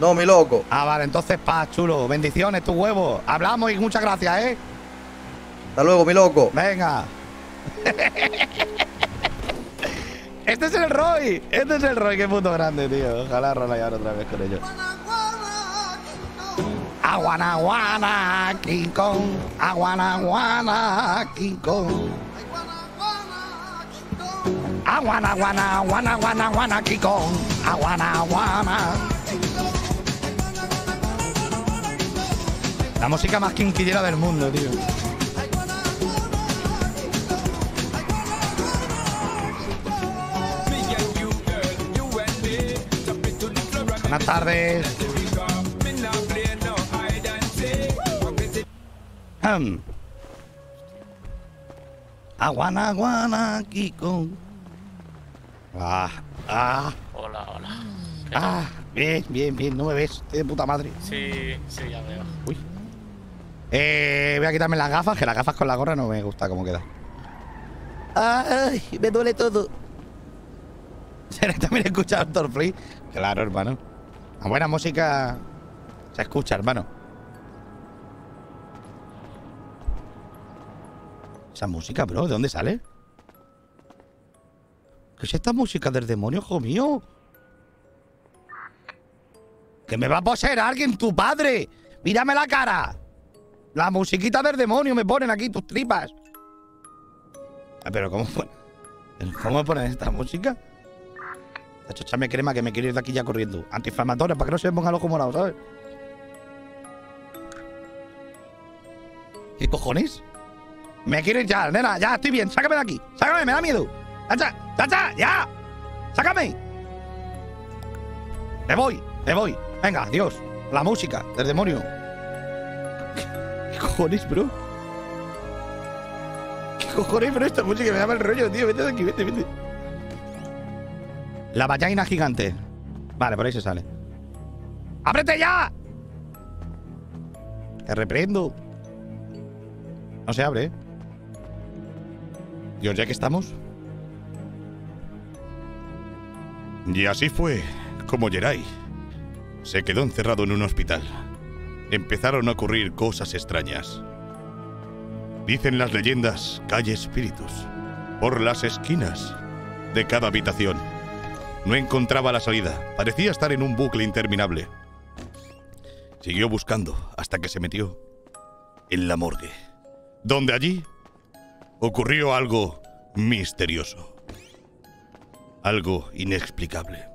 No, mi loco. Ah, vale, entonces paz, chulo. Bendiciones, tu huevo. Hablamos y muchas gracias, ¿eh? Hasta luego, mi loco. Venga. Este es el Roy. Este es el Roy, qué puto grande, tío. Ojalá rolayar otra vez con ellos. Aguanaguana, King Kong. Aguanaguana, King Kong. Aguanaguana, guana, guana, guana, King Kong. Aguanaguana. La música más quinquillera del mundo, tío. Buenas tardes. Aguana, aguana, Kiko. Ah, ah, Hola, hola. ah. Bien, bien, bien. No me ves. Estoy de puta madre. Sí, sí, ya veo. Uy. Eh, voy a quitarme las gafas, que las gafas con la gorra no me gusta cómo queda. Ay, me duele todo. ¿Será también escuchar Doctor Free? Claro, hermano. La buena música se escucha, hermano. Esa música, bro, ¿de dónde sale? ¿Qué es esta música del demonio, hijo mío? ¡Que me va a poseer alguien, tu padre! ¡Mírame la cara! La musiquita del demonio me ponen aquí tus tripas. Ah, pero ¿cómo ¿Cómo ponen esta música? Tacho, échame crema que me quiero ir de aquí ya corriendo. Antiinflamatoria, para que no se me ponga el ojo morado, ¿sabes? ¿Qué cojones? Me quiero ir ya, nena, ya, estoy bien. Sácame de aquí. Sácame, me da miedo. ¡Tacha! ¡Tacha! ¡Ya! ¡Sácame! Me voy, me voy. Venga, Dios. La música del demonio. ¿Qué cojones, bro? ¿Qué cojones, bro? Esta música me da mal rollo, tío. Vete de aquí, vete, vete. La vallaina gigante. Vale, por ahí se sale. ¡Ábrete ya! Te reprendo. No se abre, ¿eh? Ya que estamos. Y así fue como Jerai se quedó encerrado en un hospital. Empezaron a ocurrir cosas extrañas. Dicen las leyendas que hay espíritus por las esquinas de cada habitación. No encontraba la salida. Parecía estar en un bucle interminable. Siguió buscando hasta que se metió en la morgue, donde allí ocurrió algo misterioso. Algo inexplicable.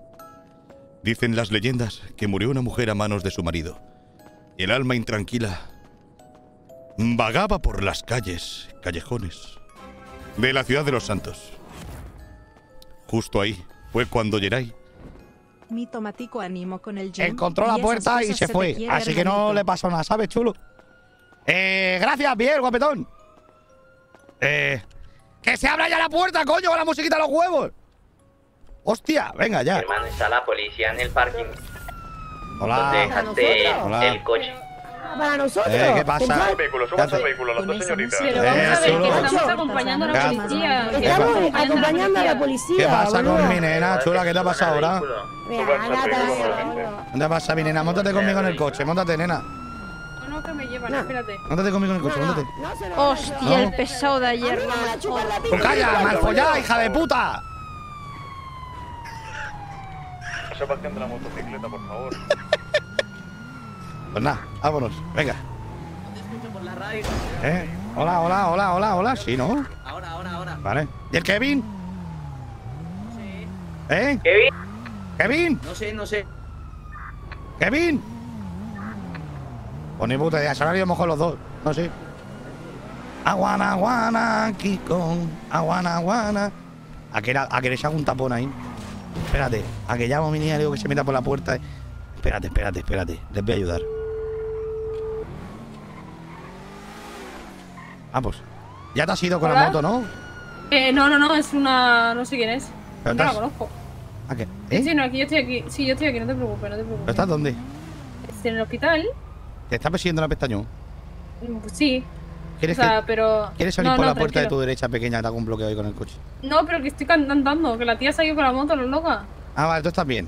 Dicen las leyendas que murió una mujer a manos de su marido. Y el alma intranquila vagaba por las calles, callejones de la ciudad de los santos. Justo ahí fue cuando Jerai Mi tomatico animo con el gym. Encontró la puerta y se fue. Así que no le pasó nada, ¿sabes, chulo? Eh, gracias, bien, guapetón. Eh, que se abra ya la puerta, coño, con la musiquita de los huevos. Hostia, venga ya. Hermano, está la policía en el parking. Hola. ¿Dónde dejaste Hola. el coche? Para nosotros. Eh, ¿qué pasa? Pensad- Vehículo, súbanse al vehículo, las dos señoritas. Pero Eh, vamos a ver, que estamos acompañando a la ¿Qué- policía. Estamos pasa? acompañando a la policía. ¿Qué pasa con mi nena, chula? ¿Qué te ha pasado ahora? ¿Qué te pasa, mi nena? Móntate conmigo en el coche, móntate, nena. No, no, llevan, espérate. Móntate conmigo en el coche, móntate. Hostia, No. el pesado de ayer. ¡Pues calla, malfollada, hija de puta! Sebastián de la motocicleta, por favor. Pues nada, vámonos, venga. por la radio. ¿Eh? Hola, hola, hola, hola, hola. Sí, ¿no? Ahora, ahora, ahora. Vale. ¿Y el Kevin? ¿Eh? ¿Kevin? ¿Kevin? No sé, no sé. ¿Kevin? Pues ni puta idea, ido mejor los dos. No sé. Aguana, aguana, Kiko. Aguana, aguana. A que, era- a que le haga un tapón ahí. Espérate, a que llamo a mi niña y digo que se meta por la puerta. Espérate, espérate, espérate. Les voy a ayudar. Vamos. Ya te has ido con la moto, ¿no? Eh, no, no, no, es una. No sé quién es. Pero No la conozco. ¿A qué? ¿Eh? Sí, no, aquí yo estoy aquí. Sí, yo estoy aquí, no te preocupes, no te ¿Pero preocupes. estás dónde? Estoy en el hospital. ¿Te está persiguiendo la pestañón? Mm, Sí. O ¿Quieres, sea, que- pero. ¿quieres salir no, por no, la puerta de tu derecha pequeña? Te hago un bloqueo ahí con el coche. No, pero que estoy can- andando, que la tía ido con la moto, lo loca. Ah, vale, tú estás bien.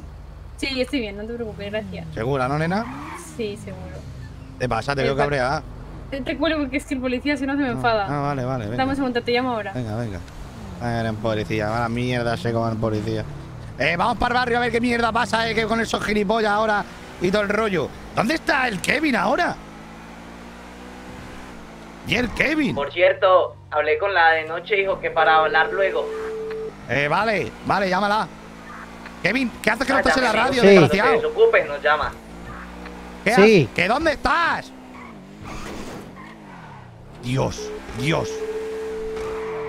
Sí, estoy bien, no te preocupes, gracias. ¿Segura, no, nena? Sí, seguro. ¿Te pasa? Te veo cabreada. Te, te cuelgo porque es que el policía si no se me enfada. Ah, vale, vale, venga. Dame un segundo, te llamo ahora. Venga, venga. Eres policía, a la mierda sé como el policía. Eh, vamos para el barrio a ver qué mierda pasa, eh, que con esos gilipollas ahora y todo el rollo. ¿Dónde está el Kevin ahora? ¿Y el Kevin? Por cierto, hablé con la de noche, dijo que para hablar luego. Eh, vale, vale, llámala. Kevin, ¿qué haces que no Ah, estás en la radio, se desgraciado? desocupe, nos llama. ¿Qué Sí. haces? ¿Que dónde estás? Dios, Dios.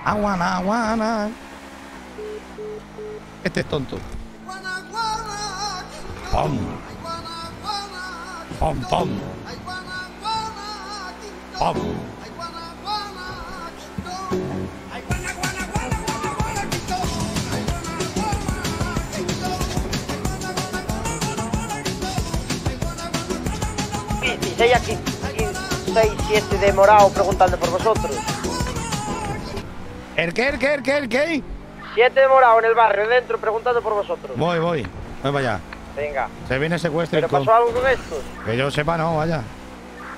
Aguana, aguana. Este es tonto. ¡Pam! ¡Pam, pam! ¡Pam! hay aquí 6, 7 demorado preguntando por vosotros. ¿El qué, el qué, el qué, el qué? 7 de morado en el barrio, dentro, preguntando por vosotros. Voy, voy. Voy para allá. Venga. Se viene secuestro ¿Pero con- pasó algo con estos? Que yo sepa, no, vaya.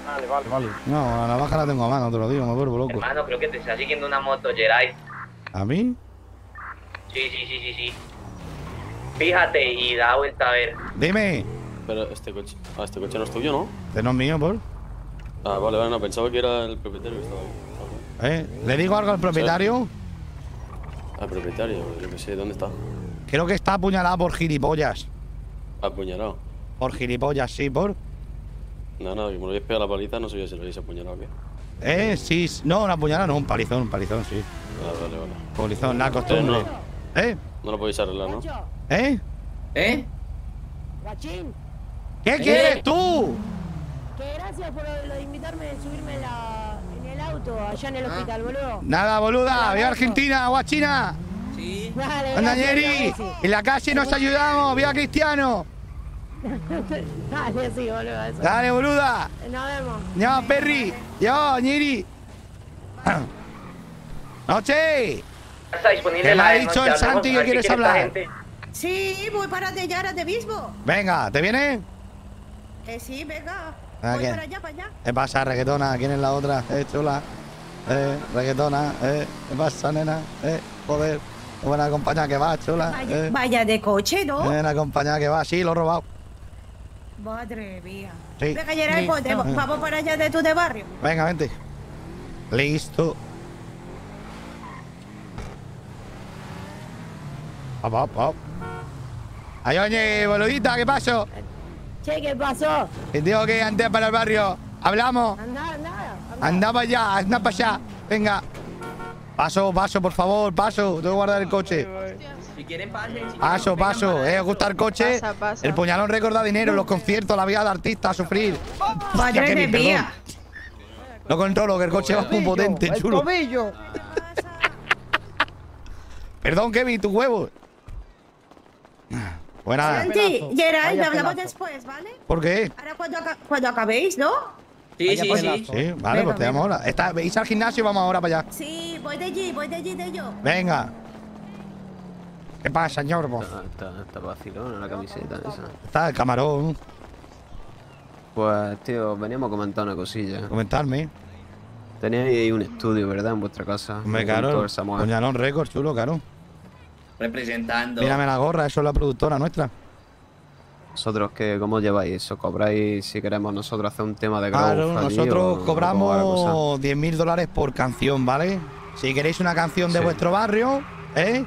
Vale, vale, vale. No, la navaja la tengo a mano, te lo digo, me vuelvo loco. Hermano, creo que te está siguiendo una moto, Jerai. ¿A mí? Sí, sí, sí, sí, sí. Fíjate y da vuelta a ver. Dime. Pero este coche. Ah, este coche no es tuyo, ¿no? Este no es mío, por. Ah, vale, vale, no, pensaba que era el propietario que estaba ahí. ¿Eh? ¿Le digo algo al propietario? Al propietario, yo que sé, ¿dónde está? Creo que está apuñalado por gilipollas. Apuñalado. Por gilipollas, sí, por. Nada, nada, que me lo habéis pegado la paliza, no sabía si lo habéis apuñalado o qué. Eh, sí. No, una puñalada, no, un palizón, un palizón, sí. Ah, vale, vale. Palizón, la costumbre. Eh, ¿Eh? No lo podéis arreglar, ¿no? ¿Eh? ¿Eh? Guachín, ¿Qué quieres tú? que gracias por lo, de invitarme a subirme en, la, auto allá en el hospital, boludo. Nada, boluda. Viva Argentina, guachina. Sí. Dale, Anda, gracias, Ñeri. Messi. En la calle nos ayudamos. Viva Cristiano. Dale, sí, boludo. Eso. Dale, boluda. Nos vemos. Ya, Perry. Ya, Ñeri. Noche. Está disponible ¿Qué me la ha dicho el Santi que quieres hablar? Sí, voy para allá ahora de mismo. Venga, ¿te viene? Eh, sí, venga. Voy ¿qué? para allá, para allá. ¿Qué pasa, reggaetona? ¿Quién es la otra? Eh, chula. Eh, reggaetona. Eh, ¿qué pasa, nena? Eh, joder. Buena compañía que va, chula. Vaya, Eh, vaya de coche, ¿no? buena compañía que va. Sí, lo he robado. Madre mía. Sí. Venga, te- vamos para allá de tu de barrio. Venga, vente. Listo. Hop, hop, hop. Ay, oye, boludita, ¿qué pasó? Che, ¿qué pasó? Que tengo que andar para el barrio. ¿Hablamos? Anda, anda. Anda para allá, anda para allá. Venga. Paso, paso, por favor, paso. Tengo que guardar el coche. Si quieren, pasen. si Paso, paso. Eh, ¿os gusta el coche? Pasa, pasa. El puñalón récord da dinero, los conciertos, la vida de artista a sufrir. Madre Hostia, Kevin, mía. No controlo, que el coche va muy potente, ¡El chulo. tobillo! Perdón, Kevin, tu huevo. Buena. Santi, Vaya hablamos después, ¿vale? ¿Por qué? Ahora cuando, aca- cuando acabéis, ¿no? Sí, sí, sí. Sí, vale, pues te llamo ahora. Está, ¿Veis al gimnasio? Vamos ahora para allá. Sí, voy de allí, voy de allí, de yo. Venga. ¿Qué pasa, señor? vos? Está, está vacilona la camiseta esa. Está el camarón. Pues, tío, veníamos a comentar una cosilla. Comentarme. Teníais ahí un estudio, ¿verdad? En vuestra casa. Me caro. Puñalón récord, chulo, caro. Representando. Mírame la gorra, eso es la productora nuestra. ¿Vosotros qué, cómo lleváis eso? ¿Cobráis si queremos nosotros hacer un tema de growth Claro, allí nosotros o- cobramos 10 mil dólares por canción, ¿vale? Si queréis una canción de Sí. vuestro barrio, ¿eh?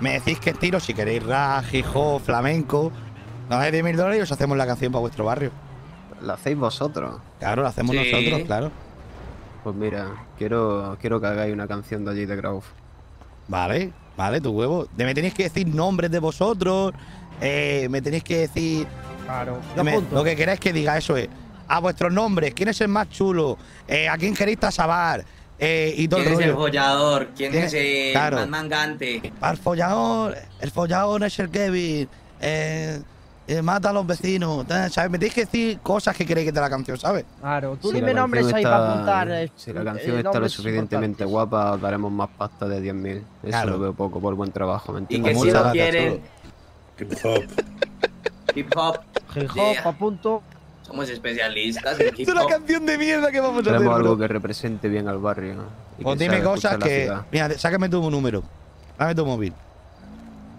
Me decís qué estilo, si queréis rap, hip hop, flamenco. Nos dais 10 mil dólares y os hacemos la canción para vuestro barrio. ¿La hacéis vosotros? Claro, la hacemos Sí. nosotros, claro. Pues mira, quiero, quiero que hagáis una canción de allí de growth. Vale, vale, tu huevo. De- Me tenéis que decir nombres de vosotros. eh, me tenéis que decir. Claro. me- lo que queráis que diga, eso es. A vuestros nombres, quién es el más chulo, eh, a quién queréis tasabar, eh, y todo ¿Quién el es el follador? ¿Quién ¿Quién es el Claro. más mangante? Al follador, el follador es el Kevin. Eh, eh, mata a los vecinos. ¿Sabes? Me tenéis que decir cosas que queréis que te la canción, ¿sabes? Claro, tú Si dime nombres ahí para apuntar. eh, Si la eh, canción está lo suficientemente guapa, os daremos más pasta de 10.000. Eso Claro. lo veo poco por buen trabajo, ¿me Y entiendes? que si lo quieren. Hip hop. Hip hop. Hip hop, Yeah. a punto. Somos especialistas en hip Es una hop. canción de mierda que vamos a hacer. Bro. algo que represente bien al barrio. y Pues que dime cosas que. Mira, sácame tu número. Dame tu móvil.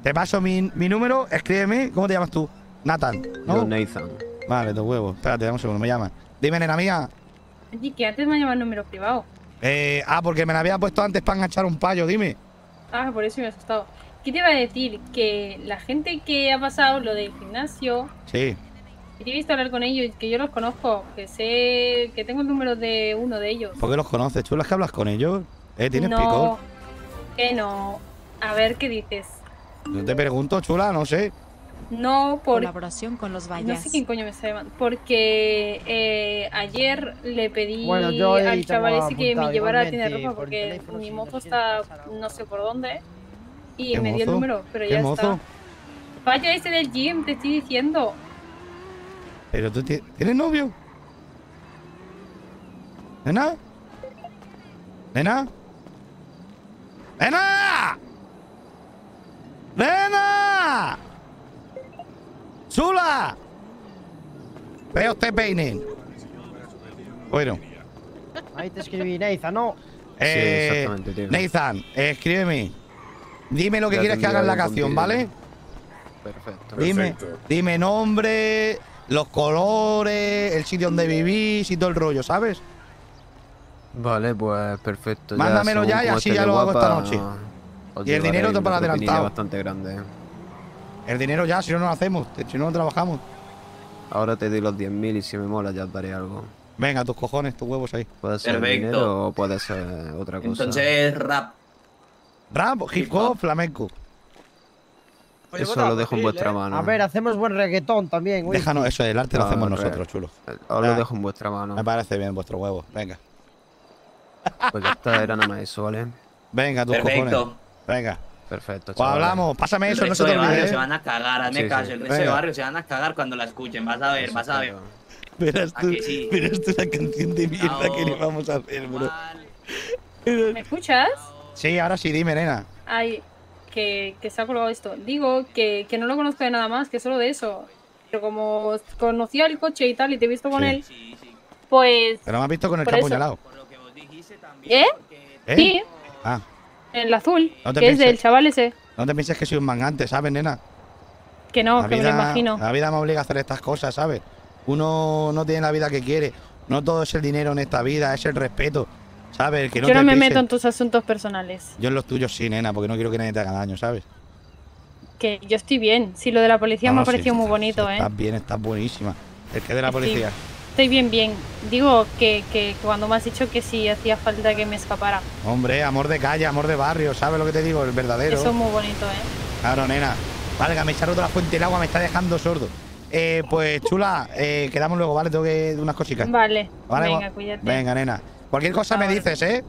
Te paso mi, mi número, escríbeme. ¿Cómo te llamas tú? Nathan. ¿no? Yo, Nathan. Vale, tu huevo. Espérate, dame un segundo, me llama. Dime, nena mía. Oye, que antes me llaman número privado. Eh, ah, porque me la había puesto antes para enganchar un payo, dime. Ah, por eso me he asustado. ¿Qué te iba a decir? Que la gente que ha pasado lo del gimnasio, Sí. que te he visto hablar con ellos, que yo los conozco, que sé que tengo el número de uno de ellos. ¿Por qué los conoces? ¿Tú las que hablas con ellos? ¿Eh? ¿Tienes no, picor? que no. A ver qué dices. Yo te pregunto, chula, no sé. No, por. Colaboración con los No vallas. sé quién coño me está llamando. Porque eh, ayer le pedí Bueno, yo ahí al chaval ese que me llevara a la tienda ropa por porque teléfono, mi mozo está no sé por dónde. Y ¿Qué me dio el número, pero ¿Qué ya mozo? está. Vaya ese del gym, te estoy diciendo. Pero tú ti- tienes novio. ¿Nena? ¿Nena? ¡Nena! ¡Nena! ¡Chula! Vea usted peine. Bueno. Ahí te escribí, Nathan, ¿no? Eh, exactamente, tío. Nathan, escríbeme. Dime lo que Ya quieres que haga en la canción. ¿vale? Perfecto. Dime, dime nombre, los colores, el sitio donde vivís y todo el rollo, ¿sabes? Vale, pues perfecto. Mándamelo ya y así ya lo hago esta noche. Y el dinero te para adelantado. bastante grande. El dinero ya, si no, no lo hacemos, si no, no trabajamos. Ahora te doy los 10.000 y si me mola ya te daré algo. Venga, tus cojones, tus huevos ahí. Puede ser Perfecto. dinero o puede ser otra cosa. Entonces, rap. Rap, hip hop, flamenco. Eso lo dejo en vuestra mano. A ver, hacemos buen reggaetón también, güey. Déjanos eso, el arte lo hacemos re- nosotros, chulo. Os lo dejo en vuestra mano. Me parece bien vuestro huevo. Venga. Pues ya está, era nada más eso, ¿vale? Venga, tus Perfecto. cojones. Venga. Perfecto. Pues chavales. hablamos, pásame El eso, no se te de barrio olvide. se van a cagar, hazme Sí, caso. sí. El resto de barrio se van a cagar cuando la escuchen. Vas a ver, vas a ver. Verás ¿A tú, sí? verás tú la canción de mierda que le vamos a hacer, bro. ¿Me escuchas? Sí, ahora sí, dime, nena. Ay, que, que se ha colgado esto. Digo que, que no lo conozco de nada más, que solo de eso. Pero como conocía el coche y tal y te he visto con Sí. él, pues... Pero me has visto con el Por que apuñalado. ¿Eh? ¿Eh? Sí, El azul, No te que es del chaval ese. no te pienses que soy un mangante, ¿sabes, nena? Que no, la, que me lo imagino. la vida me obliga a hacer estas cosas, ¿sabes? Uno no tiene la vida que quiere. No todo es el dinero en esta vida, es el respeto. ¿Sabes? Que no Yo no te me pisen. meto en tus asuntos personales. Yo en los tuyos sí, nena, porque no quiero que nadie te haga daño, ¿sabes? Que yo estoy bien. Si lo de la policía No, me no, ha parecido sí, muy bonito, ¿eh? Estás bien, estás buenísima. El que de la policía. Estoy bien, bien. Digo que, que cuando me has dicho que si hacía falta que me escapara. Hombre, amor de calle, amor de barrio, ¿sabes lo que te digo? El verdadero. Eso es muy bonito, ¿eh? Claro, nena. Válgame, roto la fuente del agua, me está dejando sordo. Eh, pues chula, eh, quedamos luego, ¿vale? Tengo que unas cositas. Vale. ¿Vale? Venga, cuídate. Venga, nena. Cualquier cosa me dices, ¿eh?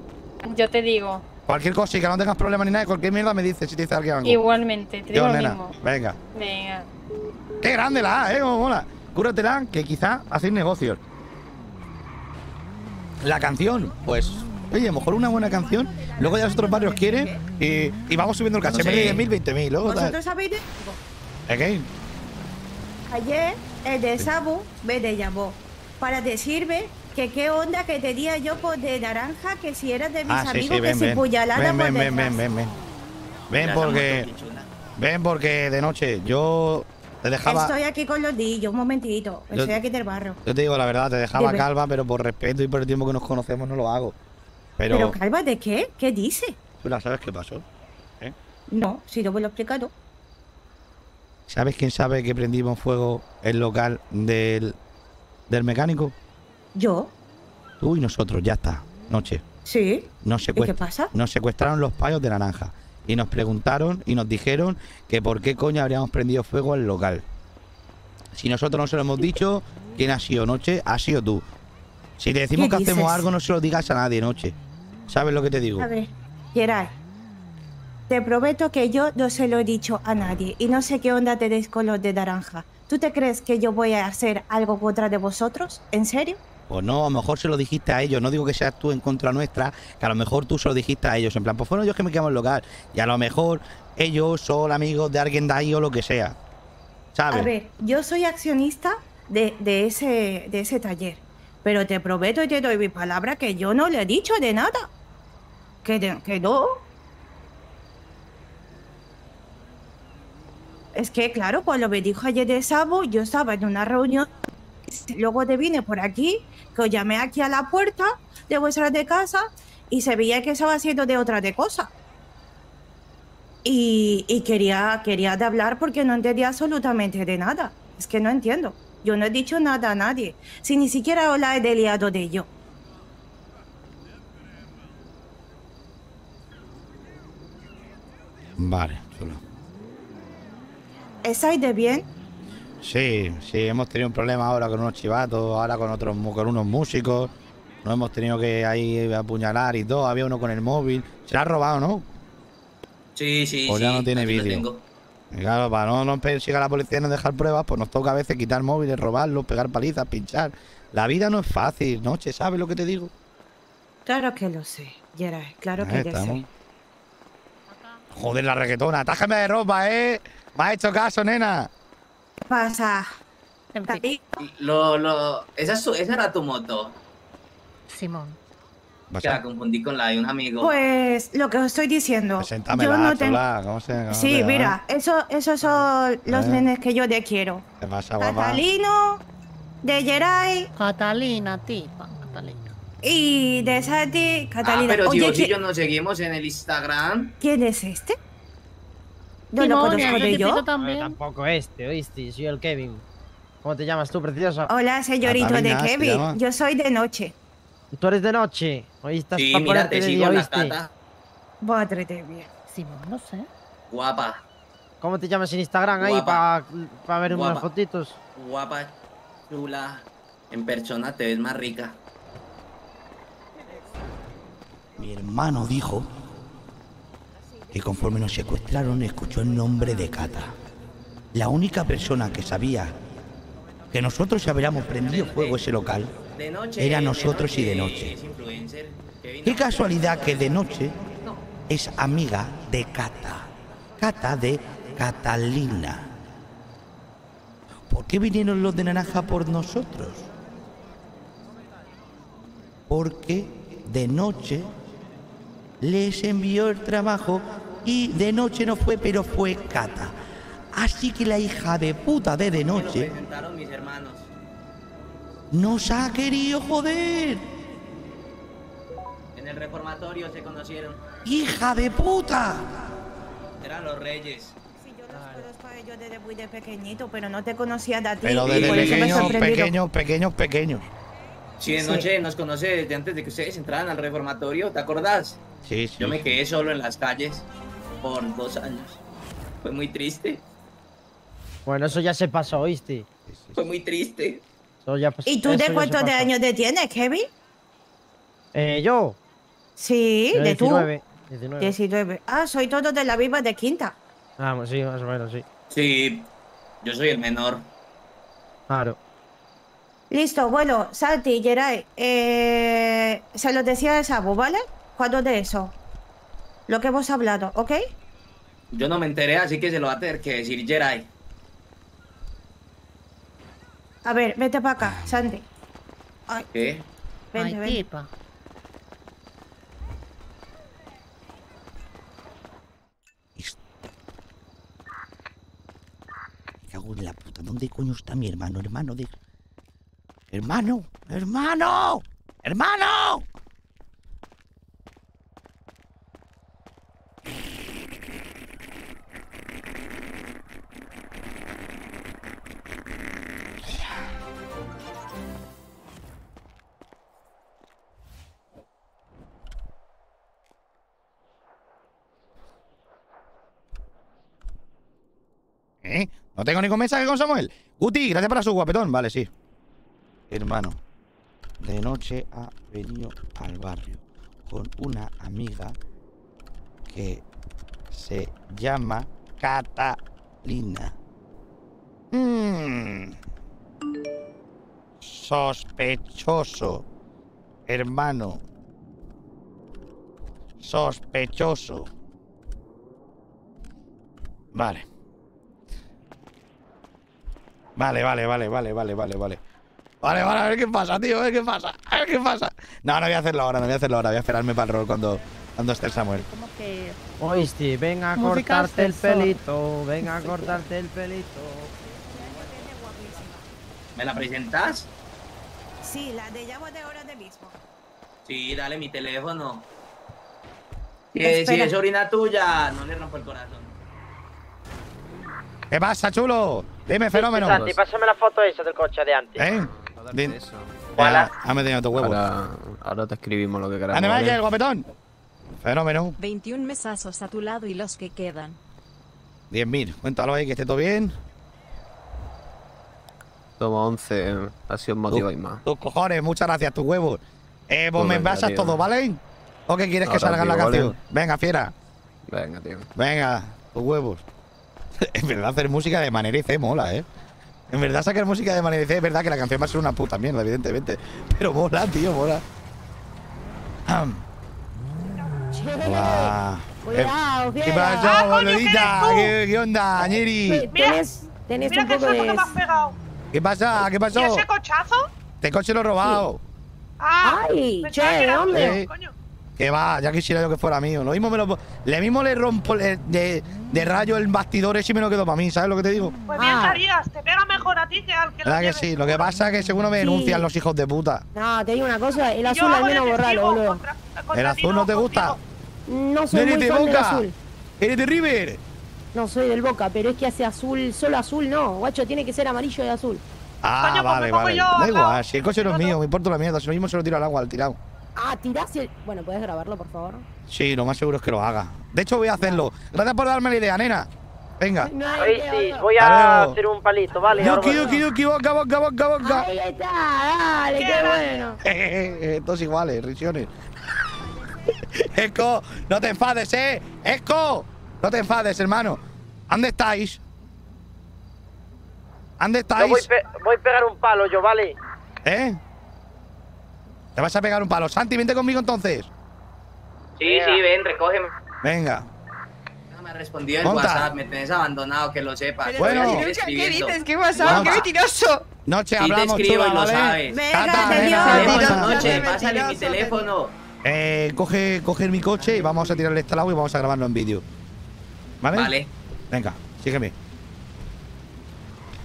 Yo te digo. Cualquier cosa y que no tengas problemas ni nada, cualquier mierda me dices si te dice alguien algo. Igualmente, te digo Yo, lo nena. mismo. Venga. Venga. Qué grande la A, ¿eh? Cómo mola. Cúratela, que quizá hacéis negocios. La canción, pues. Oye, a lo mejor una buena canción. Luego ya los otros barrios quieren y, y vamos subiendo el caché. Sé. 10.000, 20.000. Luego tal. ¿Vosotros sabéis de ¿Eh, qué? Ayer el de Sabu me te llamó para decirme que qué onda que tenía yo por de naranja, que si eras de mis Ah, sí, amigos sí, que ven, se ven. puñalada Ven, por ven, ven, ven, ven, ven. Ven porque. Ven porque de noche yo te dejaba. Estoy aquí con los niños, un momentito. Yo- Estoy aquí del barro. Yo te digo la verdad, te dejaba Dime. calva, pero por respeto y por el tiempo que nos conocemos no lo hago. Pero, ¿Pero calva de qué? ¿Qué dice? ¿tú la sabes qué pasó? ¿Eh? No, si no me lo explica tú. ¿Sabes quién sabe que prendimos fuego el local del, del mecánico? ¿Yo? Tú y nosotros, ya está. Noche. Sí. Nos, ¿Y qué pasa? nos secuestraron los payos de naranja. Y nos preguntaron y nos dijeron que por qué coño habríamos prendido fuego al local. Si nosotros no se lo hemos dicho, ¿quién ha sido noche? Ha sido tú. Si te decimos ¿Qué que hacemos algo, no se lo digas a nadie noche. ¿Sabes lo que te digo? A ver, Geray, te prometo que yo no se lo he dicho a nadie y no sé qué onda tenéis con los de naranja. ¿Tú te crees que yo voy a hacer algo contra de vosotros? ¿En serio? Pues no, a lo mejor se lo dijiste a ellos. No digo que seas tú en contra nuestra, que a lo mejor tú se lo dijiste a ellos. En plan, pues fueron ellos que me quedamos en local. Y a lo mejor ellos son amigos de alguien de ahí o lo que sea. ¿Sabes? A ver, yo soy accionista de, de ese, de ese taller, pero te prometo y te doy mi palabra que yo no le he dicho de nada. Que, de- que no. Es que, claro, cuando me dijo ayer de Sabo, yo estaba en una reunión. Luego te vine por aquí, que os llamé aquí a la puerta de vuestra de casa y se veía que estaba haciendo de otra de cosa. Y, y quería, quería de hablar porque no entendía absolutamente de nada. Es que no entiendo. Yo no he dicho nada a nadie. Si ni siquiera os la he deliado de ello. Vale, chulo. ¿Estáis de bien? Sí, sí, hemos tenido un problema ahora con unos chivatos, ahora con otros mu- con unos músicos. Nos hemos tenido que ahí apuñalar y todo. Había uno con el móvil. Se la ha robado, ¿no? Sí, sí, Pues sí. ya no tiene lo vídeo. claro, para no nos persiga la policía y no dejar pruebas, pues nos toca a veces quitar móviles, robarlos, pegar palizas, pinchar. La vida no es fácil, noche, ¿sabes lo que te digo? Claro que lo sé, Geray, claro que Ahí lo estamos. sé. Joder, la reggaetona. Atájame de ropa, ¿eh? Me has hecho caso, nena. ¿Qué pasa? David, Lo, lo, esa, es tu- esa era tu moto. Simón. Que la confundí con la de un amigo. Pues lo que os estoy diciendo. Preséntamela, yo no tengo. chula. ¿Cómo se cómo Sí, se mira, eso, esos son los Eh. nenes que yo te quiero. ¿Qué pasa? Catalino, de Geray Catalina, tipa, Catalina. y de Santi. ah, Catalina. pero si Oye, vos y ¿qui- yo nos seguimos en el Instagram. ¿quién es este? Lo Simón, conozco el de yo. también. Tampoco este, ¿oíste? Soy el Kevin. ¿Cómo te llamas tú, preciosa? Hola, señorito de Catalina, ¿se Kevin. Yo soy de noche. Tú eres de noche. Hoy estás Sí, mira, te sigo en la ¿oíste? cata. Bótrete bien. Simón, no sé. Guapa, ¿Cómo te llamas en Instagram ahí para ver unas Guapa. fotitos? guapa, chula. En persona te ves más rica. Mi hermano dijo que conforme nos secuestraron escuchó el nombre de Cata. La única persona que sabía que nosotros habríamos prendido fuego ese local era nosotros y de noche. Qué casualidad que de noche es amiga de Cata. Cata de Catalina. ¿Por qué vinieron los de naranja por nosotros? Porque de noche les envió el trabajo y de noche no fue, pero fue Cata. Así que la hija de puta de de me lo noche presentaron mis hermanos. nos ha querido joder. En el reformatorio se conocieron. ¡Hija de puta! Eran los reyes. Conozco a ellos desde muy de pequeñito, pero no te conocía de a ti. Pero desde pequeños, pequeños, pequeños, pequeños. Sí, de Sí. noche nos conoce desde antes de que ustedes entraran al reformatorio, ¿te acordás? Sí, sí. Yo me quedé solo en las calles por dos años. Fue muy triste, Bueno, eso ya se pasó, ¿oíste? fue muy triste. Eso ya pas- ¿Y tú de cuántos de pasó. años te tienes, Kevin? Eh, yo. Sí, Yo de tú. 19. 19. 19. Ah, soy todo de la misma de quinta. Ah, sí, más o menos, sí. Sí, yo soy el menor. Claro. Listo, bueno, Santi, Geray, eh, se lo decía a Sabu, ¿vale? ¿Cuándo de eso? Lo que hemos hablado, ¿ok? Yo no me enteré, así que se lo va a tener que decir Jerai. A ver, vete para acá, Santi. Ay, ¿Qué? vente, Ay, vente. tipa. Cago en la puta. ¿Dónde coño está mi hermano? Hermano de. ¡Hermano! ¡Hermano! ¡Hermano! No tengo ningún mensaje con Samuel. Guti, gracias por su guapetón. Vale, sí. Hermano, de noche ha venido al barrio con una amiga que se llama Catalina. Mm. Sospechoso. Hermano. Sospechoso. Vale. Vale, vale, vale, vale, vale, vale, vale. Vale, vale, a ver qué pasa, tío, a ver qué pasa, a ver qué pasa. No, no voy a hacerlo ahora, no voy a hacerlo ahora, voy a esperarme para el rol cuando, cuando esté el Samuel. Como que. Oíste, ven a cortarte el pelito, ven a cortarte el pelito. ¿Me la presentas? Sí, la de llamo de ahora de mismo. Sí, dale mi teléfono. Que si es sobrina tuya, no le rompo el corazón. ¿Qué pasa, chulo? Dime, fenómeno. Pues, Santi, pásame la foto esa del coche de antes. ¿Eh? Din- Hola. Dame tenido tu huevo. Ahora, ahora te escribimos lo que queramos. ¡Ande, ¿vale? el guapetón! Fenómeno. 21 mesazos a tu lado y los que quedan. 10.000. Cuéntalo ahí, que esté todo bien. Toma 11, eh, ha sido un motivo y más. Tus cojones, muchas gracias, tus huevos. Eh, vos Pues me venga, envasas todo, ¿vale? ¿O qué quieres que salga en la tío, ¿vale? canción? Venga, fiera. Venga, tío. Venga, tus huevos. en verdad, hacer música de manera y C mola, ¿eh? En verdad, sacar música de manera y C es verdad que la canción va a ser una puta mierda, evidentemente. Pero mola, tío, mola. Cuidado, ¿Qué fiera. pasó, boludita? ¿Qué, qué onda, Ñeri? Tenés, tenés un poco de... ¿Qué pasa? ¿Qué pasó? ¿Y ese cochazo? Este coche lo he robado. Ah, Ay, pensaba che, que ¿dónde? Eh, coño. Que va, ya quisiera yo que fuera mío. Lo mismo me lo le mismo le rompo le- de, de rayo el bastidor ese y me lo quedo para mí, ¿sabes lo que te digo? Pues bien Ah. harías, te pega mejor a ti que al que lo ¿Verdad que sí? Lo que pasa es que seguro me Sí. denuncian los hijos de puta. No, te digo una cosa, el azul al menos testigo boludo. contra- contra ¿El azul no te gusta? contigo. No soy ¿Eres muy de fan del Boca? azul. ¿Eres de River? No soy del Boca, pero es que hace azul, solo azul no, guacho, tiene que ser amarillo y azul. Ah, Coño, pues vale, vale. yo Da al igual, si el coche no es mío, me importa la mierda. Si lo mismo se lo tiro al agua, al tirado. Ah, tirás el... Bueno, ¿puedes grabarlo, por favor? Sí, lo más seguro es que lo haga. De hecho, voy a hacerlo. Gracias por darme la idea, nena. Venga. No idea, sí, voy a luego. hacer un palito, vale. Yuki, yuki, yuki, boca, boca, boca, boca. Ahí está, dale, qué, bueno. Todos iguales, risiones. Esco, no te enfades, eh. Esco, no te enfades, hermano. ¿Dónde estáis? ¿Dónde Yo voy, estáis? pe- voy a pegar un palo yo, ¿vale? ¿Eh? Te vas a pegar un palo. Santi, vente conmigo entonces. Sí, sí, ven, recógeme. Venga. No me ha respondido el Monta. WhatsApp, me tenés abandonado, que lo sepas. Bueno. ¿Qué escribiendo. ¿Qué WhatsApp? ¡Qué mentiroso! Noche, Sí te hablamos, escribo y chula, lo ¿vale? sabes. Venga, te venga, venga. noche, pásale mi teléfono. Eh, coge, coge mi coche y vamos a tirarle este al agua y vamos a grabarlo en vídeo. ¿Vale? Vale. Venga, sígueme.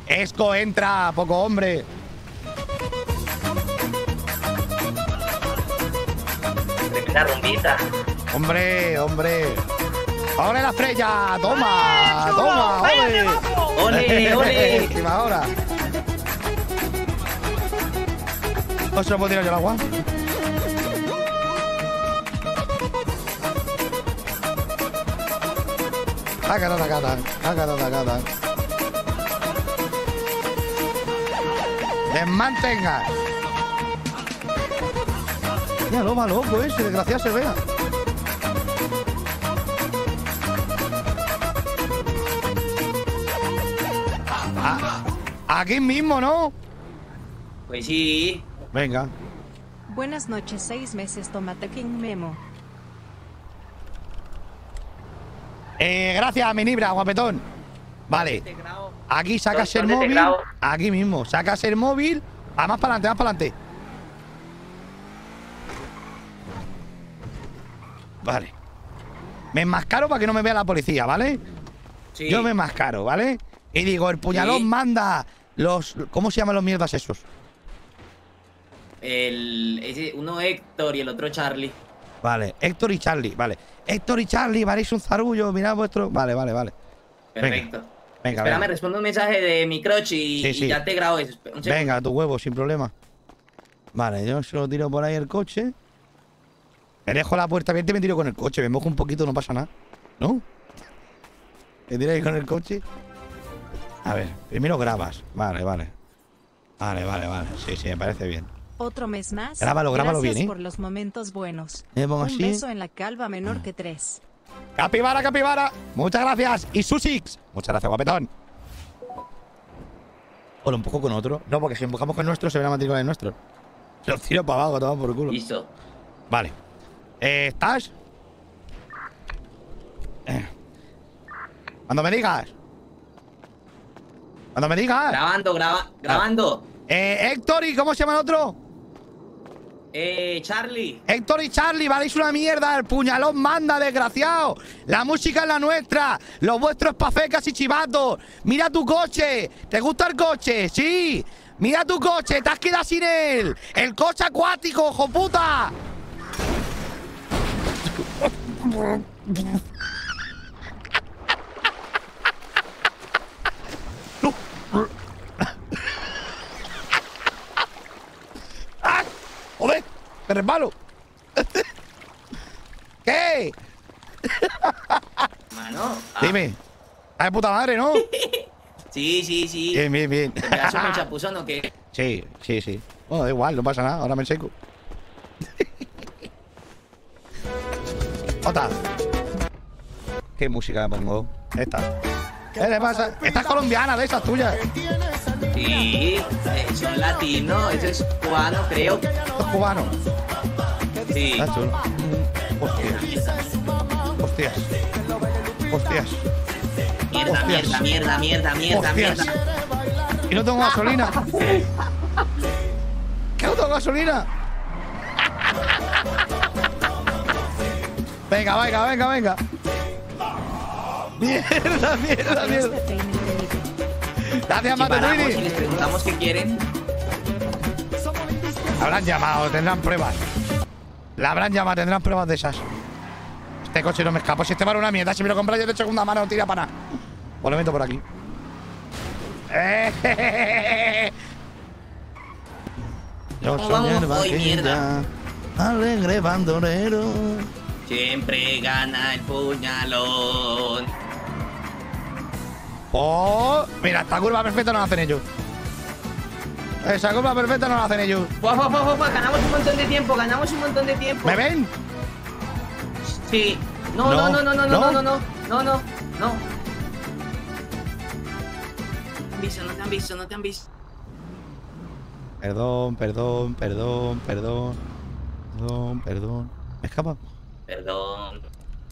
Esco, entra, poco hombre. Tremenda rumbita. Hombre, hombre. ¡Ole la estrella! ¡Toma! ¡Toma! ¡Ole! ¡Ole, ole! Encima ahora. ¿No se lo puedo tirar yo al agua? Acá, acá, acá, acá. Desmantenga. Ya lo va loco ese, desgraciado se vea. Ah, aquí mismo, ¿no? Pues sí. Venga. Buenas noches, seis meses Tomate King Memo. Eh, gracias, Minibra, guapetón. Vale. Aquí sacas el ¿Dónde te móvil. Aquí mismo. Sacas el móvil. Ah, más para adelante, más para adelante. Vale. Me enmascaro para que no me vea la policía, ¿vale? Sí. Yo me enmascaro, ¿vale? Y digo, el puñalón Sí. manda los. ¿Cómo se llaman los mierdas esos? El, ese, uno Héctor y el otro Charlie. Vale, Héctor y Charlie, vale. Héctor y Charlie, valéis un zarullo, mirad vuestro. Vale, vale, vale. Perfecto. Venga, Espera, me venga. responde un mensaje de mi crotch y, Sí, y sí. ya te grabo eso. Venga, tu huevo, sin problema. Vale, yo se lo tiro por ahí el coche. Me dejo la puerta abierta y me tiro con el coche. Me mojo un poquito, no pasa nada. ¿No? Me tiro ahí con el coche. A ver, primero grabas. Vale, vale. Vale, vale, vale. Sí, sí, me parece bien. Otro mes más. Grábalo, grábalo Gracias bien, ¿eh? por los momentos buenos. Me pongo Un así. beso en la calva menor que tres. Capibara, capibara. Muchas gracias. Y Susix. Muchas gracias, guapetón. Hola, un poco con otro. No, porque si empujamos con nuestro, se ve la matrícula de nuestro. Los tiro para abajo, toma por culo. Listo. Vale. Eh, ¿Estás? Eh. Cuando me digas. Cuando me digas. Grabando, graba, grabando. Eh, Héctor, ¿y cómo se llama el otro? Eh, Charlie. Héctor y Charlie, valéis una mierda. El puñalón manda, desgraciado. La música es la nuestra. Los vuestros pafecas y chivatos. Mira tu coche. ¿Te gusta el coche? Sí. Mira tu coche. Te has quedado sin él. El coche acuático, hijo puta. ¡Ah! ¡Joder! ¡Me resbalo! ¿Qué? Mano. ah, Dime. ¡Ah, de puta madre, ¿no? Sí, sí, sí. Bien, bien, bien. ¿Te pegas un chapuzón o qué? Sí, sí, sí. Bueno, da igual, no pasa nada. Ahora me seco. Otra. ¿Qué música pongo? Esta. ¿Qué le pasa? Esta es colombiana, de esas tuyas. Sí, eso es latino, eso es cubano, creo. ¿Es cubano? Sí. Está chulo. Hostias. Hostias. Hostias. Mierda, Hostias. mierda, mierda, mierda, mierda, Hostias. mierda. Y no tengo gasolina. ¿Qué no tengo gasolina? Venga, venga, venga, venga. Mierda, mierda, mierda. Gracias, Si paramos y Matetuini. les preguntamos qué quieren. Habrán llamado, tendrán pruebas. La habrán llamado, tendrán pruebas de esas. Este coche no me escapo. Si este vale una mierda, si me lo compras yo de segunda mano, no tira para nada. Pues lo meto por aquí. Eh, Yo soy el mierda. alegre bandolero. Siempre gana el puñalón. Oh, mira, esta curva perfecta no la hacen ellos. Esa curva perfecta no la hacen ellos. Guau, guau, guau, guau, ganamos un montón de tiempo, ganamos un montón de tiempo. ¿Me ven? Sí. No, no, no, no, no, no, No. no, no, no, no, no, no. Visto, no te han visto, no te han visto. Perdón, perdón, perdón, perdón. Perdón, perdón. ¿Me escapa? Perdón.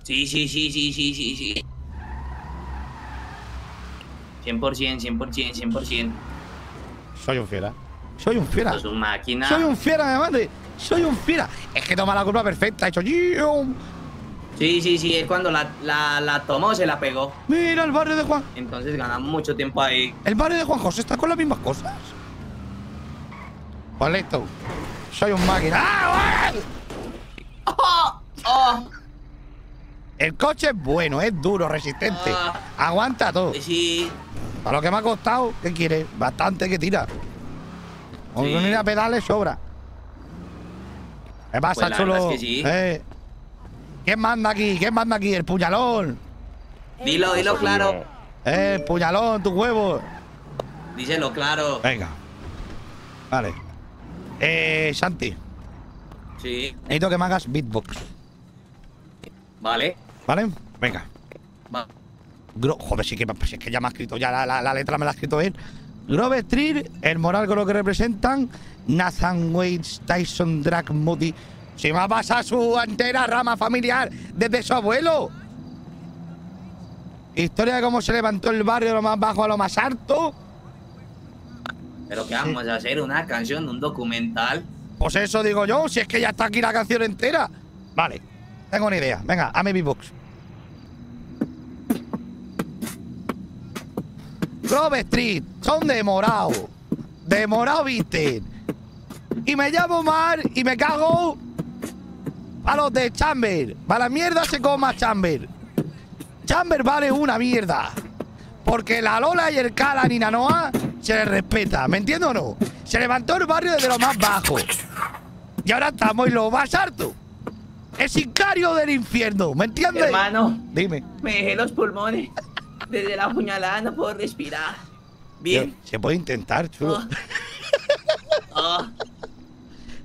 Sí, sí, sí, sí, sí, sí, sí. 100%, 100%, 100%. Soy un fiera. Soy un fiera. Sos un máquina. Soy un fiera, además. Soy un fiera. Es que toma la curva perfecta. Ha hecho. Sí, sí, sí, él cuando la, la, la tomó se la pegó. Mira el barrio de Juan. Entonces ganamos mucho tiempo ahí. El barrio de Juan José está con las mismas cosas. Listo. Soy un máquina. ¡Ah! ¡Oh! ¡Oh! El coche es bueno, es duro, resistente. Aguanta todo. Sí. Para lo que me ha costado, ¿qué quieres? Bastante que tira. Con Sí. unir a pedales sobra. ¿Qué pasa, Pues chulo? es que sí. Eh, ¿Quién manda aquí? ¿Quién manda aquí? El puñalón. Dilo, dilo claro. Eh, el puñalón, tu huevo. Díselo claro. Venga. Vale. Eh, Santi, Sí, necesito que me hagas beatbox. Vale. ¿Vale? Venga. Va. Gro- Joder, sí que, pues es que ya me ha escrito ya la, la- la letra, me la ha escrito él. Grove Street, el moral con lo que representan, Nathan Waits, Tyson Drag Moody. Si me ha pasado su entera rama familiar desde su abuelo. Historia de cómo se levantó el barrio de lo más bajo a lo más alto. Pero que vamos a hacer una canción, un documental. Pues eso digo yo, si es que ya está aquí la canción entera. Vale, tengo una idea. Venga, hazme beatbox. Grove Street, son de morado. De morado visten. Y me llamo Mar y me cago a los de Chamber. Para la mierda se coma Chamber. Chamber vale una mierda. Porque la Lola y el Calan y Nanoa se les respeta, ¿me entiendes o no? Se levantó el barrio desde lo más bajo. Y ahora estamos en lo más alto. El sicario del infierno, ¿me entiendes? Hermano, Dime. me dejé los pulmones. Desde la puñalada no puedo respirar. Bien. Se puede intentar, chulo. Ah,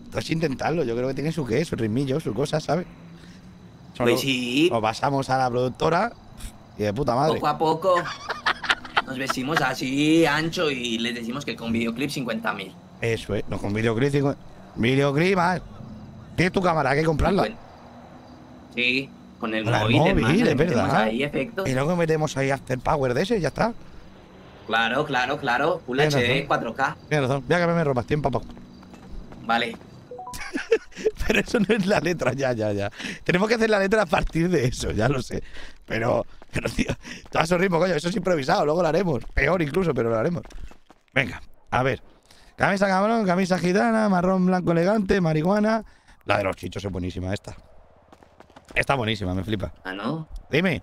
Entonces intentarlo, yo creo que tiene su qué, su ritmillo, su cosa, ¿sabes? Pues sí. Lo pasamos a la productora y de puta madre. poco a poco nos vestimos así, ancho, y les decimos que con videoclip 50 mil. Eso es, no con videoclip. cincu- Videoclip, más. Tienes tu cámara, hay que comprarla. Sí, con el móvil, móvil, hermano, es verdad. ahí efectos. Y luego metemos ahí After Power de ese y ya está. Claro, claro, claro. Full Tienes HD, razón. 4K. Tienes razón, voy a cambiarme ropa, tiempo poco. Vale. Pero eso no es la letra, ya, ya, ya. Tenemos que hacer la letra a partir de eso, ya lo sé. Pero, pero tío, todo a su ritmo, coño, eso es improvisado, luego lo haremos. Peor incluso, pero lo haremos. Venga, a ver. Camisa cabrón, camisa gitana, marrón blanco elegante, marihuana. La de los chichos es buenísima esta. Está buenísima, me flipa. Ah, no. Dime.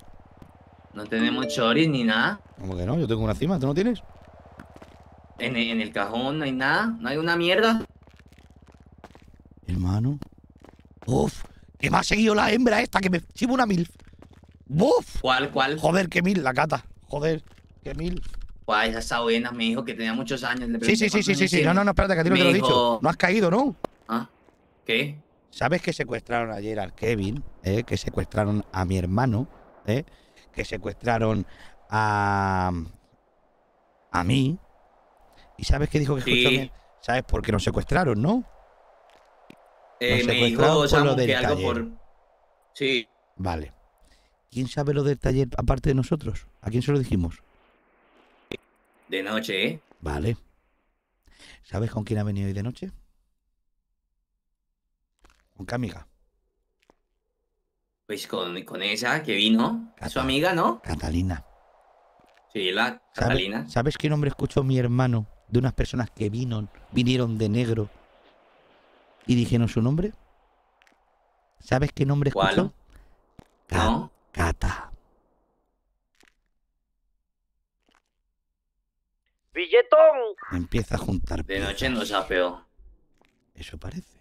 No tenemos choris ni nada. ¿Cómo que no? Yo tengo una cima, ¿tú no tienes? En, el- en el cajón no hay nada. No hay una mierda. Hermano. Uf, que me ha seguido la hembra esta, que me chiva una mil. ¡Buf! ¿Cuál, cuál? Joder, qué mil, la cata. Joder, qué mil. Guay, esa buena. Me dijo que tenía muchos años. Le Sí, sí, sí, sí, sí, sí. No, no, no, espérate, que a ti no te lo he dicho. No has caído, ¿no? ¿Ah? ¿Qué? ¿Sabes que secuestraron ayer al Kevin? ¿Eh? Que secuestraron a mi hermano, ¿eh? Que secuestraron a. a mí. ¿Y sabes qué dijo que Sí. ¿Sabes por qué nos secuestraron, no? Eh, Nos me secuestraron dijo por lo del que algo taller. por. Sí. Vale. ¿Quién sabe lo del taller aparte de nosotros? ¿A quién se lo dijimos? De noche, ¿eh? Vale. ¿Sabes con quién ha venido hoy de noche? ¿Con qué amiga? Pues con, con esa que vino. Su amiga, ¿no? Catalina. Sí, la ¿Sabe- Catalina. ¿Sabes qué nombre escuchó mi hermano de unas personas que vino, vinieron de negro y dijeron su nombre? ¿Sabes qué nombre ¿Cuál? escuchó? Ca- No. Cata. ¡Billetón! Empieza a juntar De noche piezas. no sapeó. Eso parece.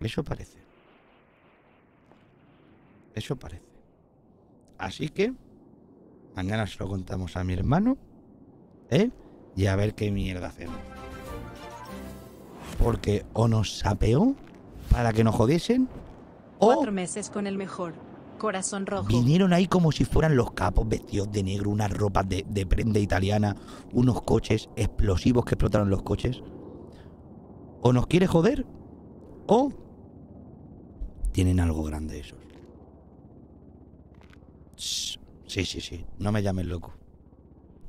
Eso parece. Eso parece. Así que mañana se lo contamos a mi hermano, ¿eh? Y a ver qué mierda hacemos. Porque o nos sapeó para que nos jodiesen, o Cuatro meses con el mejor. Corazón rojo. vinieron ahí como si fueran los capos vestidos de negro, unas ropas de, de prenda italiana, unos coches explosivos que explotaron los coches. O nos quiere joder, o tienen algo grande esos. Sí, sí, sí. No me llames loco.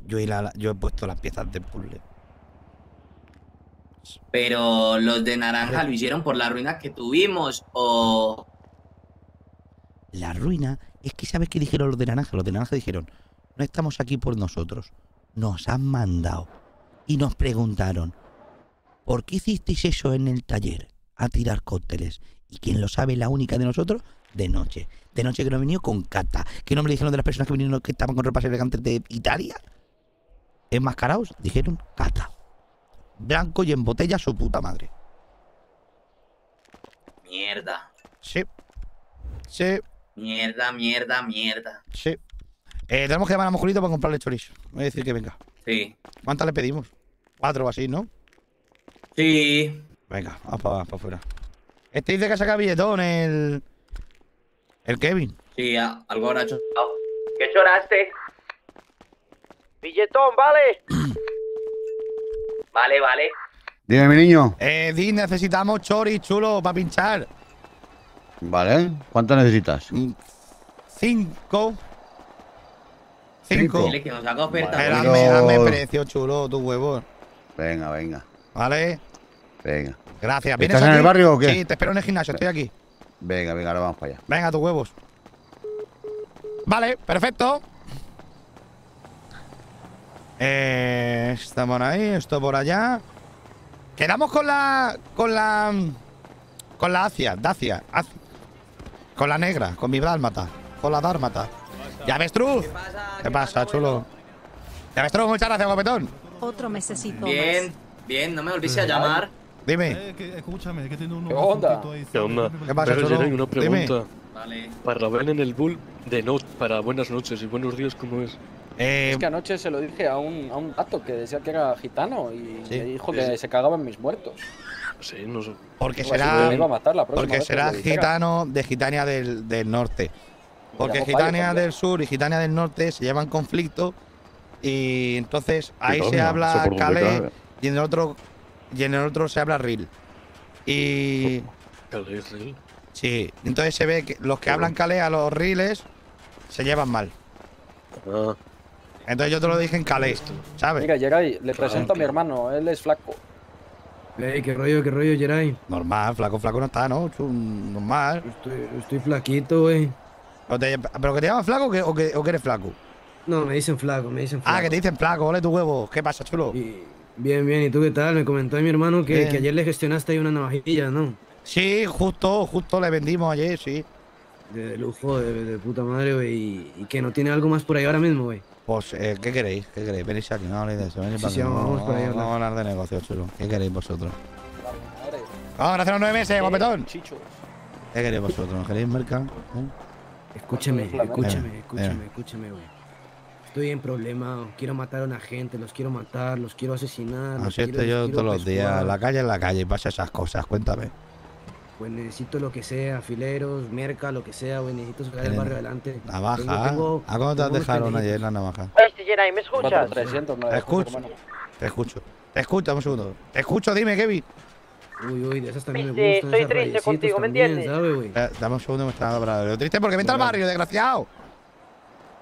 Yo he, la- yo he puesto las piezas del puzzle. Pero los de naranja lo hicieron por la ruina que tuvimos. O. La ruina es que sabes qué dijeron los de naranja. Los de naranja dijeron, no estamos aquí por nosotros. Nos han mandado. Y nos preguntaron, ¿por qué hicisteis eso en el taller? A tirar cócteles. Y quien lo sabe, la única de nosotros, de noche. De noche que no ha venido con Cata. ¿Qué nombre dijeron de las personas que vinieron que estaban con ropas elegantes de Italia? Enmascarados, dijeron Cata. Blanco y en botella su puta madre. Mierda. Sí. Sí. Mierda, mierda, mierda. Sí. Eh, tenemos que llamar a Mojolito para comprarle chorizo. Voy a decir que venga. Sí. ¿Cuántas le pedimos? Cuatro o así, ¿no? Sí. Venga, vamos para afuera. Este dice que saca billetón, el. El Kevin. Sí, algo habrá hecho. ¿Qué choraste? ¡Billetón, vale! Vale, vale. Dime, mi niño. Eh, Di, necesitamos chori chulo para pinchar. Vale. ¿Cuánto necesitas? Cinco. Cinco. Dile que nos haga oferta. Hazme, hazme precio chulo, tu huevo. Venga, venga. ¿Vale? Venga. Gracias. ¿Vienes ¿Estás en el barrio o qué? Sí, te espero en el gimnasio, estoy aquí. Venga, venga, ahora vamos para allá. Venga, tus huevos. Vale, perfecto. Eh, estamos ahí, esto por allá. Quedamos con la. con la. con la Acia, Dacia. Az- Con la negra, con mi dálmata. Con la dármata. ¿Ya ves, Truz? ¿Qué pasa, chulo? ¿Ya ves, Truz? Muchas gracias, guapetón. Otro mesecito Bien, bien, no me volviste a llamar. Dime. escúchame, que tiene uno. ¿Qué onda? ¿Qué onda? ¿Qué pasa, Pero, una Dime. pregunta. Vale. Para ver en el bull de noche, para buenas noches y buenos días, ¿cómo es? Eh, Es que anoche se lo dije a un, a un gato que decía que era gitano y Sí. me dijo que sí. se cagaba en mis muertos. Sí, no sé. Porque será. me iba a matar la próxima Porque que será gitano de Gitania del, del norte. Porque Gitania del sur y Gitania del norte se llevan conflicto. Y entonces ahí se habla cae. y en el otro. Y en el otro se habla Ril. Y. Calais, Ril. Sí. Entonces se ve que los que hablan Calais a los Riles se llevan mal. Ah. Entonces yo te lo dije en Calais, ¿sabes? Mira, Yeray, le presento a mi hermano, él es flaco. Ey, qué rollo, qué rollo, Jerai. Normal, flaco, flaco no está, ¿no? Normal. Estoy, estoy flaquito, güey. ¿Pero, que te llaman flaco o que, o que, o que eres flaco? No, me dicen flaco, me dicen flaco. Ah, que te dicen flaco, ole tu huevo. ¿Qué pasa, chulo? Bien, bien, ¿y tú qué tal? Me comentó mi hermano que, ayer le gestionaste ahí una navajilla, ¿no? Sí, justo, justo le vendimos ayer, sí. De, de lujo, de, de puta madre, güey. Y, y que no tiene algo más por ahí ahora mismo, güey. Pues, eh, ¿qué queréis? ¿Qué queréis? Venís aquí, no habléis de eso. Venid Sí, para sí, acá. vamos por ahí a Vamos a hablar. de negocio, chulo. ¿Qué queréis vosotros? Vamos a hacer los nueve meses, guapetón. Chichos. ¿Qué queréis vosotros? ¿Queréis mercar? ¿Eh? Escúchame, venga. escúchame, escúchame, güey. Estoy en problema, quiero matar a una gente, los quiero matar, los quiero asesinar. los Así quiero- estoy los yo todos los días. La calle en la calle y pasa esas cosas. Cuéntame. Pues necesito lo que sea, fileros, merca, lo que sea, güey. Necesito sacar el barrio adelante. Navaja. Tengo- tengo- ¿A cómo te dejaron pendientes. ayer la navaja? Este Jerai, ¿me escuchas? 300, no Te escucho. Te escucho. Te escucho, dame un segundo. Te escucho, dime, Kevin. Uy, uy, de esas también me Viste, gustan. estoy triste contigo, ¿me entiendes? Eh, dame un segundo, me está dando para lo triste porque vente al barrio, desgraciado.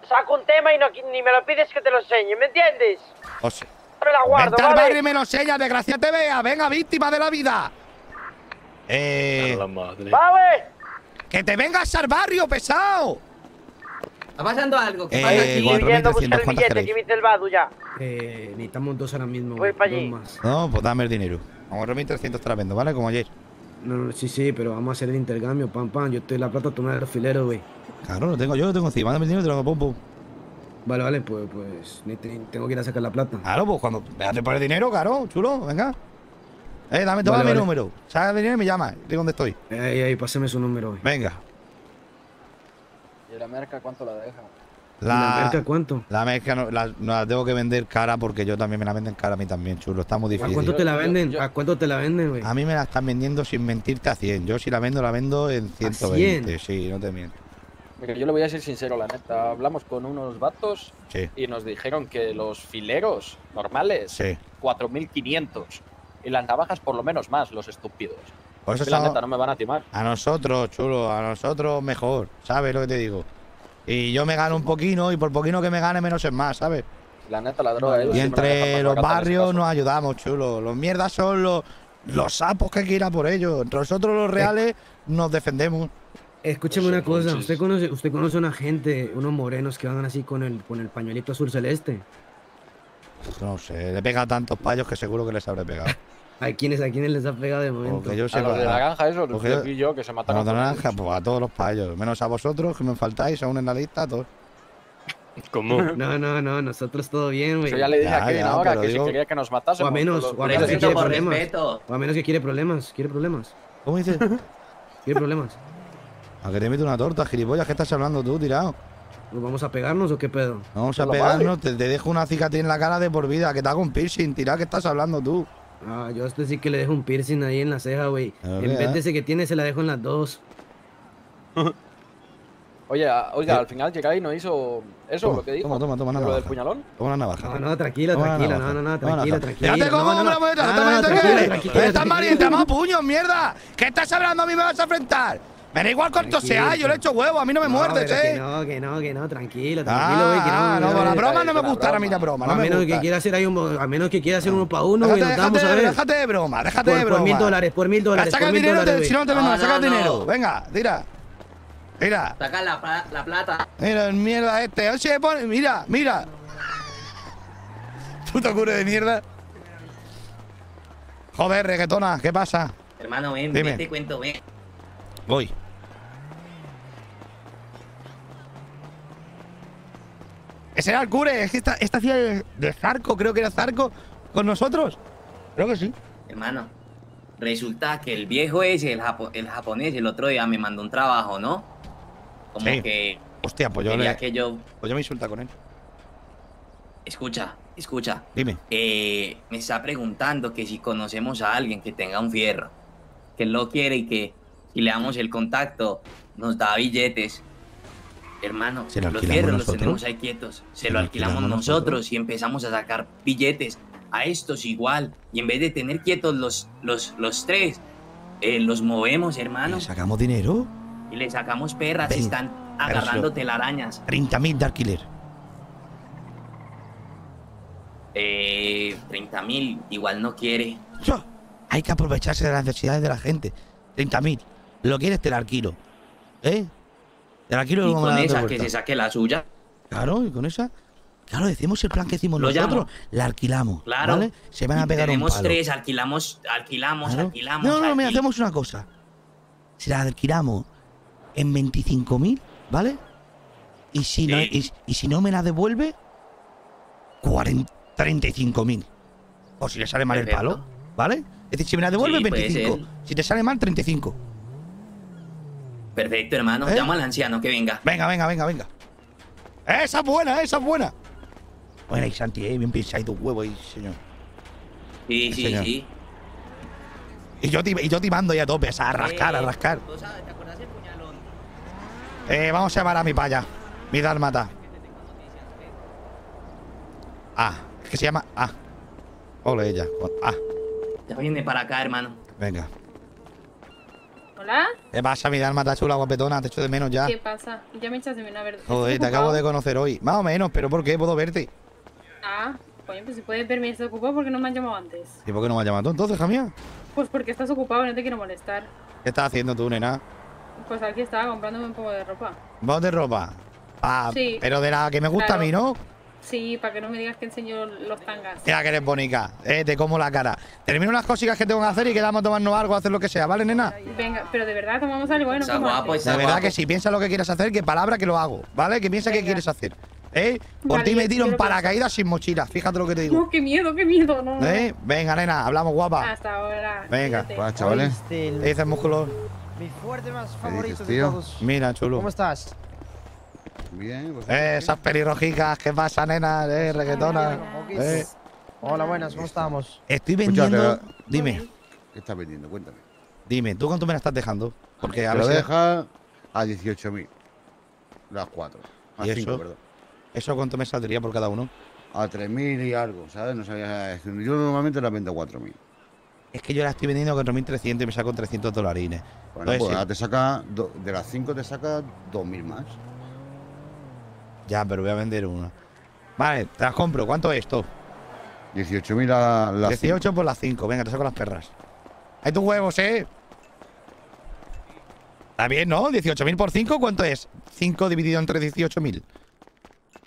Saco un tema y no, ni me lo pides que te lo enseñe, ¿me entiendes? O sea, Me la guardo, vente al ¿vale? barrio y me lo enseñas, desgracia te vea. Venga, víctima de la vida. Eh. La madre. ¡Vale! ¡Que te vengas al barrio, pesado! ¿Está pasando algo? ¿Qué Eh, pasa aquí? cuatro- Yendo a buscar 4.300, el ¿cuántas billete, que viste el Badu ya. Eh, necesitamos dos ahora mismo. Voy güey, pa' dos allí. más. No, pues dame el dinero. Vamos a 1.300 te la vendo, ¿vale? Como ayer. No, no, sí, sí, pero vamos a hacer el intercambio, pam, pam. Yo estoy la plata, tú me das el filero, güey. Claro, lo tengo yo, lo tengo encima. Dame el dinero y te lo hago pum, pum. Vale, vale, pues, pues ni te- tengo que ir a sacar la plata. Claro, pues cuando por el dinero, claro, chulo, venga. Eh, dame, toma Vale, mi vale. número. Saca el dinero y me llama. Digo dónde estoy. Ahí, ahí, pásame su número, güey. Venga. ¿Y la merca cuánto la deja? ¿Y la La, merca cuánto? la mezcla no, la, no la tengo que vender cara porque yo también me la venden cara a mí también, chulo. Está muy ¿A difícil. cuánto te la venden? yo- ¿A cuánto te la venden, güey? A mí me la están vendiendo sin mentirte a 100. Yo si la vendo, la vendo en 120. Sí, no te miento. Mira, yo le voy a ser sincero, la neta. Hablamos con unos vatos Sí, y nos dijeron que los fileros normales, sí. 4.500. Y las navajas por lo menos más, los estúpidos. Por eso Es que la neta, no me van a timar. A nosotros, chulo, a nosotros mejor. ¿Sabes lo que te digo? Y yo me gano un poquino y por poquino que me gane menos es más, ¿sabes? La neta, la droga. ellos Y entre los barrios nos ayudamos, chulo. Los mierdas son los, los sapos que hay que ir a por ellos. Entre nosotros los reales nos defendemos. Escúcheme una cosa, ¿usted conoce, usted conoce una gente, unos morenos que van así con el, con el pañuelito azul celeste? No sé, le pega a tantos payos que seguro que les habré pegado. ¿A quiénes, a quiénes les ha pegado de momento? Yo A los de la granja, eso, los yo- yo que se A mataron. los de naranja, ellos. pues a todos los payos. Menos a vosotros que me faltáis aún en la lista, a todos. ¿Cómo? No, no, no, nosotros todo bien, güey. Yo ya le dije Ya, a Kevin ya, ahora que digo- si quería que nos matásemos. O a menos, o a que quiere por problemas. respeto. O a menos que quiere problemas, quiere problemas, ¿Cómo dices? quiere problemas. ¿A que te meto una torta, gilipollas? ¿Qué estás hablando tú, tirado? ¿Nos vamos a pegarnos o qué pedo? Vamos a pegarnos, te, te dejo una cicatriz en la cara de por vida. Que te hago un piercing, tirado, ¿qué estás hablando tú? Ah, yo a usted sí que le dejo un piercing ahí en la ceja, güey. En vez ah. de ese que tiene, se la dejo en las dos. Oye, a- oiga, Eh. al final Jekai no hizo eso, Toma, lo que dijo. toma, toma, toma una Lo del navaja. puñalón. Toma una navaja. No, no, tranquila, Toma una tranquila, navaja. no, no, no, una navaja. tranquila. Fíjate cómo no, ¿qué? tranquila, Estás tranquila. valiente, más puños, mierda. ¿Qué estás hablando? A mí me vas a enfrentar. Me da igual cuánto Tranquilo. sea, yo le echo huevo, a mí no me No, muerdes, pero que no, que no, que no, tranquilo, tranquilo, güey, que no. Ah, no, no, la broma no me una gusta a mí la broma. a me menos que quiera hacer ahí un, a menos que quiera hacer uno para uno, güey, Déjate, nos vamos a déjate, ver. déjate de broma, déjate Por, de broma. por mil dólares, por mil dólares, Saca el dinero, si no te vendo, No, saca el dinero. Venga, tira. Mira, Saca la, la plata. mira el mierda este. Oye, se pone, mira, mira. Puto cure de mierda. Joder, reggaetona, ¿qué pasa? Hermano, ven, Dime. ven, te cuento, ven. Voy. Ese era el cure, es que esta, esta hacía de, de Zarco, creo que era Zarco, con nosotros. Creo que sí. Hermano, resulta que el viejo ese, el, japo- el japonés, el otro día me mandó un trabajo, ¿no? Como Sí. que Hostia, pues yo, le, que yo... pues yo me insulta con él. Escucha, escucha. Dime. Eh, me está preguntando que si conocemos a alguien que tenga un fierro, que él lo quiere y que si le damos el contacto nos da billetes. Hermano, ¿Se lo los fierros los tenemos ahí quietos. Se ¿Se lo lo alquilamos alquilamos nosotros, nosotros? y empezamos a sacar billetes. A estos igual. Y en vez de tener quietos los, los, los tres, eh, los movemos, hermano. ¿Le sacamos dinero? Y le sacamos perras. Ven, están agarrando telarañas. 30.000 de alquiler. Eh, 30 mil, igual no quiere. Yo, hay que aprovecharse de las necesidades de la gente. 30.000. Lo quieres, te la alquilo. ¿Eh? La Y con esa que se saque la suya. Claro, y con esa. Claro, decimos el plan que hicimos Lo nosotros. llamo. La alquilamos. Claro. ¿Vale? Se van a pegar un Tenemos palo. tres, alquilamos, alquilamos, Claro. alquilamos. No, no, mira, alquil- hacemos una cosa. Si la alquilamos en 25.000, ¿vale? Y si, no, y, y si no me la devuelve, 40, 35.000. O si le sale mal el palo, ¿vale? Es decir, si me la devuelve, Sí, puede 25. ser. Si te sale mal, 35. Perfecto, hermano. ¿Eh? Llama al anciano que venga. Venga, venga, venga, venga. Esa es buena, esa es buena. Buena, y Santi, eh, bien tus huevos ahí, señor. Sí, sí, señor. sí. Y yo, ti- y yo timando ya a tope, a rascar, a Eh, rascar. ¿tú sabes, ¿Te acuerdas del puñalón? Eh, vamos a llamar a mi paya. Mi dálmata. Ah, es que se llama Ah. Ole ella. Ah, Ya viene para acá, hermano. venga. ¿Hola? ¿Qué pasa, mi alma chula guapetona? Te echo de menos ya. ¿Qué pasa? Ya me echas de menos a ver. Joder, ¿estás te acabo de conocer hoy. Más o menos, pero ¿por qué? ¿Puedo verte? Ah, coño, pues si puedes verme estar ocupado, ¿por qué no me has llamado antes? ¿Y por qué no me has llamado tú entonces, hija mía? Pues porque estás ocupado y no te quiero molestar. ¿Qué estás haciendo tú, nena? Pues aquí estaba comprándome un poco de ropa. ¿Vos de ropa? Ah, Sí. pero de la que me gusta Claro. a mí, ¿no? Sí, para que no me digas que enseño los tangas. Mira que eres bonica, eh, te como la cara. Termino unas cositas que tengo que hacer y quedamos a tomarnos algo, a hacer lo que sea, ¿vale, nena? Venga, pero de verdad tomamos algo, ¿eh? No Está guapo, antes. De verdad que si piensa lo que quieres hacer, que palabra que lo hago, ¿vale? Que piensa que quieres hacer. ¿Eh? Por Vale, ti me tiro en paracaídas sin mochila, fíjate lo que te digo. No, qué miedo, qué miedo, no. ¿Eh? Venga, nena, hablamos guapa. Hasta ahora. Venga. Va, chavales. ¿Qué dices, músculo? Mi fuerte más dices, favorito de todos. Mira, chulo. ¿Cómo estás? Bien, pues. Eh, esas pelirrojicas, ¿qué pasa, nena? Eh, reggaetona. Eh, Hola, buenas, ¿cómo estamos? estoy vendiendo. Dime, ¿Qué estás vendiendo? Cuéntame. dime, ¿tú cuánto me la estás dejando? Porque a Te lo si- deja a 18.000. Las cuatro. A ¿Y 5, eso? perdón. ¿Eso cuánto me saldría por cada uno? A 3.000 y algo, ¿sabes? No sabía. Yo normalmente las vendo a 4.000. Es que yo la estoy vendiendo a 4.300 y me saco 300 dolarines. Bueno, Entonces, pues sí. ahora te saca. De las 5 te saca 2.000 más. Ya, pero voy a vender una. Vale, te las compro. ¿Cuánto es esto? 18.000 a las 18 por las 5. Venga, te saco las perras. Hay tus huevos, ¿eh? Está bien, ¿no? 18.000 por 5, ¿cuánto es? 5 dividido entre 18.000.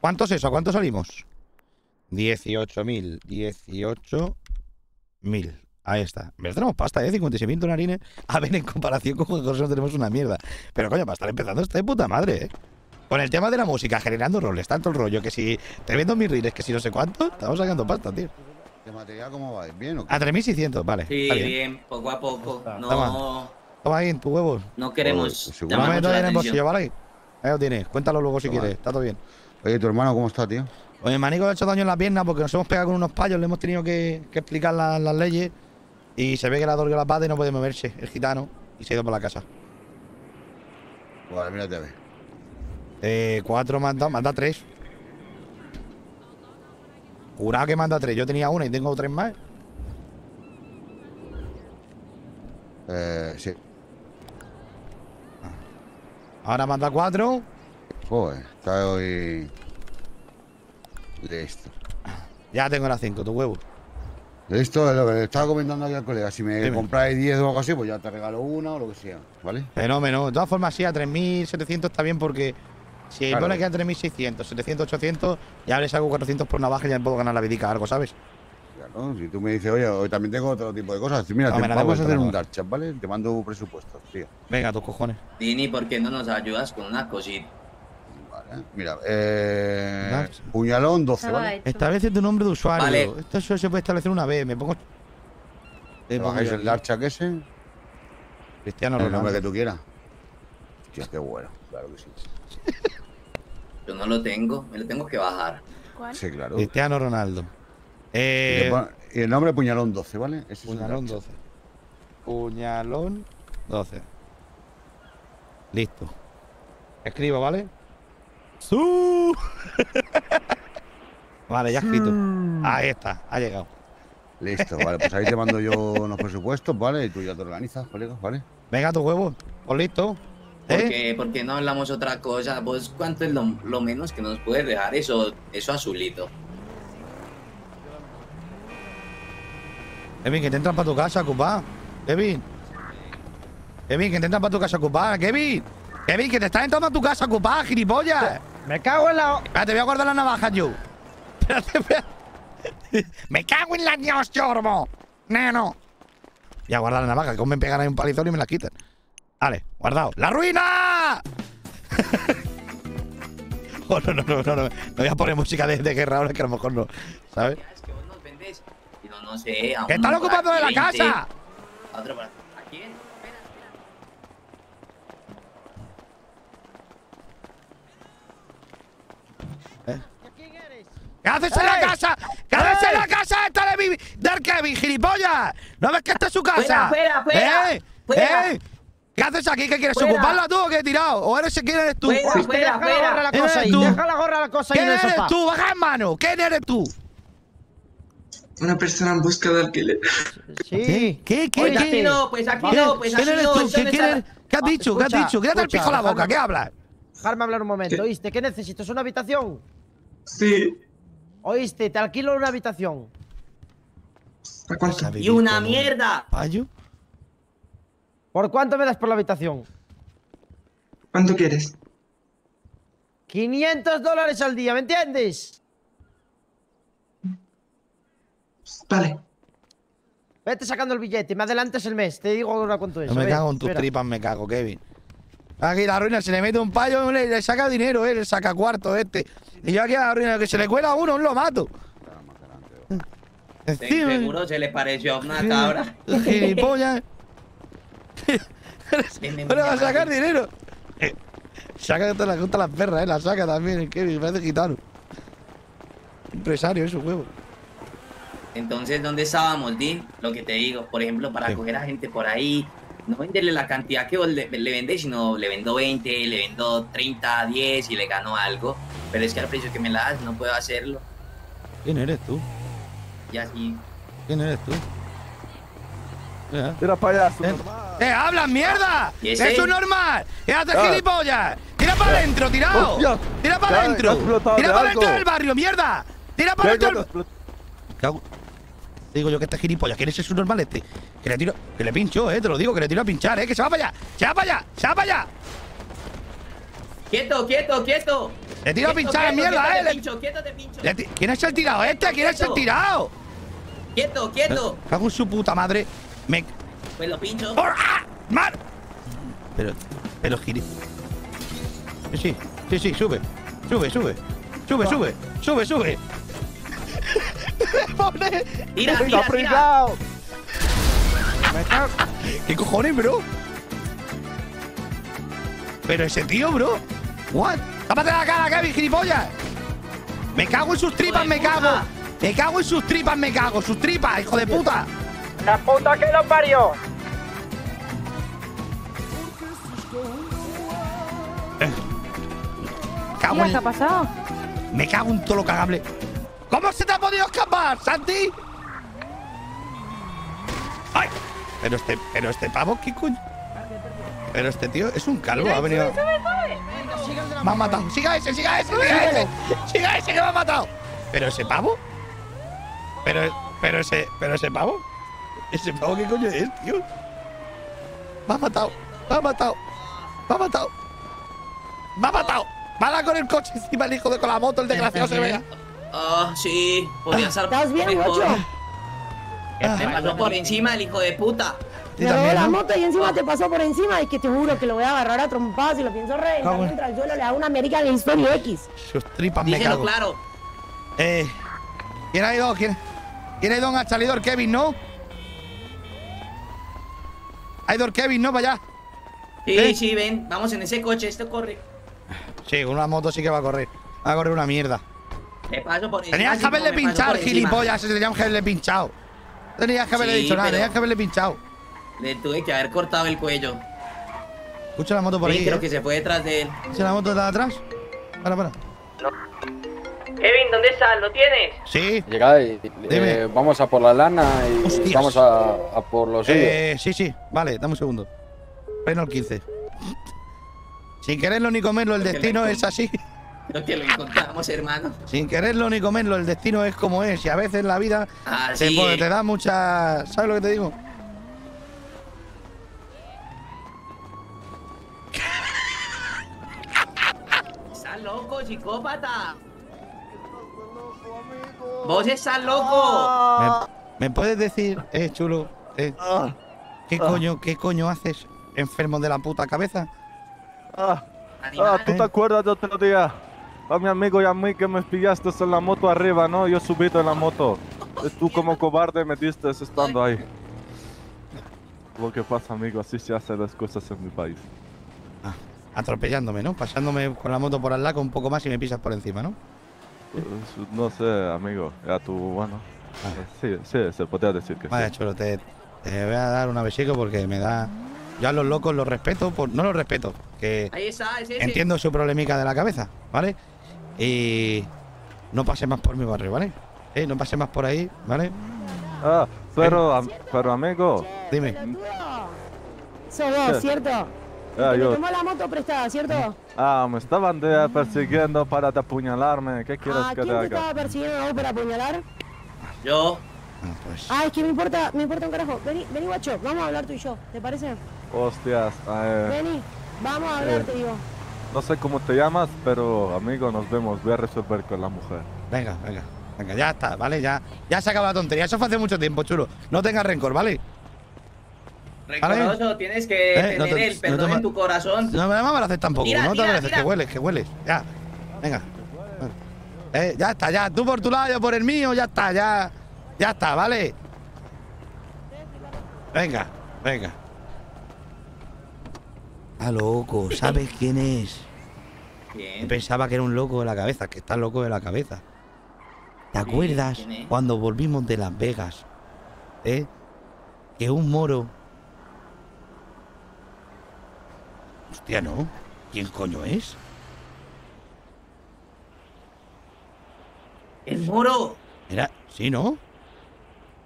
¿Cuánto es eso? ¿A cuánto salimos? 18.000. 18.000. Ahí está. Verdad tenemos pasta, ¿eh? 56.000 dolarines. A ver, en comparación con nosotros no tenemos una mierda. Pero coño, para estar empezando está de puta madre, ¿eh? Con el tema de la música, generando roles, tanto el rollo que si te vendo mis reels, que si no sé cuánto, estamos sacando pasta, tío. ¿De material cómo va? ¿Bien o qué? A 3.600, vale. Sí, bien. bien, poco a poco. No, Toma. Toma ahí en tus huevos. no queremos llamar No me la en el bolsillo. ¿vale? Ahí lo tienes. Cuéntalo luego si Toma. quieres. Está todo bien. Oye, ¿tu hermano cómo está, tío? Oye, el manico le ha hecho daño en la pierna porque nos hemos pegado con unos payos, le hemos tenido que, que explicar la- las leyes y se ve que le ha dolido la pata y no puede moverse, el gitano, y se ha ido por la casa. Vale, mírate a ver. Eh, cuatro manda, manda tres. Jurado que manda tres. Yo tenía una y tengo tres más. Eh, sí. Ahora manda cuatro. Joder, está hoy. Listo. Ya tengo las cinco, tu huevo. Esto es lo que le estaba comentando aquí al colega. Si me Dime. compráis 10 o algo así, pues ya te regalo una o lo que sea, ¿vale? Fenómeno. De todas formas, sí, a 3.700 está bien porque si Claro. pone que a 3.600, 700, 800, ya le saco 400 por una baja y ya me puedo ganar la vidica algo, ¿sabes? Claro, si tú me dices, oye, hoy también tengo otro tipo de cosas. Mira, No, te- vamos a hacer un da dark chat, ¿vale? Te mando presupuestos, tío. Venga, tus cojones. Dini, ¿por qué no nos ayudas con una cosita? Vale, mira, eh. Puñalón 12, Estaba ¿vale? hecho. Esta vez es tu nombre de usuario. Vale. Esto solo se puede establecer una vez. Me pongo. ¿Te bajáis el dark chat ese? Cristiano El nombre que tú quieras. Hostia, qué bueno, claro que sí. Yo no lo tengo, me lo tengo que bajar. ¿Cuál? Sí, claro. Y, Cristiano Ronaldo. le Eh, y el nombre Puñalón 12, ¿vale? Ese es puñalón dark 12. Puñalón 12. Listo. Escribo, ¿vale? ¡Su! vale, ya escrito. Ahí está, ha llegado. Listo, vale, pues ahí te mando yo unos presupuestos, ¿vale? Y tú ya te organizas, colega, ¿vale? Venga, tu huevo. Pues listo. ¿Por ¿Eh? qué, por qué no hablamos otra cosa? ¿Vos cuánto es lo, lo menos que nos puedes dejar eso, eso azulito? Kevin, que te entran para tu casa, Cupá. Kevin. Kevin, que te entran para tu casa, Cupá. Kevin. Kevin, que te estás entrando a tu casa, Cupá, gilipollas. Me cago en la. Espérate, voy a guardar las navajas yo. Espérate, espérate. Me cago en la Dios, Yormo. Neno. Voy a guardar las navajas, que como me pegan ahí un palizón y me las quitan. Vale, guardado. ¡La ruina! oh, no, no, no, no, no. No voy a poner música de, de guerra ahora que a lo mejor no. ¿Sabes? Es que vos nos vendes, y no, no sé, ¡Que están ocupando de la aquí 20, casa! A otro aquí. ¿A quién? ¿Qué haces en la casa? ¿Qué haces en la casa esta de, mi, del Kevin, gilipollas? ¿No ves que esta es su casa? Fuera, fuera, fuera, ¿Eh? fuera. ¿Eh? ¿Qué haces aquí? ¿Qué quieres? Fuera. ¿Ocuparla tú o qué he tirado? ¿O eres quién eres tú? Fuera, fuera, deja la gorra la ¿Quién cosa eres ahí. tú? Deja la gorra la cosa ahí ¿Quién eres sofá. tú? Baja en mano. ¿Quién eres tú? Una persona en busca de alquiler. Sí. ¿Qué? ¿Qué? Pues ¿Qué? aquí no, pues aquí ¿Quién- no, pues quién aquí eres no. tú? ¿dónde ¿Qué, está quién la- eres? ¿Qué has dicho? ¿Qué has dicho? Quédate el pijo a la boca. ¿Qué hablas? Dejarme hablar un momento, ¿oíste? ¿Qué necesitas? ¿Una habitación? Sí. ¿Oíste? Te alquilo una habitación. ¿A cuánto? Y una mierda. ¿Payo? ¿Por cuánto me das por la habitación? ¿Cuánto quieres? 500 dólares al día, ¿me entiendes? Vale. Vete sacando el billete, me adelantes el mes, te digo ahora cuánto es. No me ver, cago en tus espera. tripas, me cago, Kevin. Aquí la ruina se le mete un payo, le, le saca dinero, él, le saca cuarto este. Y yo aquí a la ruina que se le cuela a uno, lo mato. Encima, Seguro se le pareció a una cabra. gilipollas. Ahora va a sacar dinero. Eh, Saca todas las, todas las perras, eh, la saca también, el Kevin, parece gitano. Empresario, es un huevo. Entonces, ¿dónde estábamos, Dean? Lo que te digo, por ejemplo, para Sí. coger a gente por ahí, no venderle la cantidad que vos le, le vendés, sino le vendo 20, le vendo 30, 10 y le gano algo. Pero es que al precio que me la das no puedo hacerlo. ¿Quién eres tú? Y así. ¿Quién eres tú? Ya. Tira para allá, ¿Eh? ¡Eh, hablas mierda! ¡Es un normal! ¡Quédate Ah. gilipollas! ¡Tira para adentro, tirado! Hostia. ¡Tira para adentro! ¡Tira para adentro del barrio, mierda! ¡Tira para adentro! te del- Cago- Digo yo que este gilipollas, ¿quién es ese normal este? Que le tiro, que le pincho, eh, te lo digo, que le tiro a pinchar, eh, que se va para allá, se va para allá, se va para allá. ¡Quieto, quieto, quieto! Le tiro a pinchar, quieto, mierda, quieto, eh. te pincho, quieto, te pincho. ¿Quién es el tirado este? ¿Quién es el tirado? Quieto, quieto. Cago en su puta madre. Me. Pues lo pincho. ¡Ah! ¡Mar! Pero, pero giri. Sí, sí, sí, sí, sube. Sube, sube. Sube, sube. Sube, sube. Pobre. Tira, tira. ¿Qué cojones, bro? Pero ese tío, bro. What? ¡Tápate la cara, Kevin, gilipollas! Me cago en sus tripas, me cago. Me cago en sus tripas, me cago. Sus tripas, hijo de puta. La puta que lo parió. Cago Tía, en- ¿qué ha pasado? Me cago en todo lo cagable. ¿Cómo se te ha podido escapar, Santi? ¡Ay! Pero este, pero este pavo, ¿qué coño? Pero este tío es un calvo, ha venido. Me ha matado. Siga ese, siga ese, siga ese. Siga ese que me ha matado. Pero ese pavo. Pero, pero ese, pero ese pavo. Ese pavo, ¿qué coño es, tío? Me ha matado. Me ha matado. Me ha matado. Me ha matado. Va con el coche encima el hijo de con la moto, el desgraciado se vea. Ah, sí, podría estar ¿Estás bien, mejor. Guacho? Me pasó por encima el hijo de puta. Me robó la moto y encima te pasó por encima. Y que te juro que lo voy a agarrar a trompadas y lo pienso contra el suelo. Le da una American History X. Sus tripas me cago. claro. Eh, ¿quién ha ido? ¿Quién, ¿Quién ha ido al salidor? Kevin, ¿no? Ha ido el Kevin, ¿no? Para allá. Sí, ¿Eh? sí, ven, vamos en ese coche, esto corre. Sí, una moto sí que va a correr. Va a correr una mierda. Me paso por. Tenías que haberle pinchado, gilipollas. Tenías que haberle pinchado. Tenías que haberle Sí, dicho nada, tenías que haberle pinchado. Le tuve que haber cortado el cuello. Escucha la moto por Sí, ahí. creo ¿eh? que se fue detrás de él. ¿Esa la moto de atrás? Para, para. Kevin, ¿dónde estás? ¿Lo tienes? Sí. Llegáis, Dime. eh, vamos a por la lana y Hostias. vamos a, a por los. Eh, sí, sí. Vale, dame un segundo. Pleno el 15. Sin quererlo ni comerlo, el destino es así. Lo que lo encontramos, hermano. Sin quererlo ni comerlo, el destino es como es. Y a veces la vida Ah, te, te da mucha. ¿Sabes lo que te digo? Estás loco, psicópata. Vos estás loco. ¿Me, me puedes decir, eh, chulo, eh, ¿qué coño, qué coño haces enfermo de la puta cabeza? Ah, ah, ¿tú te acuerdas de otro día? A mi amigo y a mí que me pillaste en la moto arriba, ¿no? Yo subido en la moto. Y tú como cobarde me diste estando ahí. Lo que pasa, amigo, así se hacen las cosas en mi país. Atropellándome, ¿no? Pasándome con la moto por al lado un poco más y me pisas por encima, ¿no? No sé, amigo. Ya tú, bueno. Sí, sí, se podría decir que Vale, sí. chulo, te, te voy a dar una besico porque me da. Yo a los locos los respeto, por, no los respeto, que Ahí está, entiendo su problemica de la cabeza, ¿vale? Y no pase más por mi barrio, ¿vale? Eh, no pase más por ahí, ¿vale? Ah, pero, am- pero amigo. Dime. ¿Qué? ¿cierto? Ah, yo- tomó la moto prestada, ¿cierto? Ah, me estaban de- persiguiendo para te apuñalarme. ¿Qué quieres Ah, que ¿quién te te haga? estaba persiguiendo a vos para apuñalar? Yo. Ah, es que me importa, me importa un carajo. Vení, vení, guacho, vamos a hablar tú y yo, ¿te parece? Hostias, eh, Vení, vamos a hablar, eh. te digo. no sé cómo te llamas, pero amigo, nos vemos. Voy a resolver con la mujer. Venga, venga. Venga, ya está, ¿vale? Ya, ya se acaba la tontería. Eso fue hace mucho tiempo, chulo. No tengas rencor, ¿vale? Rencoroso, tienes que Eh, tener no te- el no perdón te ma- en tu corazón. No me me lo haces tampoco. Tira, no te mereces, que hueles, que hueles. Ya. Venga. Eh, ya está, ya. Tú por tu lado, yo por el mío, ya está, ya. Ya está, ¿vale? Venga, venga. Ah, loco, ¿sabes quién es? ¿Quién? Yo pensaba que era un loco de la cabeza, que está loco de la cabeza. ¿Te acuerdas cuando volvimos de Las Vegas? ¿Eh? Que un moro. ¿Quién coño es? El moro. Era. Sí, ¿no?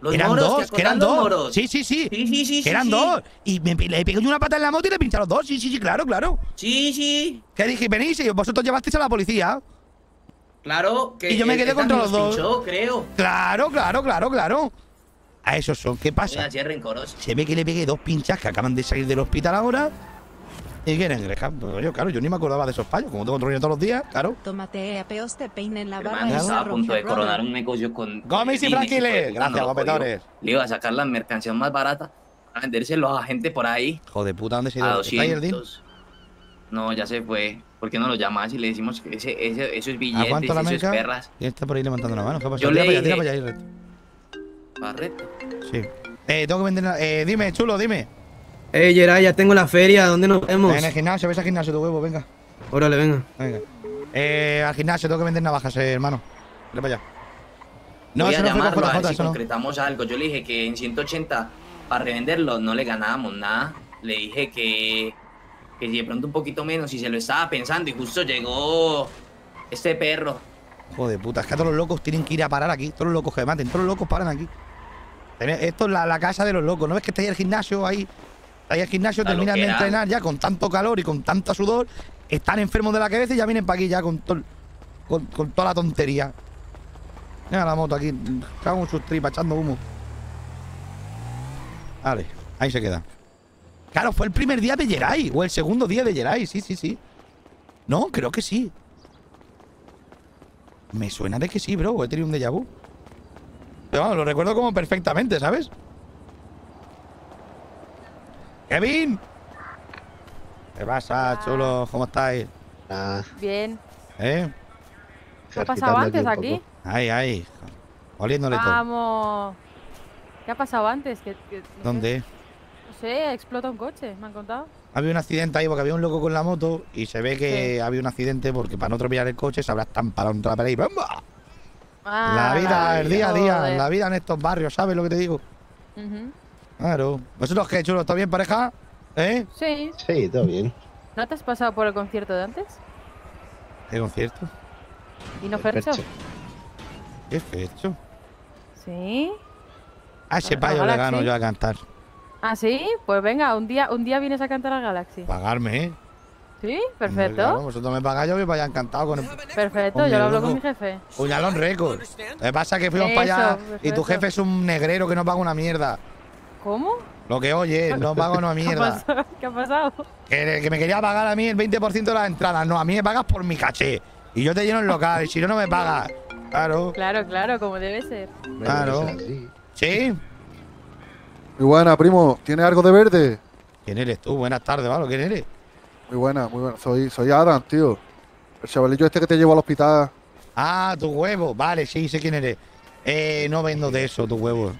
Los eran moros, ¿te dos, que eran acordás dos. moros? Sí, sí, sí. Sí, sí, sí, Que eran sí. dos. Y me, le pegué yo una pata en la moto y le pinché a los dos. Sí, sí, sí, claro, claro. Sí, sí. Que dije, venís y vosotros llevasteis a la policía. Claro, que Y yo me quedé contra los dos. pinchó, creo. Claro, claro, claro, claro. A esos son. ¿Qué pasa? Se ve que le pegué dos pinchas que acaban de salir del hospital ahora. Y quieren engrejar. Pues yo, claro, yo ni me acordaba de esos payos. Como tengo rollo todos los días, claro. Tómate apeos te peine en la barba Hermano, estaba a punto de coronar un negocio con. Gomis y Franquiles. Gracias, jodió. Le iba a sacar las mercancías más baratas a vendérselos a gente por ahí Hijo de puta, ¿dónde se ha a ido? ¿Está ahí el DIN? 200. No, ya se fue. ¿Por qué no lo llamas y le decimos que ese, ese, eso es ¿A billetes, cuánto la eso es merca? perras? ¿Quién está por ahí levantando la mano? ¿Qué pasa? Yo tira le para allá, tira dije- para allá. Barreto. Sí. Eh, tengo que vender. la- Eh, dime, chulo, dime. Eh, Geray, ya tengo la feria, ¿dónde nos vemos? En el gimnasio, ves al gimnasio tu huevo, venga. Órale, venga. Venga. Eh, al gimnasio, tengo que vender navajas, eh, hermano. Vete para allá. No, Voy a no llamarlo a ver JJ, si no. concretamos algo. Yo le dije que en 180 para revenderlo no le ganábamos nada. Le dije que, que si de pronto un poquito menos y se lo estaba pensando y justo llegó este perro. Joder, puta, es que todos los locos tienen que ir a parar aquí. Todos los locos que maten, todos los locos paran aquí. Esto es la, la casa de los locos. ¿No ves que está ahí el gimnasio ahí? Ahí el gimnasio, terminan de entrenar ya con tanto calor y con tanta sudor. Están enfermos de la cabeza y ya vienen para aquí ya con, tol- con, con toda la tontería. Mira la moto aquí, cago en sus tripas, echando humo. Vale, ahí se queda. Claro, fue el primer día de Jerai, o el segundo día de Jerai, sí, sí, sí. No, creo que sí. Me suena de que sí, bro. He tenido un déjà vu. Pero vamos, lo recuerdo como perfectamente, ¿sabes? ¡Kevin! ¿Qué pasa, chulo? ¿Cómo estáis? Bien. ¿Eh? ¿Qué ha pasado antes aquí? Ahí, ahí. Oliéndole todo. Vamos. ¿Qué ha pasado antes? No sé, ¿Dónde? No sé, explota un coche, me han contado. Había un accidente ahí porque había un loco con la moto y se ve que había un accidente porque para no atropellar el coche se habrá estampado contra la pared y ¡bamba! Ah, la vida, el día a día, la vida en estos barrios, ¿sabes lo que te digo? Claro. ¿Vosotros qué, chulo? ¿Todo bien, pareja? ¿Eh? Sí. Sí, todo bien. ¿No te has pasado por el concierto de antes? ¿Qué concierto? ¿Y no Fercho? ¿Qué fecho? Sí. A ese ¿A payo le gano yo a cantar. ¿Ah, sí? Pues venga, un día, un día vienes a cantar al Galaxy. Pagarme, ¿eh? ¿Sí? Claro, Perfecto. vosotros me pagáis, yo me vaya encantado con el Perfecto, con yo lo hablo con mi jefe. Puñalón récord. Lo que pasa es que fuimos Eso, para allá y tu jefe es un negrero que no paga una mierda. ¿Cómo? Lo que oye, no una ¿Qué ha mierda. pasado? ¿Qué ha pasado? Que, que me quería pagar a mí el 20% de las entradas. No, a mí me pagas por mi caché. Y yo te lleno el local. Y si no, no me pagas. Claro, Claro, claro, como debe ser. claro. ¿Sí? Muy buena, primo. ¿Tiene algo de verde? ¿Quién eres tú? Buenas tardes, ¿vale? ¿Quién eres? Muy buena, muy buena. Soy, soy Adam, tío. El chavalillo este que te llevó al hospital. Ah, tu huevo. Vale, sí, sé quién eres. Eh, no vendo de eso, tu huevo.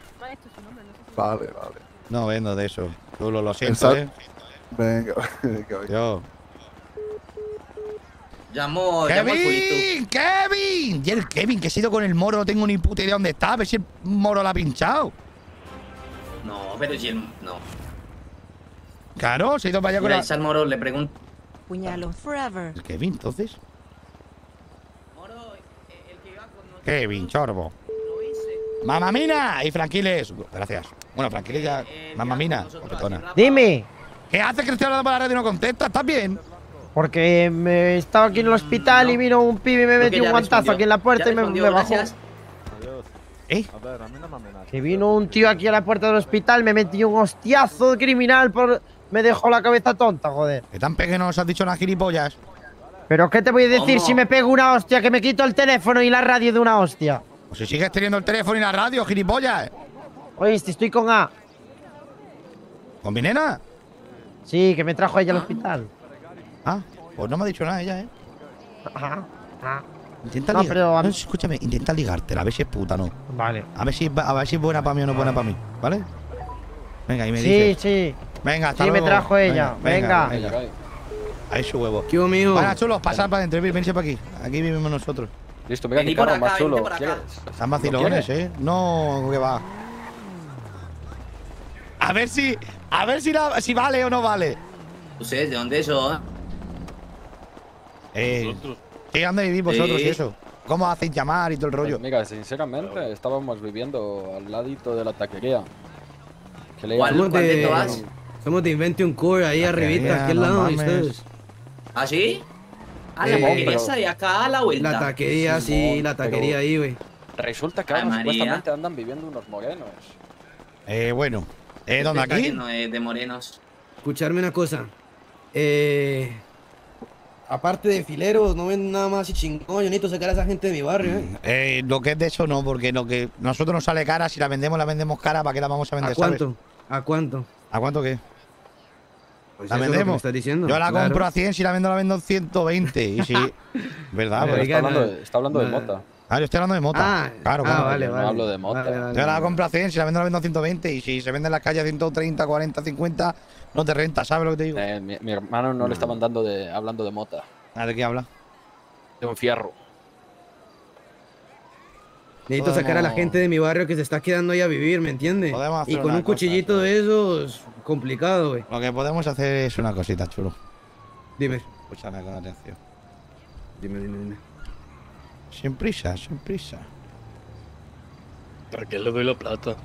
Vale, vale. No vendo de eso. Tú lo, lo siento, ¿eh? Venga, venga, venga. Yo. Llamó, llamó al culito. ¡Kevin! ¡Kevin! Y el Kevin, que se ha ido con el moro, no tengo ni puta idea dónde está. A ver si el moro la ha pinchado. No, pero si el. No. Claro, se ha ido para allá con la... el moro, le pregunto. Puñalo forever. ¿El Kevin, entonces? Kevin, chorbo. Mamamina y Franquiles. Gracias. Bueno, Franquiles ya. Mamamina. guapetona. Dime. ¿Qué haces que te estoy hablando por la radio y no contestas? ¿Estás bien? Porque me estaba aquí en el hospital y vino un pibe y me metió un guantazo respondió. aquí en la puerta Ya y me, me bajó. gracias. ¿Eh? A ver, a mí no me amenazas. Que vino un tío aquí a la puerta del hospital, me metió un hostiazo criminal por... Me dejó la cabeza tonta, joder. Que tan pequeño nos has dicho unas gilipollas. ¿Pero qué te voy a decir ¿Cómo? si me pego una hostia? Que me quito el teléfono y la radio de una hostia. Pues si sigues teniendo el teléfono y la radio, gilipollas. Oíste, estoy con A. ¿Con mi nena? Sí, que me trajo ella al hospital. Ah, pues no me ha dicho nada ella, ¿eh? Ajá. Intenta No, ligar. pero a No, mí- escúchame, intenta ligártela, a ver si es puta, ¿no? Vale. A ver si, a ver si es buena para mí o no buena para mí, ¿vale? Venga, y me Sí, dices. sí. Venga, hasta Sí, me trajo ella. Venga. Ahí su huevo. ¿Qué mijo? Bueno, chulos, pasad para adentro, vense para aquí. Aquí vivimos nosotros. Listo, Vení mi por acá, más chulo. Están vacilones, ¿Lo ¿eh? No, que va. A ver si. A ver si, la- si vale o no vale. ¿Ustedes de dónde son? Eh. ¿Qué dónde vivís vosotros Sí. y eso? ¿Cómo hacéis llamar y todo el rollo? Pues mira, sinceramente, estábamos viviendo al ladito de la taquería. Que le Somos llaman- de, somos de Invention Core, ahí arribita, aquí al lado, mames. ¿ustedes? ¿Ah, sí? Ah, Eh, la taquería pero- está de acá a la vuelta. La taquería, sí, la taquería ahí, güey. Resulta que ahora supuestamente andan viviendo unos morenos. Eh, bueno. Eh, ¿dónde Está aquí? de, de morenos. Escucharme una cosa. Eh. Aparte de fileros, no ven nada más así chingón. Yo necesito sacar a esa gente de mi barrio, ¿eh? Eh, lo que es de eso no, porque lo que nosotros nos sale cara, si la vendemos, la vendemos cara, ¿para qué la vamos a vender? ¿A cuánto? sabes? ¿A cuánto? ¿A cuánto qué? Pues ¿La vendemos? estás diciendo, Yo la claro. compro a 100, si la vendo, la vendo a 120. Y si. ¿Verdad? Pero está hablando de- está hablando de mota. Ah, yo estoy hablando de mota. Ah, claro, ah, claro. vale, no hablo de mota. Vale, vale, Yo la compro a 100, si la vendo, la vendo a 120. Y si se vende en la calle a 130, 40, 50, no te renta, ¿sabes lo que te digo? Eh, mi, mi hermano no le está mandando de, hablando de mota. ¿A de qué habla? De un fierro. Necesito sacar a la gente de mi barrio que se está quedando ahí a vivir, ¿me entiendes? Podemos hacer Y con un cuchillito de esos, complicado, güey. Lo que podemos hacer es una cosita, chulo. Dime. Escúchame con atención. Dime, dime, dime. Sin prisa, sin prisa. ¿Para qué le doy la plata?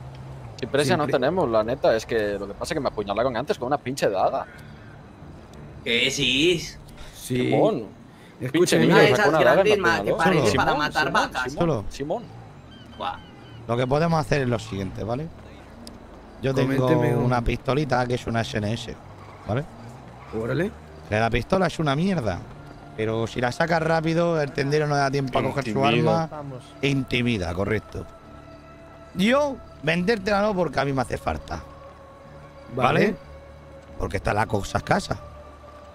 Sin presa no Siempre- tenemos, la neta. Es que lo que pasa es que me apuñalaron antes con una pinche daga. ¿Qué decís? Sí. Simón. Escúchame, Pinche Una de esas grandes, que parece para matar Simón, vacas. Simón. Simón. Lo que podemos hacer es lo siguiente, ¿vale? Yo tengo Coménteme, una pistolita que es una SNS, ¿vale? Órale. Que la pistola es una mierda. Pero si la sacas rápido, el tendero no da tiempo a coger su arma. Intimida, correcto. Yo, vendértela no porque a mí me hace falta. ¿Vale? Vale. Porque está la cosa escasa.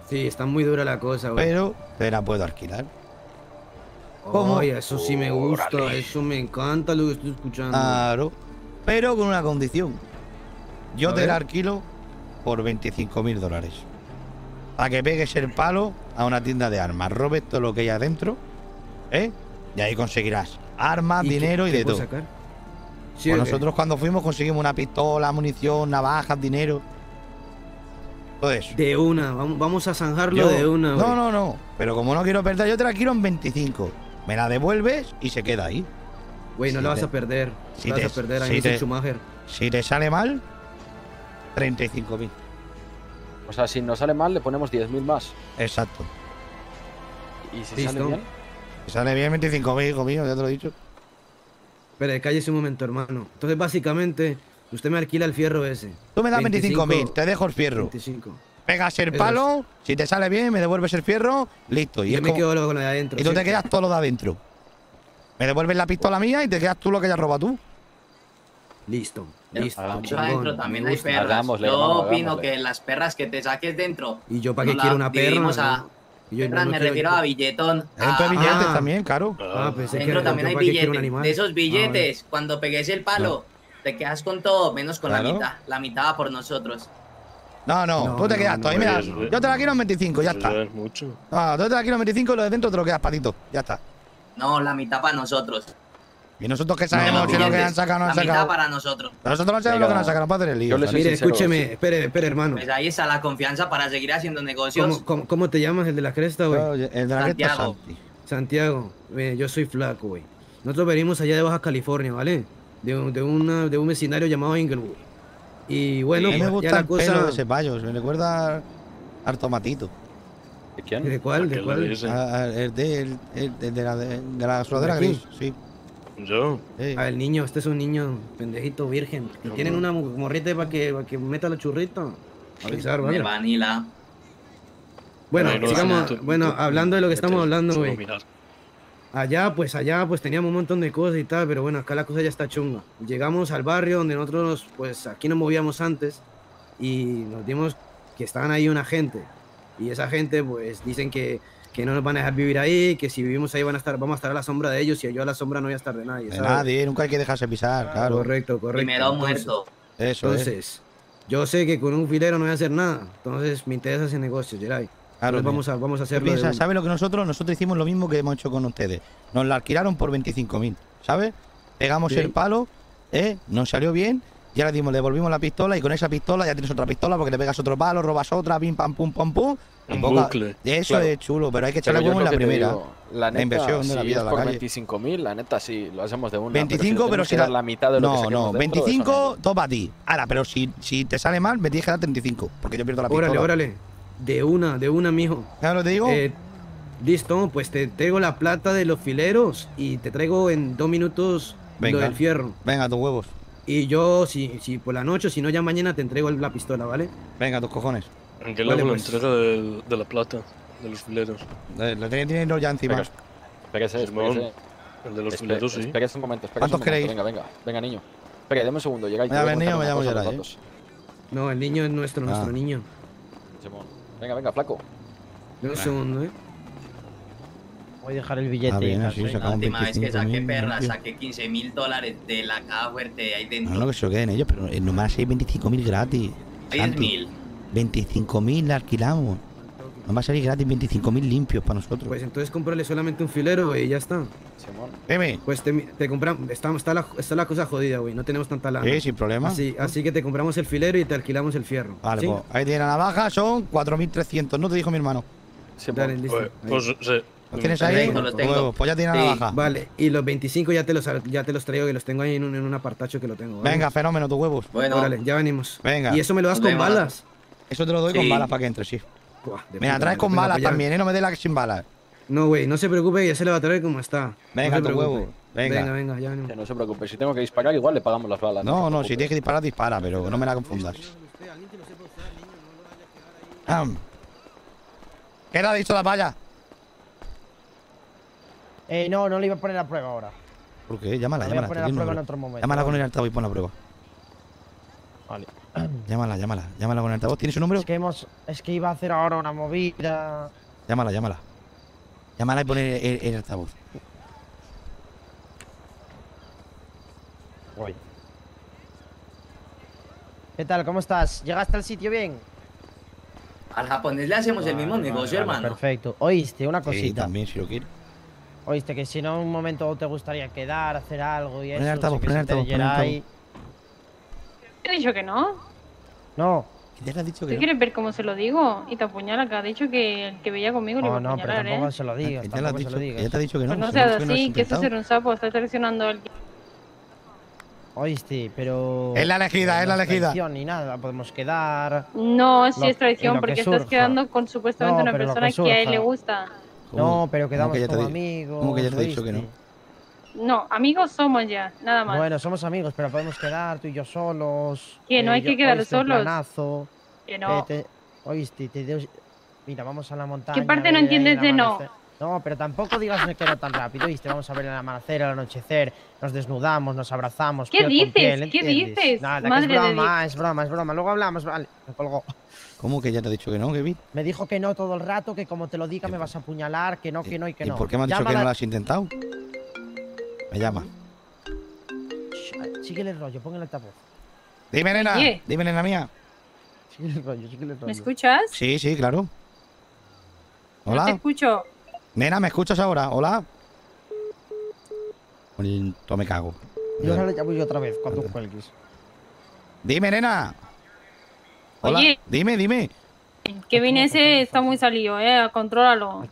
Sí, está muy dura la cosa, güey. Pero te la puedo alquilar. ¿Cómo? Eso sí me gusta, eso me encanta lo que estoy escuchando. Claro. Pero con una condición. Yo A te ver. la alquilo por 25 mil dólares. Para que pegues el palo a una tienda de armas. Robes todo lo que hay adentro. ¿Eh? Y ahí conseguirás armas, ¿Y qué- dinero y de todo. sacar? Pues Sí, ¿o qué? nosotros cuando fuimos conseguimos una pistola, munición, navajas, dinero. Todo eso. De una, vamos, a zanjarlo Yo- de una, no, no, no. Pero como no quiero perder, yo te la quiero en 25. Me la devuelves y se queda ahí. Güey, no Si la vas te- a perder. si la vas te- a perder, a si te- Schumacher. Si te sale mal, 35 mil. O sea, si nos sale mal, le ponemos 10.000 más. Exacto. Y si Listo. sale bien, Si sale bien 25 mil, hijo mío, ya te lo he dicho. Espera, cállese un momento, hermano. Entonces, básicamente, usted me alquila el fierro ese. Tú me das 25 mil, te dejo el fierro. 25. Pegas el palo, si te sale bien, me devuelves el fierro, listo. Y, yo es me como- quedo con lo de adentro. y tú te quedas todo lo de adentro. Me devuelves la pistola mía y te quedas tú lo que hayas robado tú. Listo, listo. Adentro también hay perras. Hagámosle, Yo hermano, opino hagámosle. que las perras que te saques dentro. ¿Y yo para no qué quiero una perra? a- no? Y yo no- perras no me quiero- refiero a billetón. Dentro Ah, de billetes ah. también, claro. Ah, pensé que Dentro también hay billetes. De esos Ah, billetes, cuando pegues el palo, te quedas con todo, menos con Claro. la mitad. La mitad va por nosotros. No, no, No, tú te no, quedas no, tú. Ahí me das. Yo te la quiero en 25, ya está. es mucho. No, tú te la quiero en 25 y lo de dentro te lo quedas patito. Ya está. No, la mitad para nosotros. Y nosotros que De sabemos los si lo que han sacado no han sacado. para nosotros. Pero nosotros no sabemos lo que no han sacado, no tener lío. Mire, sincero, escúcheme, espere, espere, hermano. Pues ahí está la confianza para seguir haciendo negocios. ¿Cómo, cómo, cómo te llamas, el de la cresta, güey? El de la cresta es Santiago. Santi. Santiago, yo soy flaco, güey. Nosotros venimos allá de Baja California, ¿vale? de, un- de, una, de un vecindario llamado Inglewood. Y bueno, a mí me ya gusta la el pelo cosa... de ese payo, me recuerda al tomatito. ¿De quién? ¿De cuál? ¿De cuál? el de, el, el- el de la, de, de la sudadera gris, sí. Yo. el niño, este es un niño pendejito virgen. Que No, tienen no. una morrita para que, para que meta los churritos. Avisar, ¿vale? De vanilla. Bueno, sigamos, sí, bueno, hablando de lo que estamos hablando, güey. Allá, pues allá, pues teníamos un montón de cosas y tal, pero bueno, acá la cosa ya está chunga. Llegamos al barrio donde nosotros, pues aquí nos movíamos antes y nos dimos que estaban ahí una gente. Y esa gente, pues dicen que, que no nos van a dejar vivir ahí, que si vivimos ahí van a estar, vamos a estar a la sombra de ellos y yo a la sombra no voy a estar de nadie. De ¿sabes? nadie, nunca hay que dejarse pisar, claro. Correcto, correcto. Primero muerto. Eso es. Entonces, yo sé que con un filero no voy a hacer nada. Entonces, me interesa ese negocio, Geray. Claro, Entonces, vamos a, vamos a hacerlo. de piensas, una. ¿Sabes lo que nosotros? Nosotros hicimos lo mismo que hemos hecho con ustedes. Nos la alquilaron por 25.000, ¿sabes? Pegamos Sí. el palo, ¿eh? Nos salió bien. Y ahora dimos, le devolvimos la pistola y con esa pistola ya tienes otra pistola porque le pegas otro palo, robas otra, pim, pam, pum, pam, pum. Un Tampoco- bucle. Eso Claro. es chulo, pero hay que Pero echarle huevo en la te primera. digo, la, neta, inversión de la si vida es a la por calle. 25.000, la neta sí, lo hacemos de una. 25, pero si la... la, la mitad de lo que No, no, dentro, eso 25, toma a ti. Ahora, pero si, si te sale mal, me tienes que dar 35, porque yo pierdo la pistola. Órale, órale. De una, de una, mijo. Claro, te digo. Eh, listo, pues te traigo la plata de los fileros y te traigo en dos minutos Venga. lo del fierro. Venga, tus huevos. Y yo, si, si por la noche, o si no, ya mañana te entrego la pistola, ¿vale? Venga, tus cojones. ¿En qué Vale, lado la pues. entrega de, de la plata? De los fileros. Eh, Lo tienen dinero ya encima. Venga, Espérese, espérese. el de los Espe- fileros, sí. Espérese un momento, espérese ¿Cuántos un momento. queréis? Venga, venga, venga, niño. Espera, deme un segundo, voy a ven, niño, me llamo datos. No, el niño es nuestro, nuestro Ah. niño. Simón. Venga, venga, flaco. De un segundo, ¿eh? Voy a dejar el billete. Ah, bien, así ¿eh? La última vez que saqué 25.000 perra, limpio. saqué 15 mil dólares de la caja fuerte de ahí No, dentro. no, que se lo queden ellos, pero eh, van a salir 25.000 gratis. 10 Santi. mil. 25.000 la alquilamos. Nos va a salir gratis 25.000 limpios para nosotros. Pues entonces cómprale solamente un filero, güey, y ya está. Dime. Pues te, te compramos. Está, está, la, está la cosa jodida, güey. No tenemos tanta lana. Sí, sin problema. Así, así que te compramos el filero y te alquilamos el fierro. Vale, ¿sí? pues ahí tiene la navaja, son 4.300, ¿no te dijo mi hermano? Dale, listo. Pues, pues, sí. ¿Los tienes ahí? Perfecto, Pues huevos, Pues ya tiene la navaja. Vale, y los 25 ya te los, ya te los traigo, que los tengo ahí en un, en un apartacho que lo tengo. ¿vale? Venga, fenómeno, tus huevos. Bueno. Órale, ya venimos. Venga. ¿Y eso me lo das Nos con vemos. balas? Eso te lo doy con balas para que entres, sí. Buah, Me la traes con balas también, ¿eh? No me dé la sin balas. No, güey, no se preocupe, ya se le va a traer como está. Venga, no tu huevo. Venga. Venga, venga, ya venimos. Que no se preocupe, si tengo que disparar, igual le pagamos las balas. No, se no, si tienes que disparar, dispara, pero no me la confundas. ¿Qué le ha dicho la palla? Eh, no, no le iba a poner a prueba ahora. ¿Por qué? Llámala, La voy a llámala. poner a dile un prueba en número. otro momento, Llámala con el altavoz y pon la prueba. Vale. Llámala, llámala. Llámala con el altavoz. ¿Tienes su número? Es que hemos, es que iba a hacer ahora una movida. Llámala, llámala. Llámala y pon el, el- el altavoz. Voy. ¿Qué tal? ¿Cómo estás? ¿Llegaste al sitio bien? Al japonés le hacemos el mismo Vale, negocio, vale, hermano. Perfecto. Oíste, una Sí, cosita. también, si lo quieres. Oíste, que si no en un momento te gustaría quedar, hacer algo y eso. altavoz, sé que pon el se te altavoz, pon el Geray. Te he dicho que no. No. ¿Qué te has dicho ¿Tú que no? quieres ver cómo se lo digo? Y te apuñala, que ha dicho que el que veía conmigo le iba Oh, a no, pero apuñalar, tampoco ¿eh? se lo digas. Que ya le se dicho, lo que digas. ya te ha dicho que no. Pues no seas es que lo has así, que eso ser un sapo, estás traicionando a alguien. Oíste, pero. Es la elegida, es la no elegida. traición ni nada, podemos quedar. No, sí Lo- es traición, que porque estás surja. quedando con supuestamente No, una pero persona que que, a él le gusta. ¿Cómo? No, pero ¿Cómo quedamos que te como amigos. ¿Cómo que ya te he dicho que no? No, amigos somos ya, nada más. Bueno, somos amigos, pero podemos quedar tú y yo solos. Que no eh, hay que quedar solos. planazo, que no. eh, te- oíste, te doy- Mira, vamos a la montaña. parte a no entiendes de no? No, pero tampoco digas que no tan rápido, ¿viste? Vamos a ver el amanecer, el anochecer, nos desnudamos, nos abrazamos. ¿Qué piel con dices? piel, ¿Qué dices? Nada, que Madre es de broma, Dios. es broma, es broma. Luego hablamos, vale, me colgó. ¿Cómo que ya te ha dicho que no, Kevin? Me dijo que no todo el rato, que como te lo diga me vas a apuñalar, que no, que no y que ¿Y no. por qué me has dicho que no lo has intentado? Me llama. Shh, Síguele el rollo, pon el altavoz. Dime, nena. Dime, nena mía. Síguele el rollo, síguele el rollo. ¿Me escuchas? Sí, sí, claro. No te Hola. escucho. Nena, ¿me escuchas ahora? Hola. Todo me cago. Yo ahora le llamo yo otra vez cuando cuelgues. Dime, nena. Hola. Oye. Dime, dime. Kevin ese está muy salido, eh, contrólalo.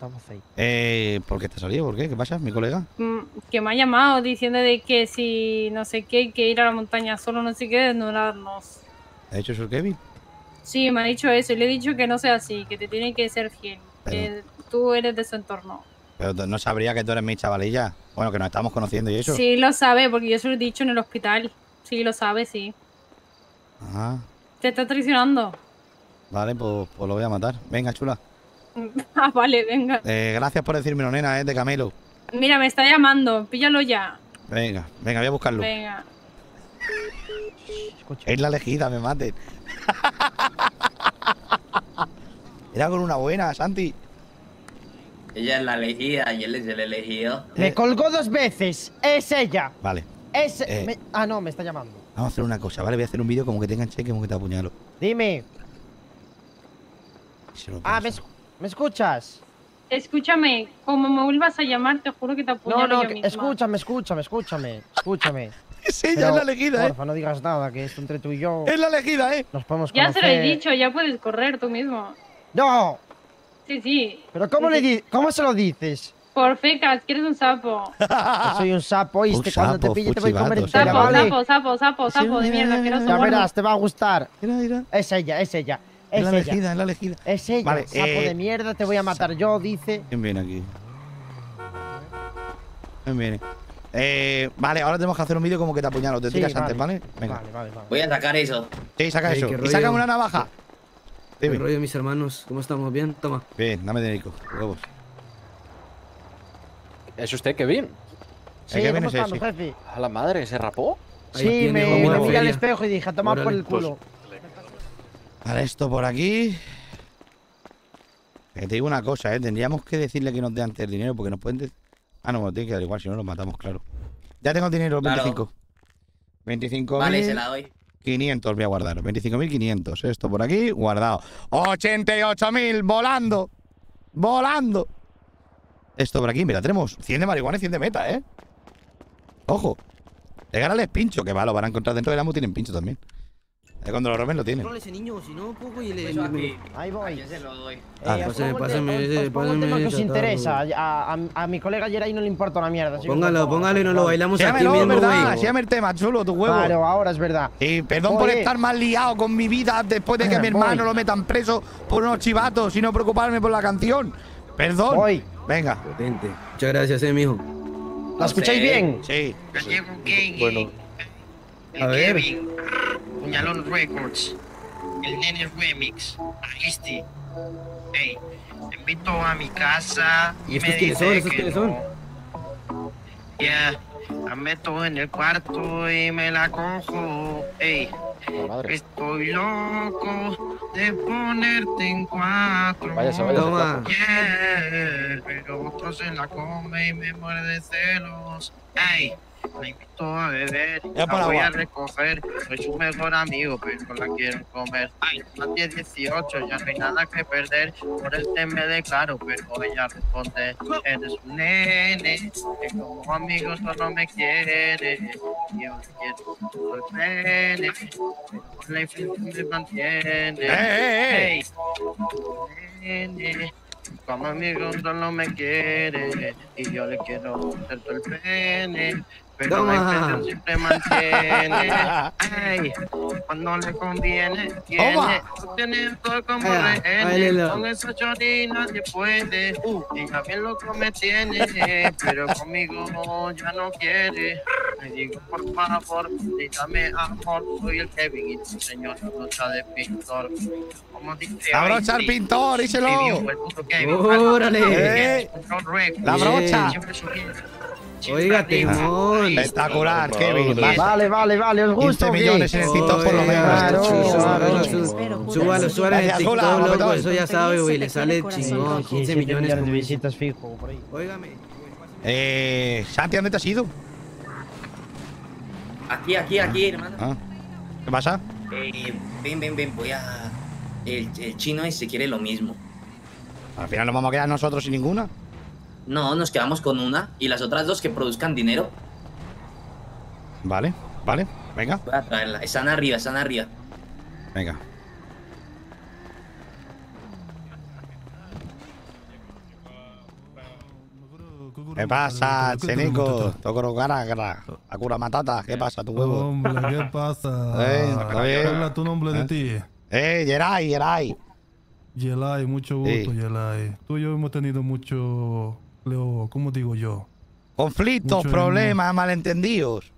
Eh, ¿Por qué te has salido? ¿Por qué? ¿Qué pasa, mi colega? Mm, Que me ha llamado diciendo de que si no sé qué, hay que ir a la montaña solo, no sé qué, desnudarnos. ¿Ha dicho eso Kevin? Sí, me ha dicho eso y le he dicho que no sea así, que te tiene que ser fiel, que tú eres de su entorno. Pero no sabría que tú eres mi chavalilla. Bueno, que nos estamos conociendo y eso. Sí, lo sabe, porque yo se lo he dicho en el hospital. Sí, lo sabe, sí. Ah, Te está traicionando. vale, pues, pues lo voy a matar. Venga, chula. ah, vale, venga. Eh, gracias por decírmelo, nena, es de Camelo. Mira, me está llamando, píllalo ya. Venga, venga, voy a buscarlo. Venga. Es la elegida, me maten. Era con una buena, Santi. Ella es la elegida y él es el elegido. Me colgó dos veces. Es ella. Vale. Es. Eh. me- Ah, no, me está llamando. Vamos a hacer una cosa, ¿vale? Voy a hacer un vídeo como que tengan cheque, como que te apuñalo. Dime. Ah, ¿me, esc- ¿me escuchas? Escúchame, como me vuelvas a llamar, te juro que te No, apuñalo no, yo que- misma. escúchame, escúchame, escúchame, escúchame. Es ella, es la elegida, ¿eh? Porfa, no digas nada, que esto entre tú y yo. Es la elegida, ¿eh? Nos podemos Ya conocer. se lo he dicho, ya puedes correr tú mismo. ¡No! Sí, sí. ¿Pero cómo, le di cómo se lo dices? Por fecas, que eres un sapo. Que soy un sapo, ¿oíste? Un Cuando te pille te voy a comer entera, Sapo, ¿vale? sapo, sapo, sapo, sapo de mierda, asqueroso Ya gordo. verás, te va a gustar. Mira, mira. Es ella, es ella. Es la elegida, es la elegida. Es ella. Vale, sapo eh, de mierda, te voy a matar yo, dice. ¿Quién viene aquí? ¿Quién viene? Eh, vale, ahora tenemos que hacer un vídeo como que te apuñalo. Te Sí, tiras vale. antes, ¿vale? Venga. Vale, vale, vale. Voy a sacar eso. Sí, saca Ey, eso. qué Y saca una navaja. ¿Qué Dime. rollo, mis hermanos? ¿Cómo estamos? ¿Bien? Toma. Bien, dame de Nico. Huevos. ¿Es usted Kevin? Sí, ¿qué ¿cómo vienes estamos, ese? jefe? A la madre, ¿se rapó? Ahí Sí, me, me miré al espejo y dije, a tomar por el culo. Vale, esto por aquí. Te digo una cosa, ¿eh? Tendríamos que decirle que nos dé antes el dinero porque nos pueden... de- Ah, no, tiene que dar igual, si no los matamos, claro. Ya tengo el dinero, Claro. 25. 25 Vale, se la doy. 500 voy a guardar. 25.500. Esto por aquí, guardado. 88.000, volando. Volando. Esto por aquí, mira, tenemos 100 de marihuana y 100 de meta, ¿eh? Ojo. Regálales pincho, que va, lo van a encontrar dentro del amo, tienen pincho también. Eh, cuando lo roben lo tienen. Ese niño, si no, cojo y le... Aquí. Ahí voy. Se lo doy. Eh, pásame, pásame pásame tema que os interesa. A, a- a mi colega Geray no le importa una mierda. Póngalo, póngalo y nos lo bailamos aquí mismo, ¿verdad? Sígame el tema, chulo, tu huevo. Claro, ahora es verdad. Y perdón por estar más liado con mi vida después de que mi Voy. hermano lo metan preso por unos chivatos y no preocuparme por la canción. Perdón. Voy. Venga. Potente. Muchas gracias, eh, mijo. ¿La escucháis bien? Sí. Bueno, A ver. Puñalón Records, el Nene Remix, Aristi. Ey, te invito a mi casa. ¿Y estos quiénes son? ¿Estos quiénes son? Yeah, la meto en el cuarto y me la cojo. Ey, madre. estoy loco de ponerte en cuatro. Váyase, váyase, Toma. Yeah, pero otro se la come y me muere de celos. Ey, la invito a beber, Ya la voy a recoger. Soy su mejor amigo, pero la quiero comer. Ay, más 10, 18, ya no hay nada que perder. Por el tema me declaro, pero ella responde: Eres un nene, que como amigo solo me quiere. Y yo le quiero el pene, por la influencia me mantiene. eh, eh! Ey, nene, como amigo solo me quiere y yo le quiero hacer todo el pene, pero Toma. la impresión siempre mantiene. Ay, cuando le conviene, tiene, todo como rehenes. báilelo. Con esa chori nadie puede, ella bien loco me tiene, pero conmigo ya no quiere. Le digo, por favor, dígame amor, soy el Kevin y tu señor brocha de pintor. Como dice La brocha al pintor, díselo. Órale. Eh, la brocha. Oiga, Timón. Espectacular, Kevin. Vale. Vale, vale, vale, ¿os 15 gusta o qué? millones en el TikTok por lo menos. Súbalo, súbalo en el TikTok, loco. Eso ya sabe, güey. Le sale chingón. rojo. 15 17 millones. de visitas fijo. Óigame. Eh, Santi, ¿dónde te has ido? Aquí, aquí, aquí, hermano. Ah, ¿Qué pasa? Eh, ven, ven, ven, voy a. El, el chino ese quiere lo mismo. Al final nos vamos a quedar nosotros sin ninguna. No, nos quedamos con una y las otras dos que produzcan dinero. Vale, vale, venga. Voy a traerla. Están arriba, están arriba. Venga. ¿Qué pasa, Chenico? Tocoro cara, cara. Akura Matata, ¿qué pasa, tu huevo? Hombre, ¿qué pasa? Eh, Habla tu nombre de eh. ti. Eh, Yeray, Yeray. Yelai, mucho gusto, sí. Yelai. Tú y yo hemos tenido mucho Leo, ¿cómo digo yo? Conflictos, problemas, malentendidos.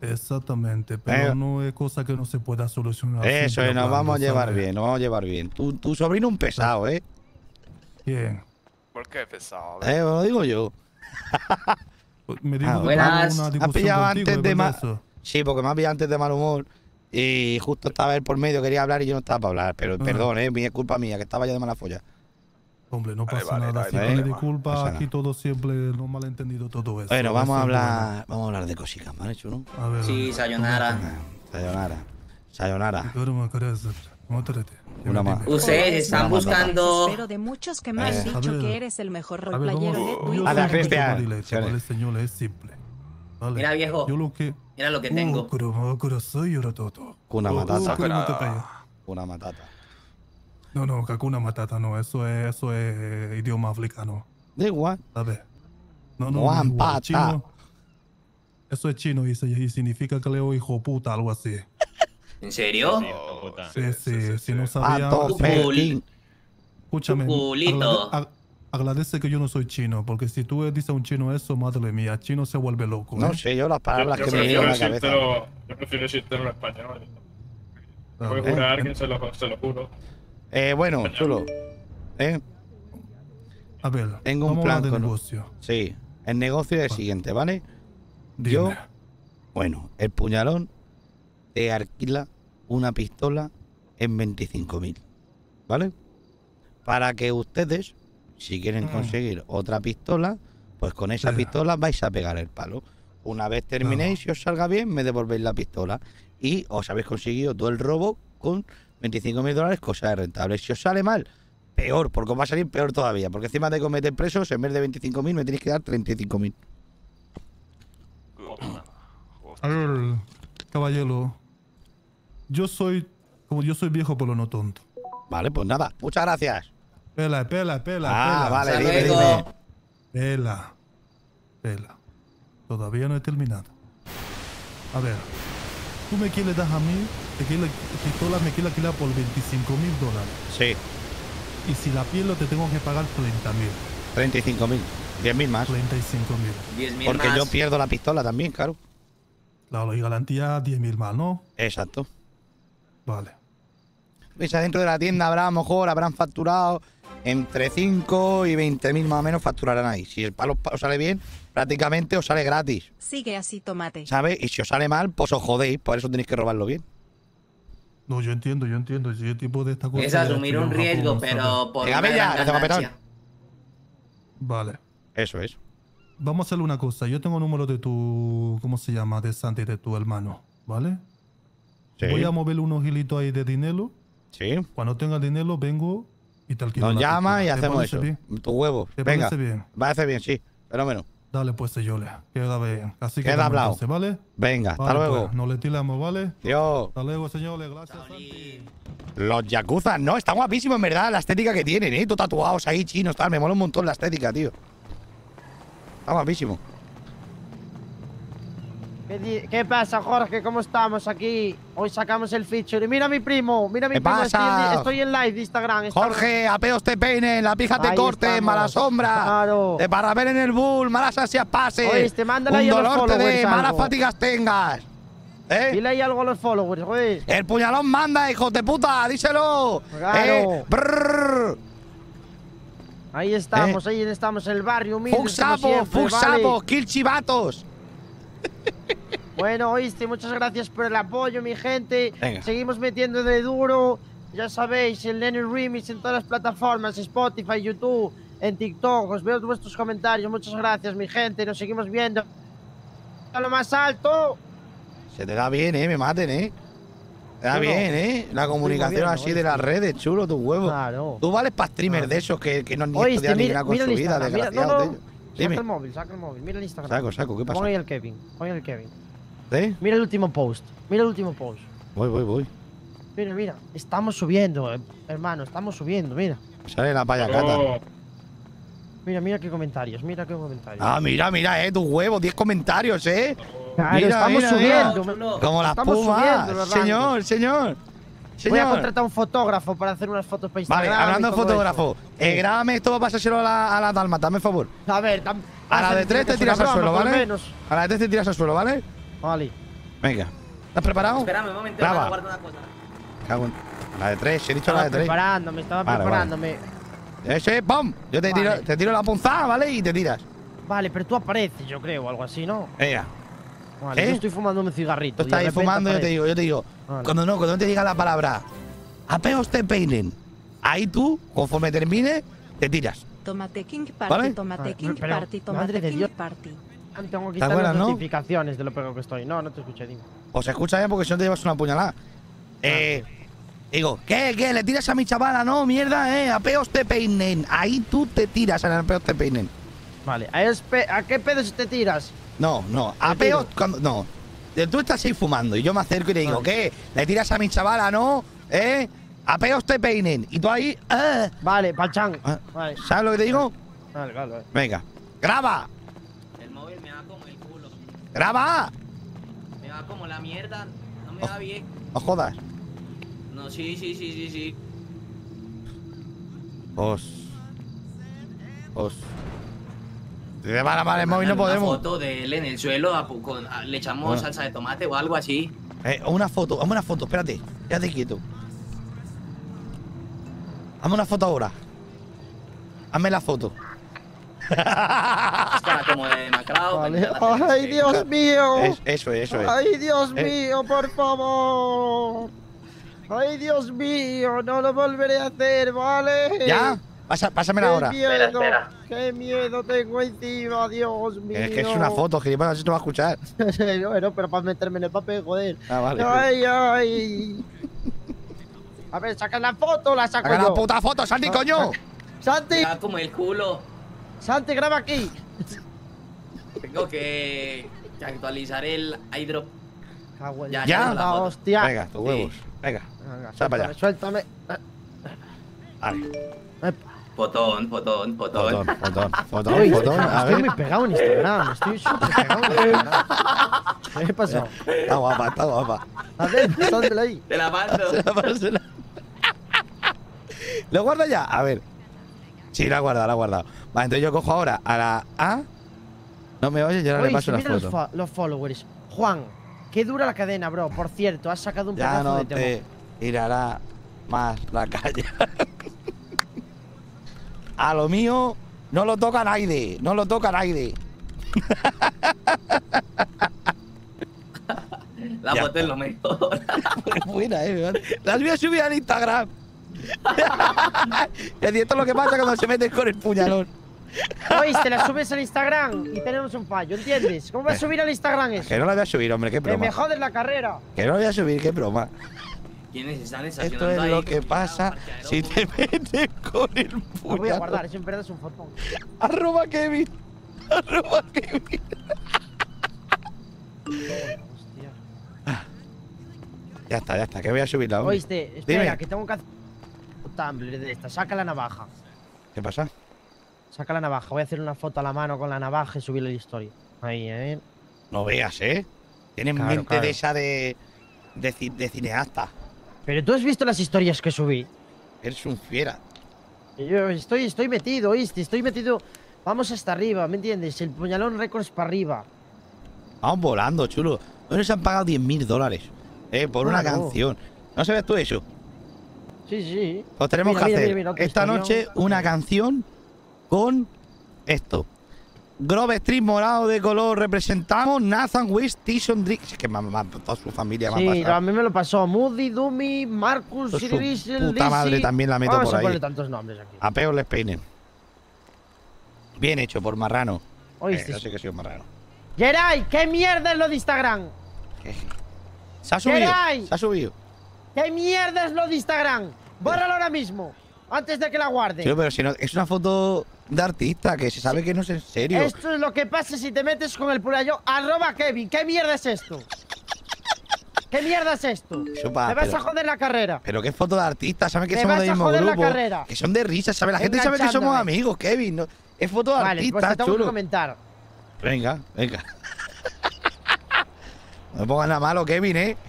Exactamente, pero Eh. no es cosa que no se pueda solucionar. Eso, es, nos hablando, vamos a llevar ¿sabes? bien, nos vamos a llevar bien. Tu, tu sobrino un pesado, ¿eh? Bien. ¿Por qué pesado? Eh, lo digo yo. Me dijo que Buenas. una Has pillado contigo, antes ¿es de eso? Sí, porque me ha pillado antes de mal humor. Y justo estaba él por medio, quería hablar y yo no estaba para hablar. Pero Ah. perdón, eh, mi- es culpa mía, que estaba yo de mala folla. Hombre, no pasa vale, nada. vale, Si vale, disculpas, Pasa nada. aquí todo siempre no malentendido todo eso. Bueno, vamos a hablar, vamos a hablar de cositas, ¿vale, chulo? bueno. A ver, Sí, sayonara. Sayonara. Sayonara. Una más. Ustedes están buscando. Espero de muchos que me han dicho ver. que eres el mejor roleplayero de Twitch. A la Cristian. ¿vale, señores? Es simple. ¿vale? Mira, viejo. Yo lo que... Mira lo que tengo. Pero, pero Hakuna Matata. Una matata. No, no, Hakuna Matata no, eso es, eso es idioma africano. Da igual. ¿Sabes? No, no, Juan no, Pata. chino. Eso es chino y, significa que leo hijo puta, algo así. ¿En serio? Sí, sí, si no sabía... Si-. Escúchame. Agrade- agradece que yo no soy chino, porque si tú dices a un chino eso, madre mía, chino se vuelve loco. No ¿eh? sé yo las palabras yo, que yo me vienen a la cabeza. yo prefiero decírtelo en español. Voy a eh, jurar a eh. alguien, se lo, se lo juro. Eh, bueno, chulo. ¿Eh? A ver, Tengo un plan de con... negocio. Sí, el negocio es el siguiente, ¿vale? Yo, bueno, el puñalón te alquila una pistola en 25.000, ¿vale? Para que ustedes, si quieren Mm. conseguir otra pistola, pues con esa Sí. pistola vais a pegar el palo. Una vez terminéis, si os salga bien, me devolvéis la pistola. Y os habéis conseguido todo el robo con 25.000 dólares, cosa de rentable. Si os sale mal, peor, porque os va a salir peor todavía. Porque encima de cometer presos, en vez de 25.000, me tenéis que dar 35.000. A ver, caballero. Yo soy, como yo soy viejo, pero no tonto. Vale, pues nada, muchas gracias. Pela, pela, pela, Ah, pela. vale, dime, dime. Pela. Pela. Todavía no he terminado. A ver. Tú me quieres dar a mí, te quieres, pistola me quieres alquilar por 25 mil dólares. Sí, Y si la pierdo te tengo que pagar 30 mil. 35.000. 10.000 más. 35 mil. 10.000 Porque más. yo pierdo la pistola también, claro. Claro, y garantía 10 mil más, ¿no? Exacto. Vale. Pues adentro de la tienda habrá, a lo mejor, habrán facturado entre 5 y 20.000 más o menos facturarán ahí. Si el palo os sale bien, prácticamente os sale gratis, Sigue así, tomate. ¿sabes? Y si os sale mal, pues os jodéis, por eso tenéis que robarlo bien. No, yo entiendo, yo entiendo. Tipo de esta cosa. Es asumir un riesgo, pero por una ya, va a. Vale. Eso es. Vamos a hacerle una cosa. Yo tengo el número de tu. ¿Cómo se llama? De Santi, de tu hermano. ¿Vale? Sí. Voy a moverle unos hilitos ahí de dinero. Sí. Cuando tenga dinero, vengo y te alquilo. Nos la llama y pistola. ¿Te hacemos eso. bien? Tu huevo. ¿Te Venga. parece bien? Parece bien, sí. Fenómeno. Dale, pues, Yole. Queda bien. Así que Queda hablado. entonces, ¿vale? Venga, hasta Vale, luego. pues, no le tiramos, ¿vale? Dios. Hasta luego, señores. Gracias, Santi. Los Yakuza, no, está guapísimo en verdad la estética que tienen, ¿eh? Todo tatuados ahí, chinos, tal. Me mola un montón la estética, tío. Está guapísimo. ¿Qué, pasa, Jorge? ¿Cómo estamos aquí? Hoy sacamos el feature. Mira a mi primo, mira a mi ¿Qué primo. Estoy en, pasa? estoy en live de Instagram. Jorge, apeos te peinen, la pija te corte, mala sombra. Claro. De para ver en el bull, malas ansias pase. Oíste, mándale un ahí a los dolor te dé, malas fatigas tengas. ¿Eh? Dile ahí algo a los followers, güey. El puñalón manda, hijo de puta, díselo. Claro. ¿Eh? Ahí estamos, ahí estamos, el barrio sapo, siempre, fuck ¿vale? sapo, kill chivatos. Bueno, oíste, muchas gracias por el apoyo, mi gente. Venga. Seguimos metiendo de duro. Ya sabéis, el Lenny Remix en todas las plataformas, Spotify, YouTube, en TikTok. Os veo vuestros comentarios. Muchas gracias, mi gente. Nos seguimos viendo. A lo más alto. Se te da bien, ¿eh? Me maten, ¿eh? Te da bien, ¿eh? La comunicación moviendo, así de las redes, chulo, tu huevo. Claro. Tú vales para streamers de esos que, que no han ni Oíste, estudiado ni nada con mira su vida. Mira, no, no. Saca el móvil, saca el móvil. Mira el Instagram. Saco, saco, ¿qué pasa? Pon ahí el Kevin. Pon ahí el Kevin. ¿Eh? Mira el último post. Mira el último post. Voy, voy, voy. Mira, mira. Estamos subiendo, eh, hermano. Estamos subiendo, mira. Sale la payacata. Oh, Mira, mira qué comentarios, mira qué comentarios. Ah, mira, mira, eh, tus huevos, 10 comentarios, eh. Claro, estamos subiendo. Como la Estamos subiendo los Señor, señor. Voy a contratar a un fotógrafo para hacer unas fotos para Vale, Instagram. hablando y de todo fotógrafo, eh, grábame esto para pasárselo a la, a la Dalma, dame favor. A ver, tam- A la de tres te tiras al suelo, ¿vale? menos. A la de tres te tiras al suelo, ¿vale? Vale. Venga. ¿Estás preparado? Espérame un momento, Graba. guardo una cosa. Cago en- A la de tres, he dicho Estaba la de tres. preparándome, estaba Vale, vale. preparándome. Ese, ¡pum! Yo te, tiro, Vale. te tiro la punzada, ¿vale? Y te tiras. Vale, pero tú apareces, yo creo, o algo así, ¿no? Venga. Vale, ¿Eh? yo estoy fumando un cigarrito. Tú estás ahí fumando, yo te digo, yo te digo. Vale. Cuando no, cuando no te diga la palabra, apeos te peinen. Ahí tú, conforme termine, te tiras. Tomate King Party, ¿Vale? Tomate King pero, Party, madre Tomate de King Dios. Party. Ah, Tengo que ¿Te quitar las no? notificaciones de lo pegado que estoy. No, no te escuché, dime. Pues escucha bien porque si no te llevas una puñalada. Eh, digo, ¿qué, qué? ¿Le tiras a mi chavala? No, mierda, eh. Apeos te peinen. Ahí tú te tiras al apeos te peinen. Vale, ¿a, ¿a qué pedos te tiras? No, no. Apeos cuando. No. Tú estás ahí fumando y yo me acerco y te digo, ¿qué? ¿Le tiras a mi chavala? No, ¿eh? Apeos te peinen. Y tú ahí. eh. Vale, pachán. Ah, Vale, ¿Sabes lo que te digo? vale, vale. vale. Venga. ¡Graba! El móvil me da como el culo. ¡Graba! Me da como la mierda. No me da bien. No jodas. No, sí, sí, sí, sí, sí. Os. Os. Si te van a mal el móvil no Una podemos. foto de él en el suelo, a pu- con- a- le echamos Bueno. salsa de tomate o algo así. Eh, una foto, hazme una foto, espérate. Quédate quieto. Hazme una foto ahora. Hazme la foto. Está como de macrao. Vale. ¡Ay, Dios mío! Es- eso es, eso es. ¡Ay, Dios Eh. mío, por favor! ¡Ay, Dios mío! No lo volveré a hacer, ¿vale? ¿Ya? Pasa, pásamela ¡Qué ahora. miedo! ¡Qué miedo tengo encima, Dios mío! Es que es una foto, gilipollas, no va a escuchar. bueno, pero para meterme en el papel, joder. Ah, vale. ¡Ay, ay! A ver, saca la foto, la saco Saca yo. la puta foto, Santi, coño. ¡Santi! Como el culo. ¡Santi, graba aquí! Tengo que, que actualizar el iDrop. Ya, la hostia. Venga, tus huevos. Venga. Venga, para suéltame, allá. suéltame. Vale. Fotón, fotón, fotón. Fotón, fotón, fotón, Uy, fotón. A estoy ver. muy pegado en Instagram, estoy súper pegado en Instagram. ¿Qué pasó? Está guapa, está guapa. A ver, pásamela ahí. Te la mando. ¿Lo guarda ya? A ver. Sí, la ha guardado, la ha guardado. Vale, entonces yo cojo ahora a la A. No me oyes, yo ahora le Oye, paso una mira los, foto. fa- los followers. Juan, qué dura la cadena, bro. Por cierto, has sacado un Ya pedazo no de te tema. tirará más la calle. A lo mío no lo toca nadie. No lo toca nadie. La Ya foto es lo mejor. Buena, eh. Las voy a subir al Instagram. y esto es lo que pasa cuando se meten con el puñalón. Oíste, la subes al Instagram y tenemos un fallo, ¿entiendes? ¿Cómo vas a subir al Instagram eso? Que no la voy a subir, hombre, qué Que me broma. jodes la carrera. Que no la voy a subir, qué broma. ¿Quiénes están Esto es ahí? lo que pasa si te metes con el Lo voy a guardar, eso en verdad es un fotón. Arroba Kevin. Arroba Kevin. Hostia. Ya está, ya está, que voy a subirla. hombre. Oíste, espera, Dime. que tengo que hacer un Tumblr de esta. Saca la navaja. ¿Qué pasa? Saca la navaja. Voy a hacer una foto a la mano con la navaja y subirle la historia. Ahí, eh. No veas, ¿eh? Tienes Claro, mente claro. de esa de, de cineasta. Pero tú has visto las historias que subí. Eres un fiera. Yo estoy, estoy metido, ¿oíste? Estoy metido. Vamos hasta arriba, ¿me entiendes? El puñalón récords para arriba. Vamos volando, chulo. No nos han pagado 10 mil dólares. Eh, por una canción. ¿No sabes tú eso? Sí, sí. Pues tenemos Mira, que mira, hacer mira, esta historia. noche una canción con esto. Grove Street morado de color representamos. Nathan West, Tyson Drake. Es que ma- ma- toda su familia me ha Sí, pasado. a mí me lo pasó. Moody, Dumi, Marcus, Sirius, puta madre también la meto Vamos por a ahí. tantos nombres aquí. A peor les peinen. Bien hecho por Marrano. ¿Oíste? Eh, no sé que soy un Marrano. Geray, ¿qué mierda es lo de Instagram? Se ha subido. Geray, Se ha subido. ¿qué mierda es lo de Instagram? Bórralo ahora mismo, antes de que la guarde. Sí, pero si no, es una foto de artista que se sabe que no es en serio. Esto es lo que pasa si te metes con el purayo. Arroba Kevin, ¿qué mierda es esto? ¿Qué mierda es esto? Chupa, Me vas pero- a joder la carrera. Pero qué foto de artista, saben que Te somos del mismo grupo. Que son de risa, ¿sabes? La gente sabe que somos amigos, Kevin. ¿no? Es foto de Vale, pues artista, te tengo que comentar. Venga, venga. No me pongas nada malo, Kevin, ¿eh?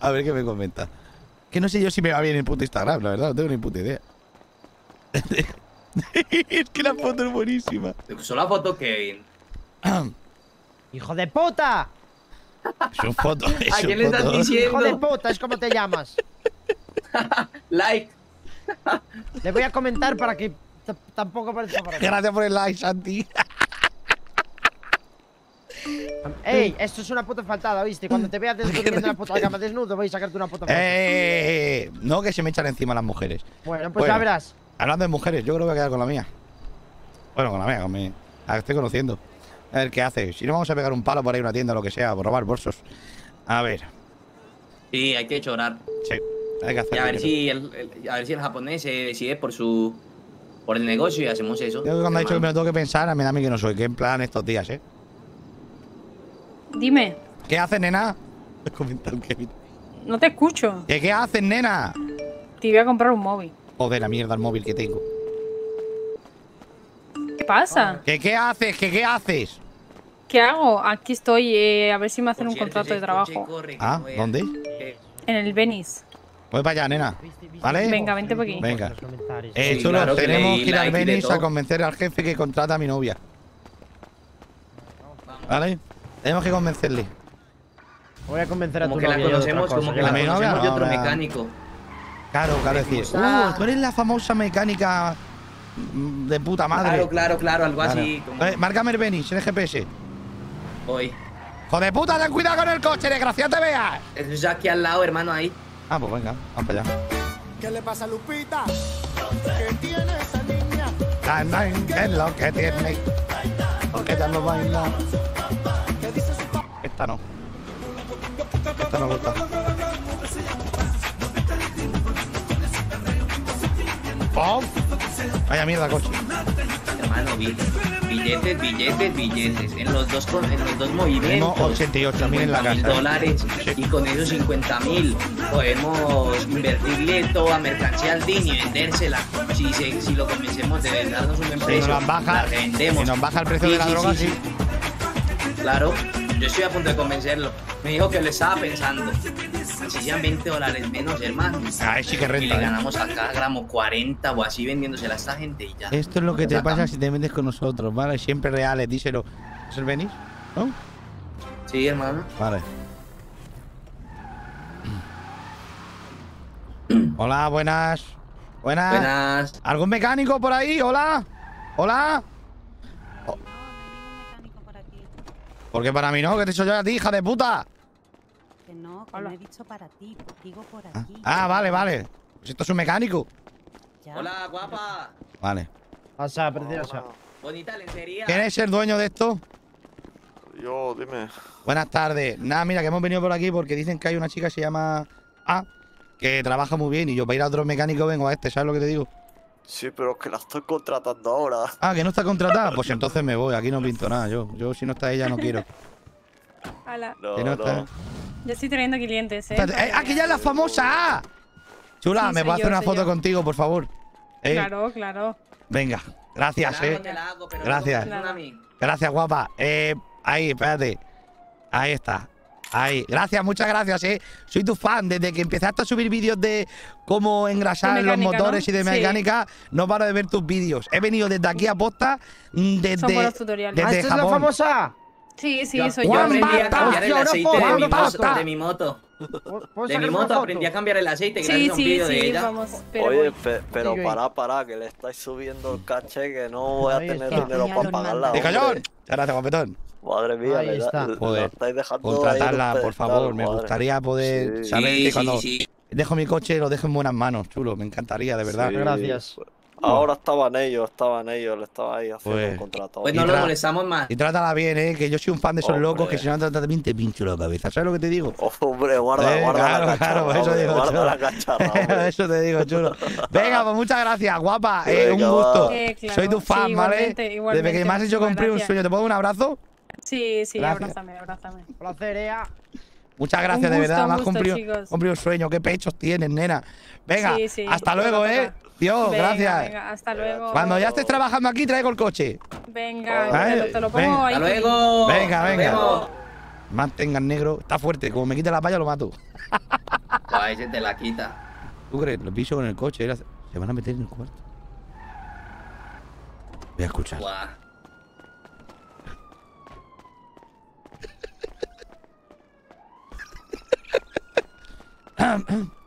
A ver qué me comenta. Que no sé yo si me va bien el puto Instagram, la verdad, no tengo ni puta idea. es que la foto es buenísima. Te usó la foto Kevin. ¡Hijo de puta! Es un foto. Es ¿A quién le estás foto. diciendo? ¡Hijo de puta! Es como te llamas. like. Le voy a comentar para que tampoco parezca para Gracias por el like, Santi. Ey, esto es una puta faltada, ¿viste? Cuando te veas descubriendo la puta cama desnudo, voy a sacarte una puta foto. Eh, no que se me echan encima las mujeres. Bueno, pues ya verás. Hablando de mujeres, yo creo que voy a quedar con la mía. Bueno, con la mía, con mi. La que estoy conociendo. A ver qué hace. Si no, vamos a pegar un palo por ahí a una tienda o lo que sea, por robar bolsos. A ver. Sí, hay que llorar. Sí, hay que hacer. Y a ver dinero. si el, el- a ver si el japonés se decide por su por el negocio y hacemos eso. Yo cuando ha dicho que me lo tengo que pensar, me da a mí que no soy. Que en plan estos días, ¿eh? Dime, ¿Qué haces, nena? No te escucho. ¿Qué, ¿Qué haces, nena? Te iba a comprar un móvil. Joder, la mierda el móvil que tengo. ¿Qué pasa? ¿Qué, qué haces? ¿Qué, qué haces? ¿Qué hago? Aquí estoy, eh, a ver si me hacen un contrato de trabajo. Ah, ¿dónde? En el Venice. Voy para allá, nena. ¿Vale? Venga, vente por aquí. Venga. Eh, Sí, chulo, claro que tenemos que ir al Venice a convencer al jefe que contrata a mi novia. ¿Vale? Tenemos que convencerle. Voy a convencer a Como tu que la novia otra conocemos, como que que la mi novia conocemos de no, otro la- mecánico. Claro, claro, decir. Uh, tú eres la famosa mecánica de puta madre. Claro, claro, claro, algo Claro. así. como- Eh, márcame el en el GPS. Voy. ¡Joder puta, ten cuidado con el coche, desgraciado te veas! Es aquí al lado, hermano, ahí. Ah, pues venga, vamos para allá. ¿Qué le pasa a Lupita? ¿Qué tiene esa niña? ¿Qué es lo que tiene? Porque ella no baila. Esta no. Esta no gusta. ¡Oh! Vaya mierda, coche. Hermano, bi- billetes, billetes, billetes. En los dos, con- en los dos movimientos. Tenemos 88 mil en la 50.000 casa. dólares. Y con esos 50 mil podemos invertirle toda mercancía al DIN y vendérsela. Si, se- si lo convencemos de darnos un buen Si nos baja, la revendemos. si nos baja el precio de la droga, sí. Claro, yo estoy a punto de convencerlo. Me dijo que lo estaba pensando. Si sean 20 dólares menos, hermano. Ahí sí que Y renta, le ¿eh? ganamos a cada gramo 40 o así vendiéndosela a esta gente y ya. Esto es lo que te pasa si te metes con nosotros, ¿vale? Siempre reales, díselo. ¿Es el? ¿No? Sí, hermano. Vale. Hola, buenas. Buenas. Buenas. ¿Algún mecánico por ahí? Hola. Hola. Oh. ¿Por qué para mí no? ¿Qué te he hecho yo a ti, hija de puta? Que no, que no he dicho para ti, digo por aquí. Ah, vale, vale. Pues esto es un mecánico. Hola, guapa. Vale. Pasa, preciosa. Bonita lencería. ¿Quién es el dueño de esto? Yo, dime. Buenas tardes. Nada, mira, que hemos venido por aquí porque dicen que hay una chica que se llama A, que trabaja muy bien y yo para ir a otro mecánico vengo a este, ¿sabes lo que te digo? Sí, pero es que la estoy contratando ahora. Ah, que no está contratada. Pues entonces me voy, aquí no pinto nada. Yo, yo si no está ella no quiero. Hala. Si no está- Ya estoy teniendo clientes, eh. Eh, ¡Ah, que ya es la famosa! A! Chula, Sí, ¿me soy puedes hacer yo, una foto yo. contigo, por favor? Eh, Claro, claro. Venga, gracias, eh. Gracias. Gracias, guapa. Eh, ahí, espérate. Ahí está. Ahí. Gracias, muchas gracias, eh. Soy tu fan. Desde que empezaste a subir vídeos de cómo engrasar De los motores ¿no? y de Sí. mecánica, no paro de ver tus vídeos. He venido desde aquí a posta mm, desde, Son buenos tutoriales. desde ¿Ah, esta es la famosa? Sí, sí, Yo- soy yo yo. aprendí a cambiar el aceite de mi, moto, de mi moto. ¿Puedo De mi moto aprendí a cambiar el aceite gracias Sí, a un sí, vídeo de sí, ella. vamos. Pero Oye, pe- pero para, para, que le estáis subiendo el caché que no voy a tener dinero para pagarla. ¡De! Muchas gracias, guapetón. Madre mía, Ahí está. la Joder, estáis dejando Contratarla, por favor. Me madre. gustaría poder Sí. saber Sí, que sí, cuando sí. dejo mi coche lo dejo en buenas manos, chulo. Me encantaría, de verdad. Sí. Gracias. Ahora estaban ellos, estaban ellos, le estaba ahí haciendo Pues- un contrato. Pues Y no lo molestamos más. Y trátala bien, eh, que yo soy un fan de esos Hombre. locos que si no la tratan bien te pincho la cabeza. ¿Sabes lo que te digo? Hombre, guarda, Eh, guarda claro, la cacharra, claro, eso hombre, digo, guarda chulo. la cacharra, hombre. eso te digo, chulo. Venga, pues muchas gracias, guapa. Eh, un gusto. Eh, claro. Soy tu fan, Sí, ¿vale? igualmente, Desde que me has hecho cumplir un sueño. ¿Te puedo dar un abrazo? Sí, sí, Gracias. abrázame, abrázame. Placer, Ea. Muchas gracias, de verdad. Me has cumplido, un sueño. Qué pechos tienes, nena. Venga, Sí, sí, hasta luego, ¿eh? Venga, gracias. Venga, hasta luego. Cuando ya estés trabajando aquí, traigo el coche. Venga, Vale, te, lo- pongo venga. ahí. Hasta luego. Venga, venga. Mantenga el negro. Está fuerte. Como me quite la palla, lo mato. Guay, se te la quita. ¿Tú crees? Lo piso con el coche. Se van a meter en el cuarto. Voy a escuchar. Guau.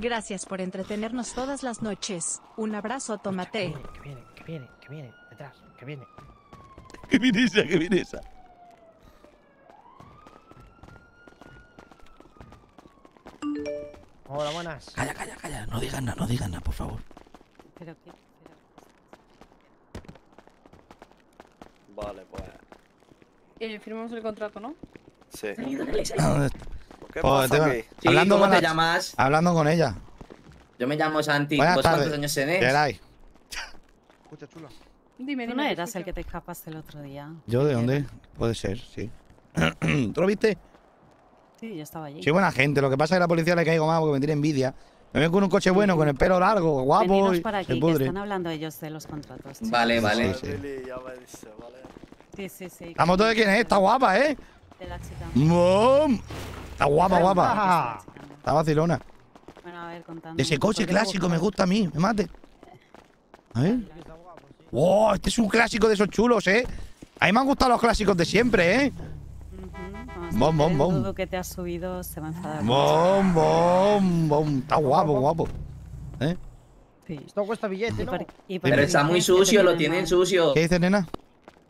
Gracias por entretenernos todas las noches. Un abrazo, Tomate. Que viene, que viene, que viene, detrás, que viene. ¿Qué viene esa? ¿Qué viene esa? Hola, buenas. Calla, calla, calla. No digas nada, no digas nada, por favor. Pero qué. Vale, pues. Eh, firmamos el contrato, ¿no? Sí. Ah, ¿Qué Pues, pasa tema- aquí? Sí, hablando ¿cómo con te la- llamas? Hablando con ella. Yo me llamo Santi. Buenas ¿Vos tardes. cuántos años tenés? Geray. Escucha, chula. Dime, ¿Tú dime. no eras el que te escapaste el otro día? ¿Yo de dónde? Puede ser, sí. ¿Tú lo viste? Sí, yo estaba allí. Sí, buena gente. Lo que pasa es que a la policía le caigo más porque me tiene envidia. Me ven con un coche bueno, con el pelo largo, guapo Veniros y para se aquí, que pudre. están hablando ellos de los contratos. chicos. Vale, vale. Sí, sí. Lili, ya me dice, vale. Sí, sí, sí. La moto de quién es, está guapa, ¿eh? De la chica. ¡Mom! Está guapa, guapa. Ah, Está vacilona. Bueno, a ver, contando. Ese coche clásico me gusta a mí, me mate. A ver. ¡Wow! Este es un clásico de esos chulos, ¿eh? A mí me han gustado los clásicos de siempre, ¿eh? Bom, bom, bom. Dudo que te has subido, se va a enfadar. Bom, bom, bom. Está guapo, guapo. ¿Eh? Sí. Esto cuesta billete, ¿no? Y Pero está muy sucio, lo tienen sucio. ¿Qué dices, nena?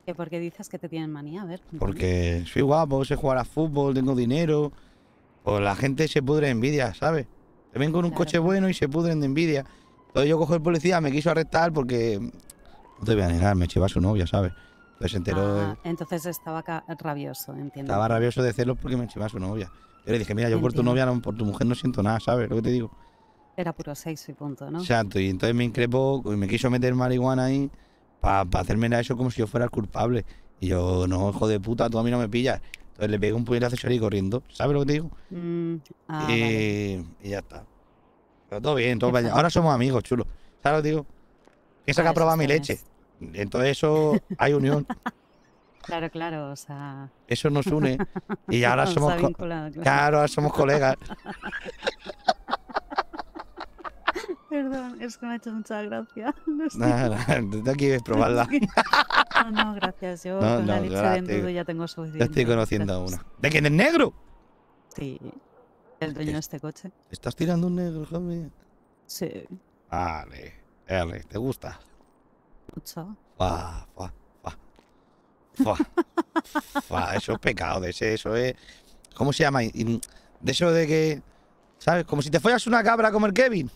¿Que por qué dices que te tienen manía? A ver. Porque soy guapo, sé jugar a fútbol, tengo dinero. Pues la gente se pudre de envidia, ¿sabes? Te ven con un coche bueno y se pudren de envidia. Entonces yo cojo el policía, me quiso arrestar porque. No te voy a negar, me chiva a su novia, ¿sabes? Entonces se enteró. de- Ah, entonces estaba rabioso, entiendo. Estaba rabioso de celos porque me chiva a su novia. Yo le dije, mira, yo por tu novia, no, por tu mujer no siento nada, ¿sabes? Lo que te digo. Era puro sexo y punto, ¿no? Exacto, y entonces me increpó y me quiso meter marihuana ahí para hacerme eso como si yo fuera el culpable. Y yo, no, hijo de puta, tú a mí no me pillas. Entonces le pegué un puñetazo y salí corriendo. ¿Sabes lo que te digo? Mm, ah, y, vale. y ya está. Pero todo bien, todo bien. Ahora somos amigos, chulo. ¿Sabes lo que te digo? Piensa que ha probado mi leche. Entonces eso hay unión. Claro, claro, o sea. Eso nos une. Y ahora Os somos. claro, ahora somos colegas. Perdón, es que me ha hecho mucha gracia. Nada, nada, tú quieres probarla. No, no, gracias. Yo No, con la no, leche de embudo ya tengo Ya suficiente. estoy conociendo a una. ¿De quién es negro? Sí, el dueño de este coche. ¿Estás tirando un negro, joven? Sí, Vale, vale, ¿te gusta? mucho. Fa, fa, fa. Fa. Fa, eso es pecado, de ese, eso es. ¿Cómo se llama? De eso de que. ¿Sabes? Como si te follas una cabra como el Kevin.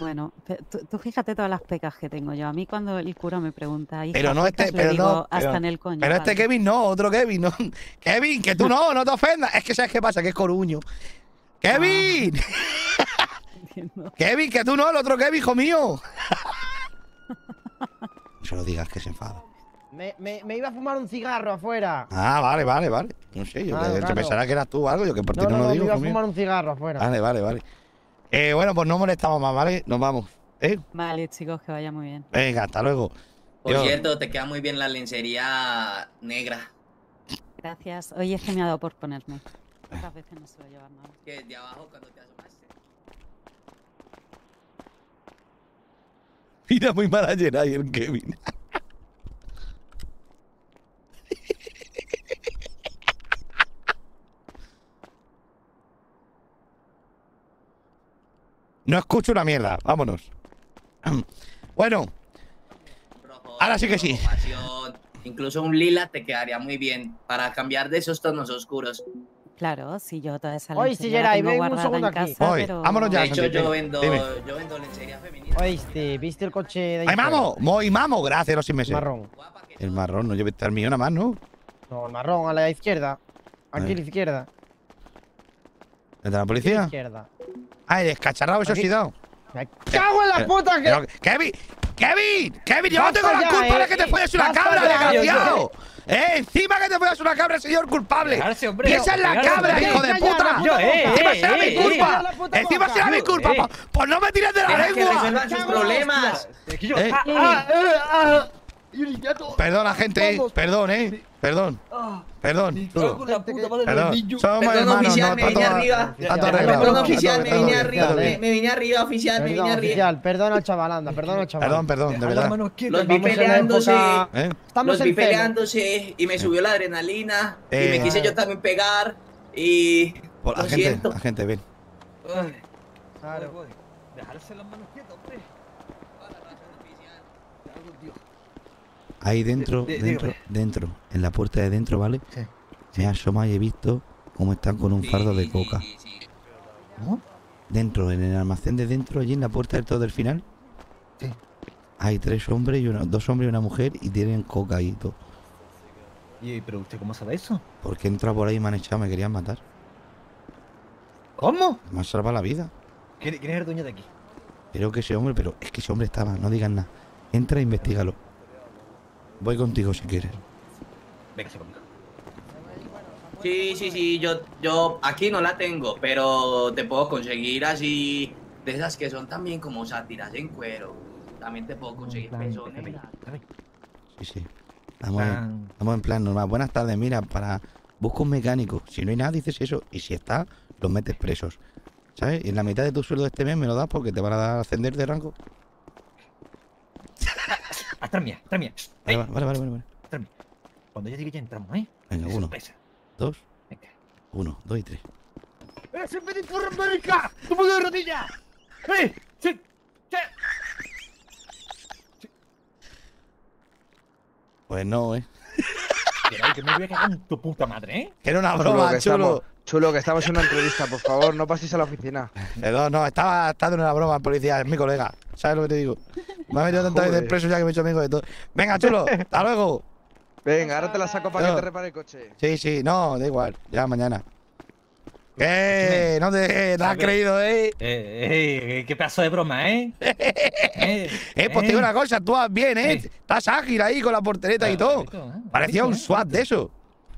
Bueno, pe- tú, tú fíjate todas las pecas que tengo yo. A mí cuando el cura me pregunta, "Hija, Pero no pecas?", este, le pero digo, no. hasta pero- en el coño. Pero este vale. Kevin no, otro Kevin, no. Kevin, que tú no, no te ofendas. Es que sabes qué pasa, que es coruño. ¡Kevin! Kevin, que tú no, el otro Kevin, hijo mío. No se lo digas que se enfada. Me, me, me iba a fumar un cigarro afuera. Ah, vale, vale, vale. No sé, yo Claro, que- se claro. pensará que eras tú o algo, yo que por ti No, no, no, lo no, me digo. iba a mío. fumar un cigarro afuera. Vale, vale, vale. Eh, bueno, pues no molestamos más, ¿vale? Nos vamos. ¿Eh? Vale, chicos, que vaya muy bien. Venga, hasta luego. Por Dios. cierto, te queda muy bien la lencería negra. Gracias. Hoy he geniado por ponerme. Otras veces no suelo llevar nada. Que de abajo cuando te asomaste. Mira, muy mala Geray el Kevin. No escucho una mierda, vámonos. Bueno, ahora sí que sí. Pasión. Incluso un lila te quedaría muy bien para cambiar de esos tonos oscuros. Claro, si yo toda esa Oye, la Geray, ven un segundo en aquí. casa, pero... vámonos ya. De hecho, yo vendo, dime. yo vendo lencería femenina. Oíste, ¿viste el coche de ahí ¡Ay, mamo! ¡Muy mamo! Gracias, los sin meses. Marrón. El marrón, no lleve el mío nada más, ¿no? No, el marrón, a la izquierda. Aquí a la izquierda. ¿El de la policía? izquierda. Ah, el descacharrado, eso sí dado. ¡Me cago en la Pero- puta que... pero, ¡Kevin! ¡Kevin! ¡Kevin! ¡Yo no tengo la ya, culpa de eh. que te folles una Basta cabra, desgraciado! ¡Eh! ¡Encima que te folles una cabra, señor culpable! Pegarse, hombre, ¡Piensa en la pegarse, cabra, hombre. hijo de la puta! eh, ¡Encima eh, será mi eh, culpa! ¡Encima será mi Eh, culpa! eh. ¡Pues no me tires de la Deja que lengua! resuelvan sus problemas. Eh, Ah, ah, ah. Perdona, gente, eh. Perdón, eh. Perdón. Perdón. Chulo. Perdón. Perdón, hermanos, oficial, me está vine arriba. Perdón. Perdón, oficial, me vine arriba. Me, vine arriba, oficial, me Perdón, vine arriba. oficial, perdona al chavalanda, perdona al chaval. Perdón, perdón, de verdad. Los vi peleándose. ¿Eh? Estamos Los vi peleándose y me subió la adrenalina. Y Eh. me quise yo también pegar. Y. La gente, la gente, ven. Claro. Dejarse las manos quietas, hombre. Ahí dentro, dentro, dígame. dentro, en la puerta de dentro, ¿vale? Me he asomado y he visto cómo están con un fardo de coca. ¿Cómo? Dentro, en el almacén de dentro, allí en la puerta del todo del final. Sí. Hay tres hombres y una, dos hombres y una mujer y tienen coca ahí y todo. Y, pero usted cómo sabe eso? Porque he entrado por ahí y me han echado, me querían matar. ¿Cómo? Me han salvado la vida. ¿Quién, quién es el dueño de aquí? Creo que ese hombre, pero es que ese hombre estaba, no digan nada. Entra e investigalo. Voy contigo si quieres. Véngase conmigo. Sí, sí, sí, yo, yo aquí no la tengo, pero te puedo conseguir así. De esas que son también como sátiras en cuero. También te puedo conseguir pezones. Sí, sí. Estamos, en, estamos en plan normal. Buenas tardes, mira, para. Busca un mecánico. Si no hay nada, dices eso. Y si está, los metes presos. ¿Sabes? Y en la mitad de tu sueldo de este mes me lo das porque te van a dar ascender de rango. Atrás mía, atrás mía. Vale, vale, vale, vale. vale. Atrás mía. Cuando yo llegue ya entramos, ¿eh? Venga, uno, sorpresa. dos, Venga. uno, dos y tres. ¡Ese pedazo de América! ¡Tu puedo de rodilla! ¡Eh! ¡Sí! ¿Qué? Pues no, ¿eh? Que me voy a cagar en tu puta madre, ¿eh? Que era una broma, que chulo. estamos, chulo, que estamos en una entrevista, por favor, no paséis a la oficina. Perdón, no, estaba, estaba en una broma el policía, es mi colega. ¿Sabes lo que te digo? Me ha metido tantas veces preso ya que me he hecho amigo de todo. Venga, chulo, hasta luego. Venga, ahora te la saco para No. que te repare el coche. Sí, sí, no, da igual, ya mañana. ¿Qué? No te, te has creído, ¿eh? Eh, eh, qué pedazo de broma, ¿eh? eh, Eh, pues te digo una cosa, tú vas bien, ¿eh? Estás ágil ahí con la portereta y todo. Parecía un SWAT de eso.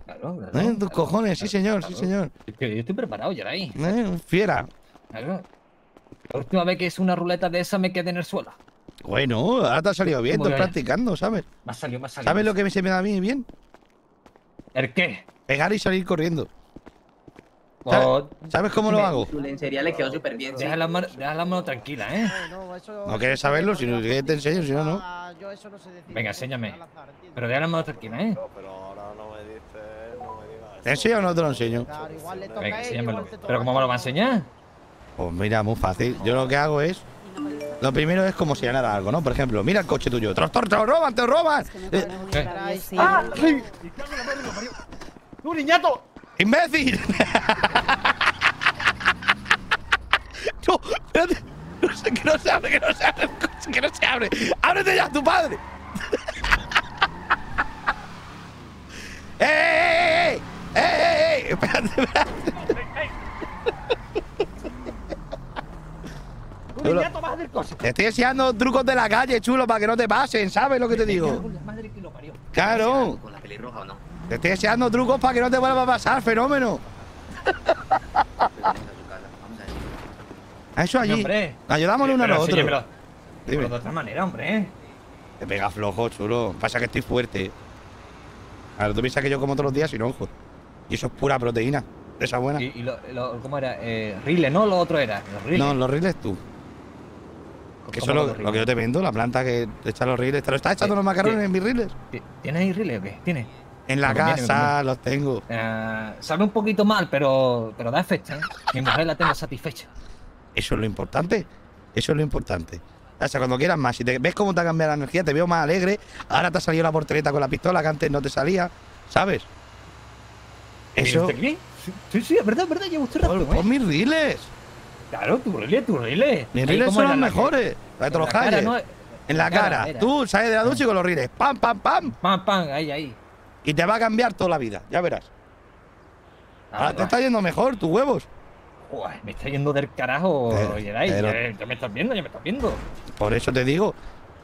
Claro, claro. ¿Eh? Tus cojones, sí señor, sí señor. Es que yo estoy preparado ya ahí. ¿Eh? Fiera. Claro. La última vez que hice una ruleta de esa me quedé en el suelo. Bueno, ahora te ha salido bien, bien. practicando, ¿sabes? Me ha salido, me ha salido. ¿Sabes lo que se me da a mí bien? ¿El qué? Pegar y salir corriendo. ¿Sabes cómo lo hago? Lencería le quedó súper bien. deja la mano, deja la mano tranquila, ¿eh? No quieres saberlo, si no te enseño, si no, no. Venga, enséñame. Pero deja la mano tranquila, ¿eh? ¿Te enseño o no te lo enseño? Claro, igual le toca Venga, a ella, enséñamelo. igual te toca ¿Pero cómo me lo va a enseñar? Pues mira, muy fácil. Yo lo que hago es. Lo primero es como señalar algo, ¿no? Por ejemplo, mira el coche tuyo. ¡Te lo, te lo roban, te lo roban! Eh, ¡Ah! ¡Sí! ¡Tú, niñato! ¡Imbécil! no, espérate. No sé, que no se abre, que no se abre que no se abre. ¡Ábrete ya, tu padre! ¡Eh, eh, eh! ¡Eh, eh, eh! Espérate, espérate. ¡Tú, Chulo. niñato, baja del coche! Te estoy enseñando trucos de la calle, chulo, para que no te pasen, ¿sabes lo que te digo? Madre que lo parió. Claro. ¿Con la pelirroja o no? Te estoy enseñando trucos para que no te vuelva a pasar, fenómeno. A eso allí. hombre. Ayudámonos uno Pero otro. enséñamelo. Dime. De otra manera, hombre. Te pega flojo, chulo. Pasa que estoy fuerte. Ahora tú piensas que yo como todos los días sin ojo. Y eso es pura proteína. Esa buena. Y, y lo, lo- ¿cómo era? Eh, rile, ¿no? Lo otro era. Los riles. No, los riles tú. Que eso es ¿Cómo lo, que yo te vendo, la planta que te echa los riles. ¿Te lo estás echando los macarrones en mis riles? ¿Tienes ahí rile o qué? ¿Tienes? En la Me conviene, me casa los tengo. Eh, sabe un poquito mal, pero, pero da efecto. ¿eh? Mi mujer la tengo satisfecha. Eso es lo importante. Eso es lo importante. O sea, cuando quieras más, si te ves cómo te ha cambiado la energía, te veo más alegre. Ahora te ha salido la portereta con la pistola que antes no te salía. ¿Sabes? Eso. Sí, Sí, es verdad, es verdad, llevo usted razón, por ¿eh? mis riles. Claro, tu rile, tu rile. Mis riles son los mejores. Para que te en los la cara, calles. ¿no? En la la cara cara. era. Tú sales de la ducha y con los riles. ¡Pam, pam, pam! Pam, pam, ahí, ahí. Y te va a cambiar toda la vida, ya verás. Ahora te está yendo mejor, tus huevos. Me está yendo del carajo, Pero- Jedi. pero- Ya, ya me estás viendo, ya me estás viendo. Por eso te digo.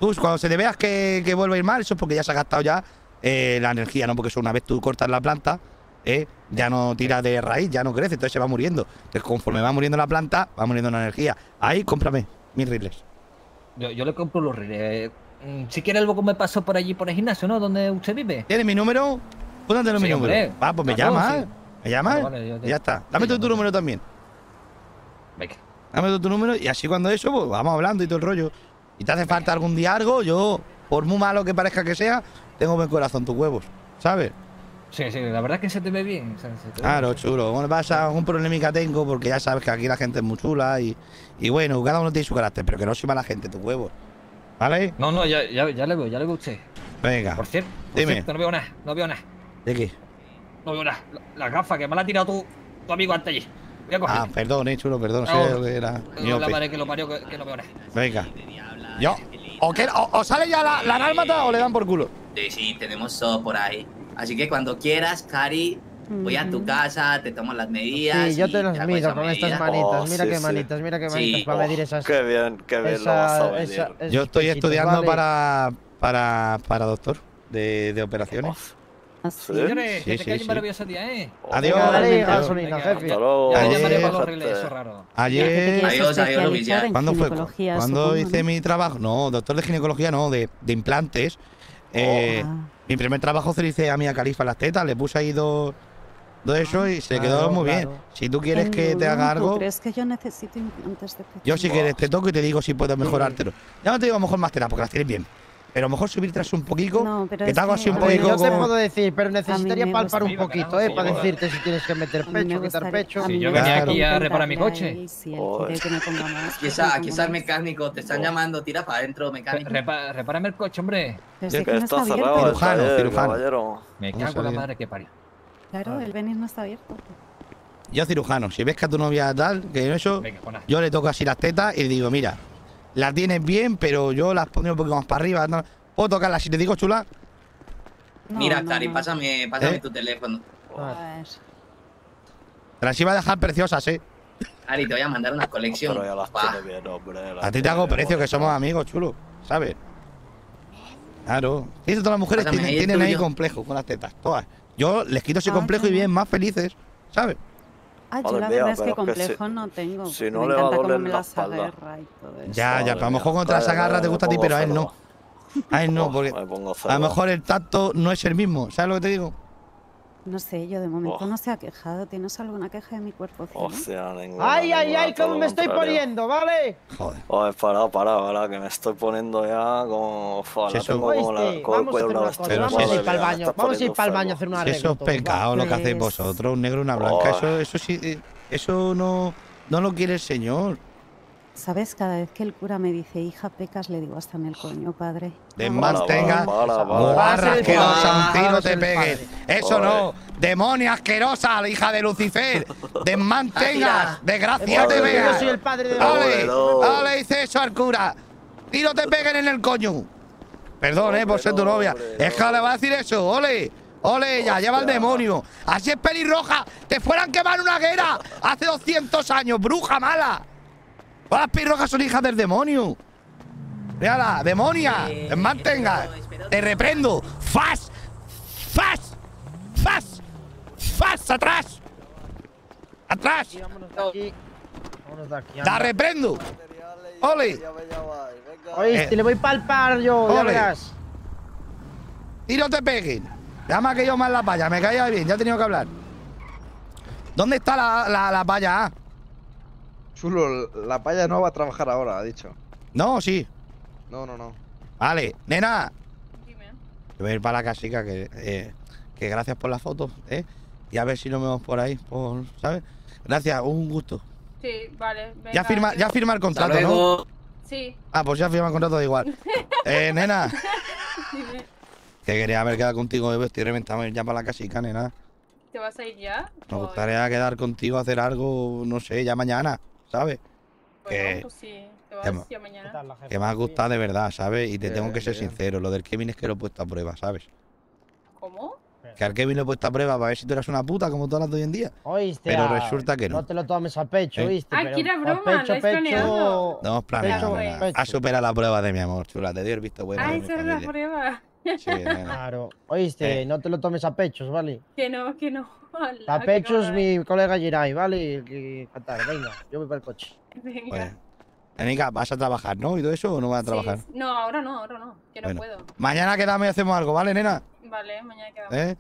Tú, cuando se te veas que, que vuelve a ir mal, eso es porque ya se ha gastado ya eh, la energía, ¿no? Porque eso una vez tú cortas la planta, eh, ya no tira de raíz, ya no crece, entonces se va muriendo. Entonces, conforme va muriendo la planta, va muriendo la energía. Ahí, cómprame mil riles. Yo, yo le compro los riles. Mm, Si quiere luego me paso por allí por el gimnasio, ¿no? Donde usted vive. ¿Tienes mi número? Póntatelo mi Sí, número. hombre. Va, pues me sí. ¿Me llamas? Vale, vale, yo te- y ya está. Dame tú tu número también. Venga. Dame tú tu número y así cuando eso, pues vamos hablando y todo el rollo. Y te hace falta algún día algo, yo, por muy malo que parezca que sea, tengo buen corazón tus huevos, ¿sabes? Sí, sí, la verdad es que se te ve bien. o sea, se te ve Claro, bien. chulo. Bueno, pasa un problema que tengo porque ya sabes que aquí la gente es muy chula y, y bueno, cada uno tiene su carácter, pero que no soy mala gente, tus huevos. ¿Vale? No, no, ya, ya, ya le veo, ya le veo a usted. Venga. Por cierto, por Dime. cierto, no veo nada, no veo nada, ¿De qué? no veo nada. La, la gafa que me la ha tirado tu, tu amigo antes allí. Voy a cogerla. Ah, perdón, eh, chulo, perdón, no No, sé lo que era. la madre que lo parió, que, que no veo nada. Venga. Yo. ¿O, qué- o- o sale ya la, la alarma o le dan por culo? Sí, sí, tenemos todo por ahí. Así que cuando quieras, Cari, voy a tu casa, te tomo las medidas. Sí, yo te los mido esa con estas medida. manitas. Oh, mira sí, qué sí. manitas, mira qué Sí. manitas para medir esas. Qué bien, qué bien lo vas a medir. esa- Yo estoy estudiando ¿vale? para, para, para doctor de, de operaciones. Señores, que un maravilloso día, ¿eh? Adiós. Dale gasolina, jefe. hasta luego. Ayer- para los relés, eso raro. Ayer. Adiós, adiós, Luis, ya. ¿Cuándo fue? supongo, hice mi trabajo? No, doctor de ginecología, no, de, de implantes. Eh, Mi primer trabajo se lo hice a Mia Califa en las tetas, le puse ahí dos, dos de eso y se quedó claro, muy bien. Si tú quieres que te haga ¿tú algo, crees que yo necesito implantes de pecho? yo si quieres te toco y te digo si puedo mejorártelo. Ya no te digo a lo mejor más tetas porque las tienes bien. Pero a lo mejor subir tras un poquito, No, pero que te hago que- así un poquito yo te puedo decir, pero necesitaría palpar un poquito, ¿eh? Para decirte si tienes que meter pecho, me quitar pecho. mí yo venía aquí a reparar mi coche. Si más. mecánico, te están llamando, tira para adentro, mecánico. Repa- repárame el coche, hombre. Pero si es Que está cerrado Cirujano, cirujano. Me ¿Cómo cago en la madre que parió. Claro, el Benis no está abierto. Yo cirujano, si ves que a tu novia tal, que eso, yo le toco así las tetas y le digo, mira, las tienes bien, pero yo las pondré un poquito más para arriba. ¿no? ¿Puedo tocarlas si te digo chula? No, Mira, no, Cari, no. pásame, pásame ¿Eh? tu teléfono. Pues, Te las iba a dejar preciosas, ¿eh? Cari, te voy a mandar una colección. Pero ya las Pa. tiene bien, hombre. las A ti te hago precio, que somos amigos, chulo, ¿sabes? Claro. Y todas las mujeres Pásame tienen, ahí tienen complejo con las tetas, todas. Yo les quito ese Ah, complejo y viven más felices, ¿sabes? Ah, yo la mía, verdad es que complejo si- no tengo. si no me le va a doler me la las espalda. agarra y todo eso. Ya, ya, pero a lo mejor contra agarras calla, te gusta a ti, pero a él no. A él no, porque a lo mejor el tacto no es el mismo, ¿sabes lo que te digo? No sé, yo de momento Oh. no se ha quejado. ¿Tienes alguna queja de mi cuerpo? cielo? Hostia, ninguna. Ay, ay, ninguna, ay, todo cómo me estoy contrario. poniendo, ¿vale? Joder. Oye, para, para, para, que me estoy poniendo ya como. La eso- tengo como la, como el vamos a hacer una cosa, vamos a si ir es- para el baño, vamos a ir para el baño a hacer una Si eso es pecado lo que hacéis Pues- vosotros, un negro y una blanca. Oh. Eso, eso sí, eh, eso no, no lo quiere el señor. ¿Sabes? Cada vez que el cura me dice, hija, pecas, le digo hasta en el coño, padre. De más tenga guarra asquerosa, un tiro te pegues. Eso no, demonia asquerosa, la hija de Lucifer. Desmantengas, desgracia te Yo veas. soy el padre de Ole, no. ole, dice eso al cura. Tiro te peguen en el coño. Perdón, eh, por ser tu no, novia. Es que le va a decir eso, ole. Ole, ella, lleva el demonio. Así es pelirroja. Te fueran quemar una guerra hace 200 años, bruja mala. Todas las pelirrojas son hijas del demonio. Véala, demonia. Eh, mantenga. espero- espero- Te reprendo. ¡Fas! ¡Fas! ¡Fas! ¡Fas! ¡Atrás! ¡Atrás! Vámonos de aquí. Vámonos de aquí. ¡La reprendo! ¡Ole! Ya, ya. Oíste, Eh. le voy a palpar yo, ya Ole. verás. Y no te peguen. Llama que yo más la valla. Me caía bien, ya he tenido que hablar. ¿Dónde está la, la, la valla? Chulo, la paya no va a trabajar ahora, ha dicho. No, sí. No, no, no. Vale, nena. Dime. Voy a ir para la casica, que, eh, que gracias por la foto, ¿eh? Y a ver si nos vemos por ahí, por, ¿sabes? Gracias, un gusto. Sí, vale. Venga, ya firma, ya firma el contrato, ¿no? Sí. Ah, pues ya firma el contrato da igual. eh, nena, Dime. que quería haber quedado contigo, eh, estoy reventado ya para la casica, nena. ¿Te vas a ir ya? Me O- gustaría quedar contigo a hacer algo, no sé, ya mañana, ¿sabes? Bueno, que- pues sí. Te que vas ya mañana. Que me ha gustado de verdad, ¿sabes? Y te tengo que ser bien. sincero, lo del Kevin es que lo he puesto a prueba, ¿sabes? ¿Cómo? Que al Kevin le he puesto a prueba para ver si tú eras una puta como todas las de hoy en día. Oíste. Pero ah, resulta que no. No te lo tomes a pecho, ¿Eh? ¿oíste? Ah, que era a broma, pecho, lo planeado. No planeado Pecho, pecho. Ha superado la prueba de mi amor, chula. Te dio el visto bueno. Ah, esa era la prueba. Sí. Claro. Oíste, Eh. no te lo tomes a pechos, ¿vale? Que no, que no. Ala, A qué pechos cabrón. mi colega Giray, ¿vale? Que cantar. Venga, yo voy para el coche. Venga. Bueno. Enica, vas a trabajar, ¿no? ¿Y todo eso o no vas a Sí, trabajar? No, ahora no, ahora no. Que no puedo. Mañana quedamos y hacemos algo, ¿vale, nena? Vale, mañana quedamos. ¿Eh?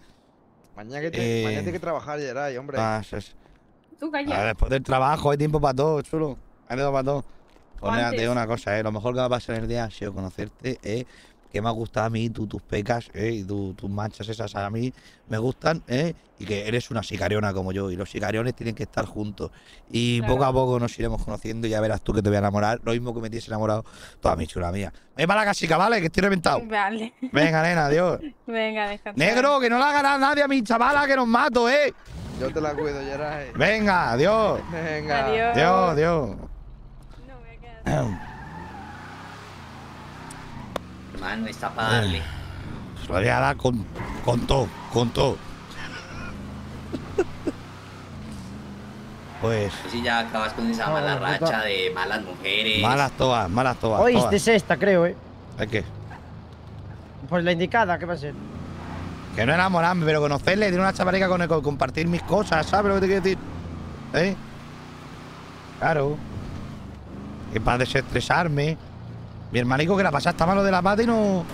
Mañana que, te, Eh. mañana tiene que trabajar, Geray, hombre. Ah, sí, sí. Tú Ah, calla. después del trabajo hay tiempo para todo, chulo. Hay tiempo para todo. Pues nada, te digo una cosa, ¿eh? Lo mejor que va a pasar en el día ha sido conocerte, ¿eh? Que me ha gustado a mí, tú, tus pecas, ¿eh? Y tu- tus manchas esas a mí me gustan, ¿eh? Y que eres una sicariona como yo. Y los sicariones tienen que estar juntos. Y Claro. poco a poco nos iremos conociendo y ya verás tú que te voy a enamorar. Lo mismo que me tienes enamorado toda mi chula mía. Ven para la casica, ¿vale? Que estoy reventado. Vale. Venga, nena, adiós. Venga, descansa. Negro, que no le haga nada a nadie a mi chavala que nos mato, ¿eh? Yo te la cuido, Geray. Venga, adiós. Venga. Adiós. Adiós, adiós. Hermano, está para darle. Se lo voy a dar con, con todo, con todo. Pues Si ya acabas con esa mala no, racha de malas mujeres. malas todas, malas todas. Oíste, todas. es esta, creo, ¿eh? Es que, Pues la indicada, ¿qué va a ser? que no enamorarme, pero conocerle, tener una chavalica con el que compartir mis cosas, ¿sabes lo que te quiero decir? ¿Eh? Claro. Que para desestresarme. Mi hermanico que la pasaste malo de la pata y no.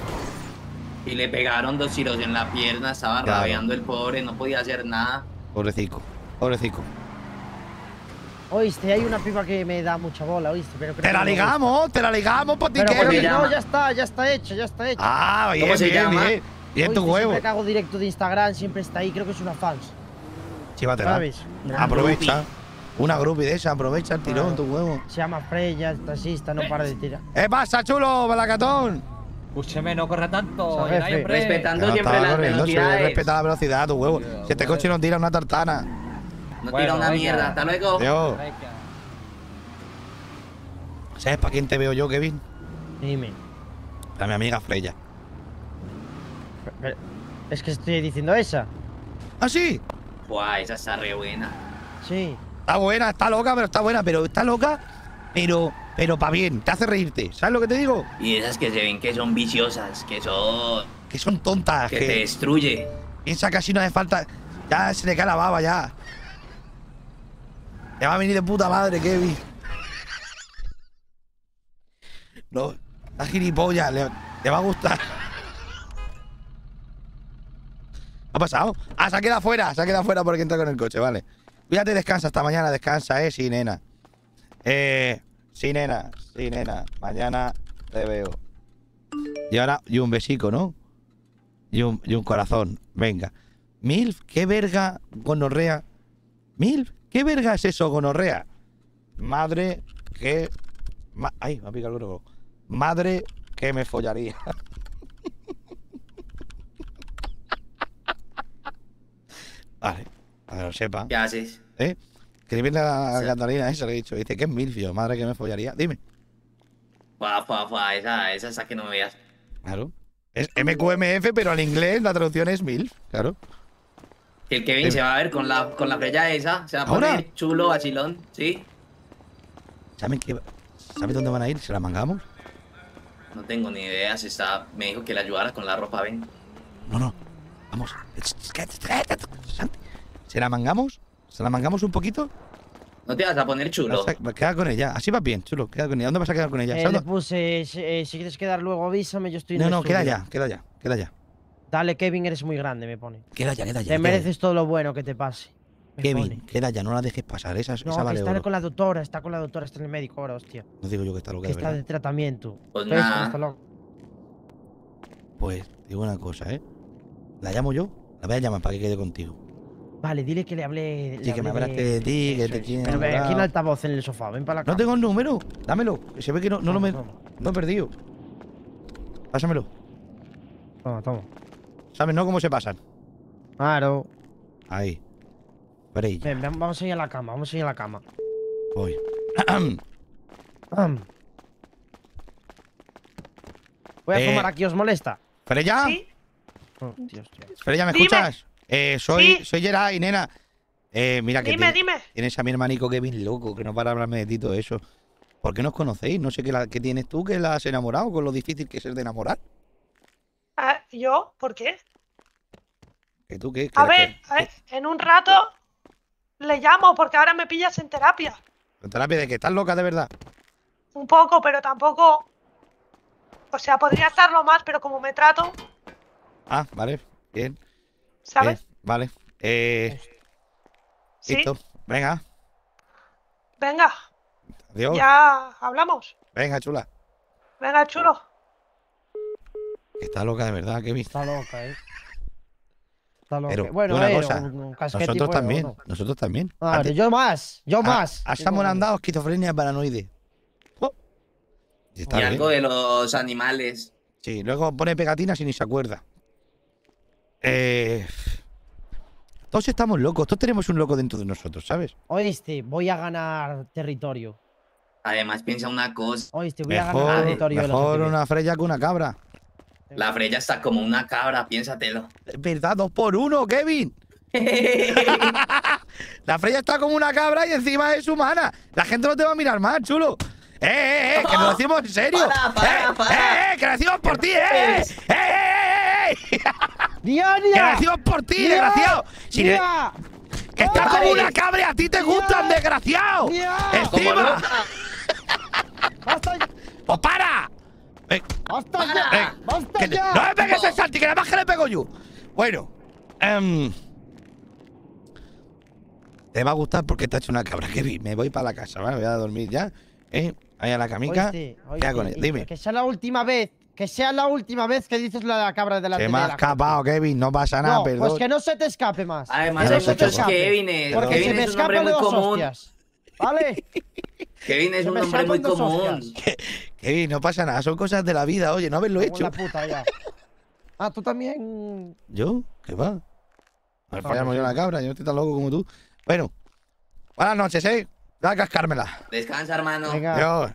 Y le pegaron dos tiros en la pierna, estaba Claro. rabiando el pobre, no podía hacer nada. Pobrecico, pobrecico. Oíste, hay una pipa que me da mucha bola, oíste, pero creo Te la ligamos, te la ligamos, por ti Pero creo Kevin. que no, ya está, ya está hecha, ya está hecha. Ah, bien, ¿Cómo se bien, llama? bien. Bien tu huevo. Siempre hago directo de Instagram, siempre está ahí, creo que es una fans. Chívatela. ¿Sabes? Aprovecha. Una groupie de esa, aprovecha el tirón, tu huevo. Se llama Freya, es taxista, no para de tirar. ¿Qué pasa, chulo, balacatón? Escúcheme, no corra tanto. Respetando No siempre corriendo, si velocidades. respeta la velocidad, tu huevo. Si este coche no tira una tartana. No Bueno, tira una venga. mierda. Hasta luego. Dios. ¿Sabes para quién te veo yo, Kevin? Dime. A mi amiga Freya. Pero- Es que estoy diciendo esa. ¿Ah, sí? Buah, esa está re buena. Sí. Está buena, está loca, pero está buena. Pero está loca, pero, pero para bien. Te hace reírte. ¿Sabes lo que te digo? Y esas que se ven que son viciosas, que son. Que son tontas. que Que, te destruye. piensa que así no hace falta. Ya se le cae la baba, ya. Ya va a venir de puta madre, Kevin. No, la gilipollas, le, le va a gustar. ¿Ha pasado? Ah, se ha quedado fuera, se ha quedado fuera porque entra con el coche, vale. Cuídate, descansa, hasta mañana, descansa, eh, sí, nena. Eh, sí, nena, sí, nena. Mañana te veo. Y ahora, y un besico, ¿no? Y un, y un corazón, venga. Milf, ¿qué verga gonorrea? Milf, ¿qué verga es eso gonorrea? Madre que... ay, me ha picado el grupo. Madre que me follaría. vale, para que lo sepa. ¿Qué haces? ¿Eh? Escribirle a Sí. Catalina eso, le he dicho. Dice, ¿qué es Milf? Yo, madre que me follaría. Dime. Fuá, fuá, fuá, esa, esa es que no me veas. Claro. Es MQMF, pero al inglés la traducción es MILF, claro. Que el Kevin Eh. se va a ver con la, con la freya esa. Se va a ¿Ahora? poner chulo, achilón, ¿sí? ¿Saben qué? ¿Sabes dónde van a ir? ¿Se la mangamos? No tengo ni idea. Se está, me dijo que le ayudara con la ropa, ven. No, no. Vamos. ¿Se la mangamos? ¿Se la mangamos un poquito? ¿No te vas a poner chulo? Queda con ella. Así va bien, chulo. Queda con ella. ¿Dónde vas a quedar con ella? Eh, ¿Sabes le puse, eh, si quieres quedar luego avísame, yo estoy en No, el no, queda ya, queda ya, queda ya. Dale, Kevin, eres muy grande, me pone. Queda ya, queda ya. Te queda mereces todo lo bueno que te pase. me Kevin, pone. queda ya, no la dejes pasar. Esa, No, esa que vale está oro. con la doctora, está con la doctora, está en el médico ahora, hostia. No digo yo que está loca Que de está verdad. de tratamiento. Pues ¿Ves cómo nada. está loco? Pues, digo una cosa, ¿eh? ¿La llamo yo? La voy a llamar para que quede contigo. Vale, dile que le hablé. le Sí, que me hablaste de ti, que te tiene Pero ven, aquí en altavoz en el sofá, ven para la No cama. tengo el número. Dámelo. Se ve que no, no lo me. Lo he perdido. Pásamelo. Toma, toma. ¿Sabes, no? ¿Cómo se pasan? Claro. Ahí. Veréis. Ven, ven, vamos a ir a la cama, vamos a ir a la cama. Voy. Voy a Eh, fumar aquí, ¿os molesta? ¿Freya? Oh, Dios, tío. ¿Freya, me Dime. escuchas? Eh, soy, Sí. soy Geray, nena. Eh, mira que Dime, tiene- dime. tienes a mi hermanico Kevin loco, que no para hablarme de ti todo eso. ¿Por qué no os conocéis? No sé qué, la- qué tienes tú que la has enamorado con lo difícil que es el de enamorar. Ah, ¿Yo? ¿Por qué? ¿Que tú qué? A ¿Que- ver, a ver, en un rato le llamo porque ahora me pillas en terapia. en terapia de que estás loca de verdad? Un poco, pero tampoco. O sea, podría estarlo más, pero como me trato, Ah, vale, bien. ¿Sabes? vale. Eh, Sí. listo. Venga, Venga, adiós. ya hablamos. Venga, chula. Venga, chulo. Está loca de verdad, Kevin. Está loca, ¿eh? Está loca. Pero bueno, una eh, cosa, un- nosotros bueno, también, bueno. nosotros también. Ah, yo más, yo a- más. A Yo Samu le más. han dado esquizofrenia paranoide. Oh. Y está Y algo de los animales. Sí, luego pone pegatinas y ni se acuerda. Eh, todos estamos locos, todos tenemos un loco dentro de nosotros, ¿sabes? Oíste, voy a ganar territorio. Además, piensa una cosa. Oíste, voy a ganar Mejor, territorio. mejor una freya que una cabra. La Freya está como una cabra, piénsatelo. Es verdad, dos por uno, Kevin. La freya está como una cabra y encima es humana. La gente no te va a mirar más, chulo. ¡Eh, eh, eh! ¡Que lo decimos en serio! Para, para, ¡Eh, para. eh, eh! ¡Que lo decimos por ti, eh! ¡Eh, eh, eh, eh! ¡Diania! ¡Que decimos por ti, desgraciado! Si le-. ¡Que estás ¡Ay! como una cabra a ti te gustan, desgraciado! ¡Encima! ¡Basta ya! ¡Pues para! Eh, ¡Basta eh, ya! ¡Basta que te- ya! ¡No me pegues el salti, que nada más que le pego yo! Bueno, em, te va a gustar porque te ha hecho una cabra, Kevin. Me voy para la casa, ¿vale? Voy a dormir ya. ¿Eh? Ahí a la camica. Oíste, ¿Qué oíste, con Dime. Que sea la última vez, que sea la última vez que dices lo de la cabra de me ha la gente. escapado, Kevin. No pasa nada, No, perdón. pues que no se te escape más. Además, hay no pasa. Kevines. Porque Kevin se me es un hombre muy dos común. hostias. ¿Vale? Kevin es Se un hombre muy común. Kevin, no pasa nada. Son cosas de la vida. Oye, no haberlo en hecho. la puta ya. Ah, tú también. ¿Yo? ¿Qué va? Me fallamos pues yo la cabra. Yo no estoy tan loco como tú. Bueno. Buenas noches, ¿eh? Voy a cascármela. Descansa, hermano. Venga. Yo.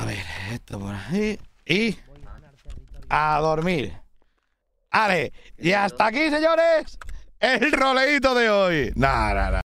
A ver, esto por ahí. Y. A dormir. Vale. Y hasta aquí, señores. El roleíto de hoy. Nada, nada.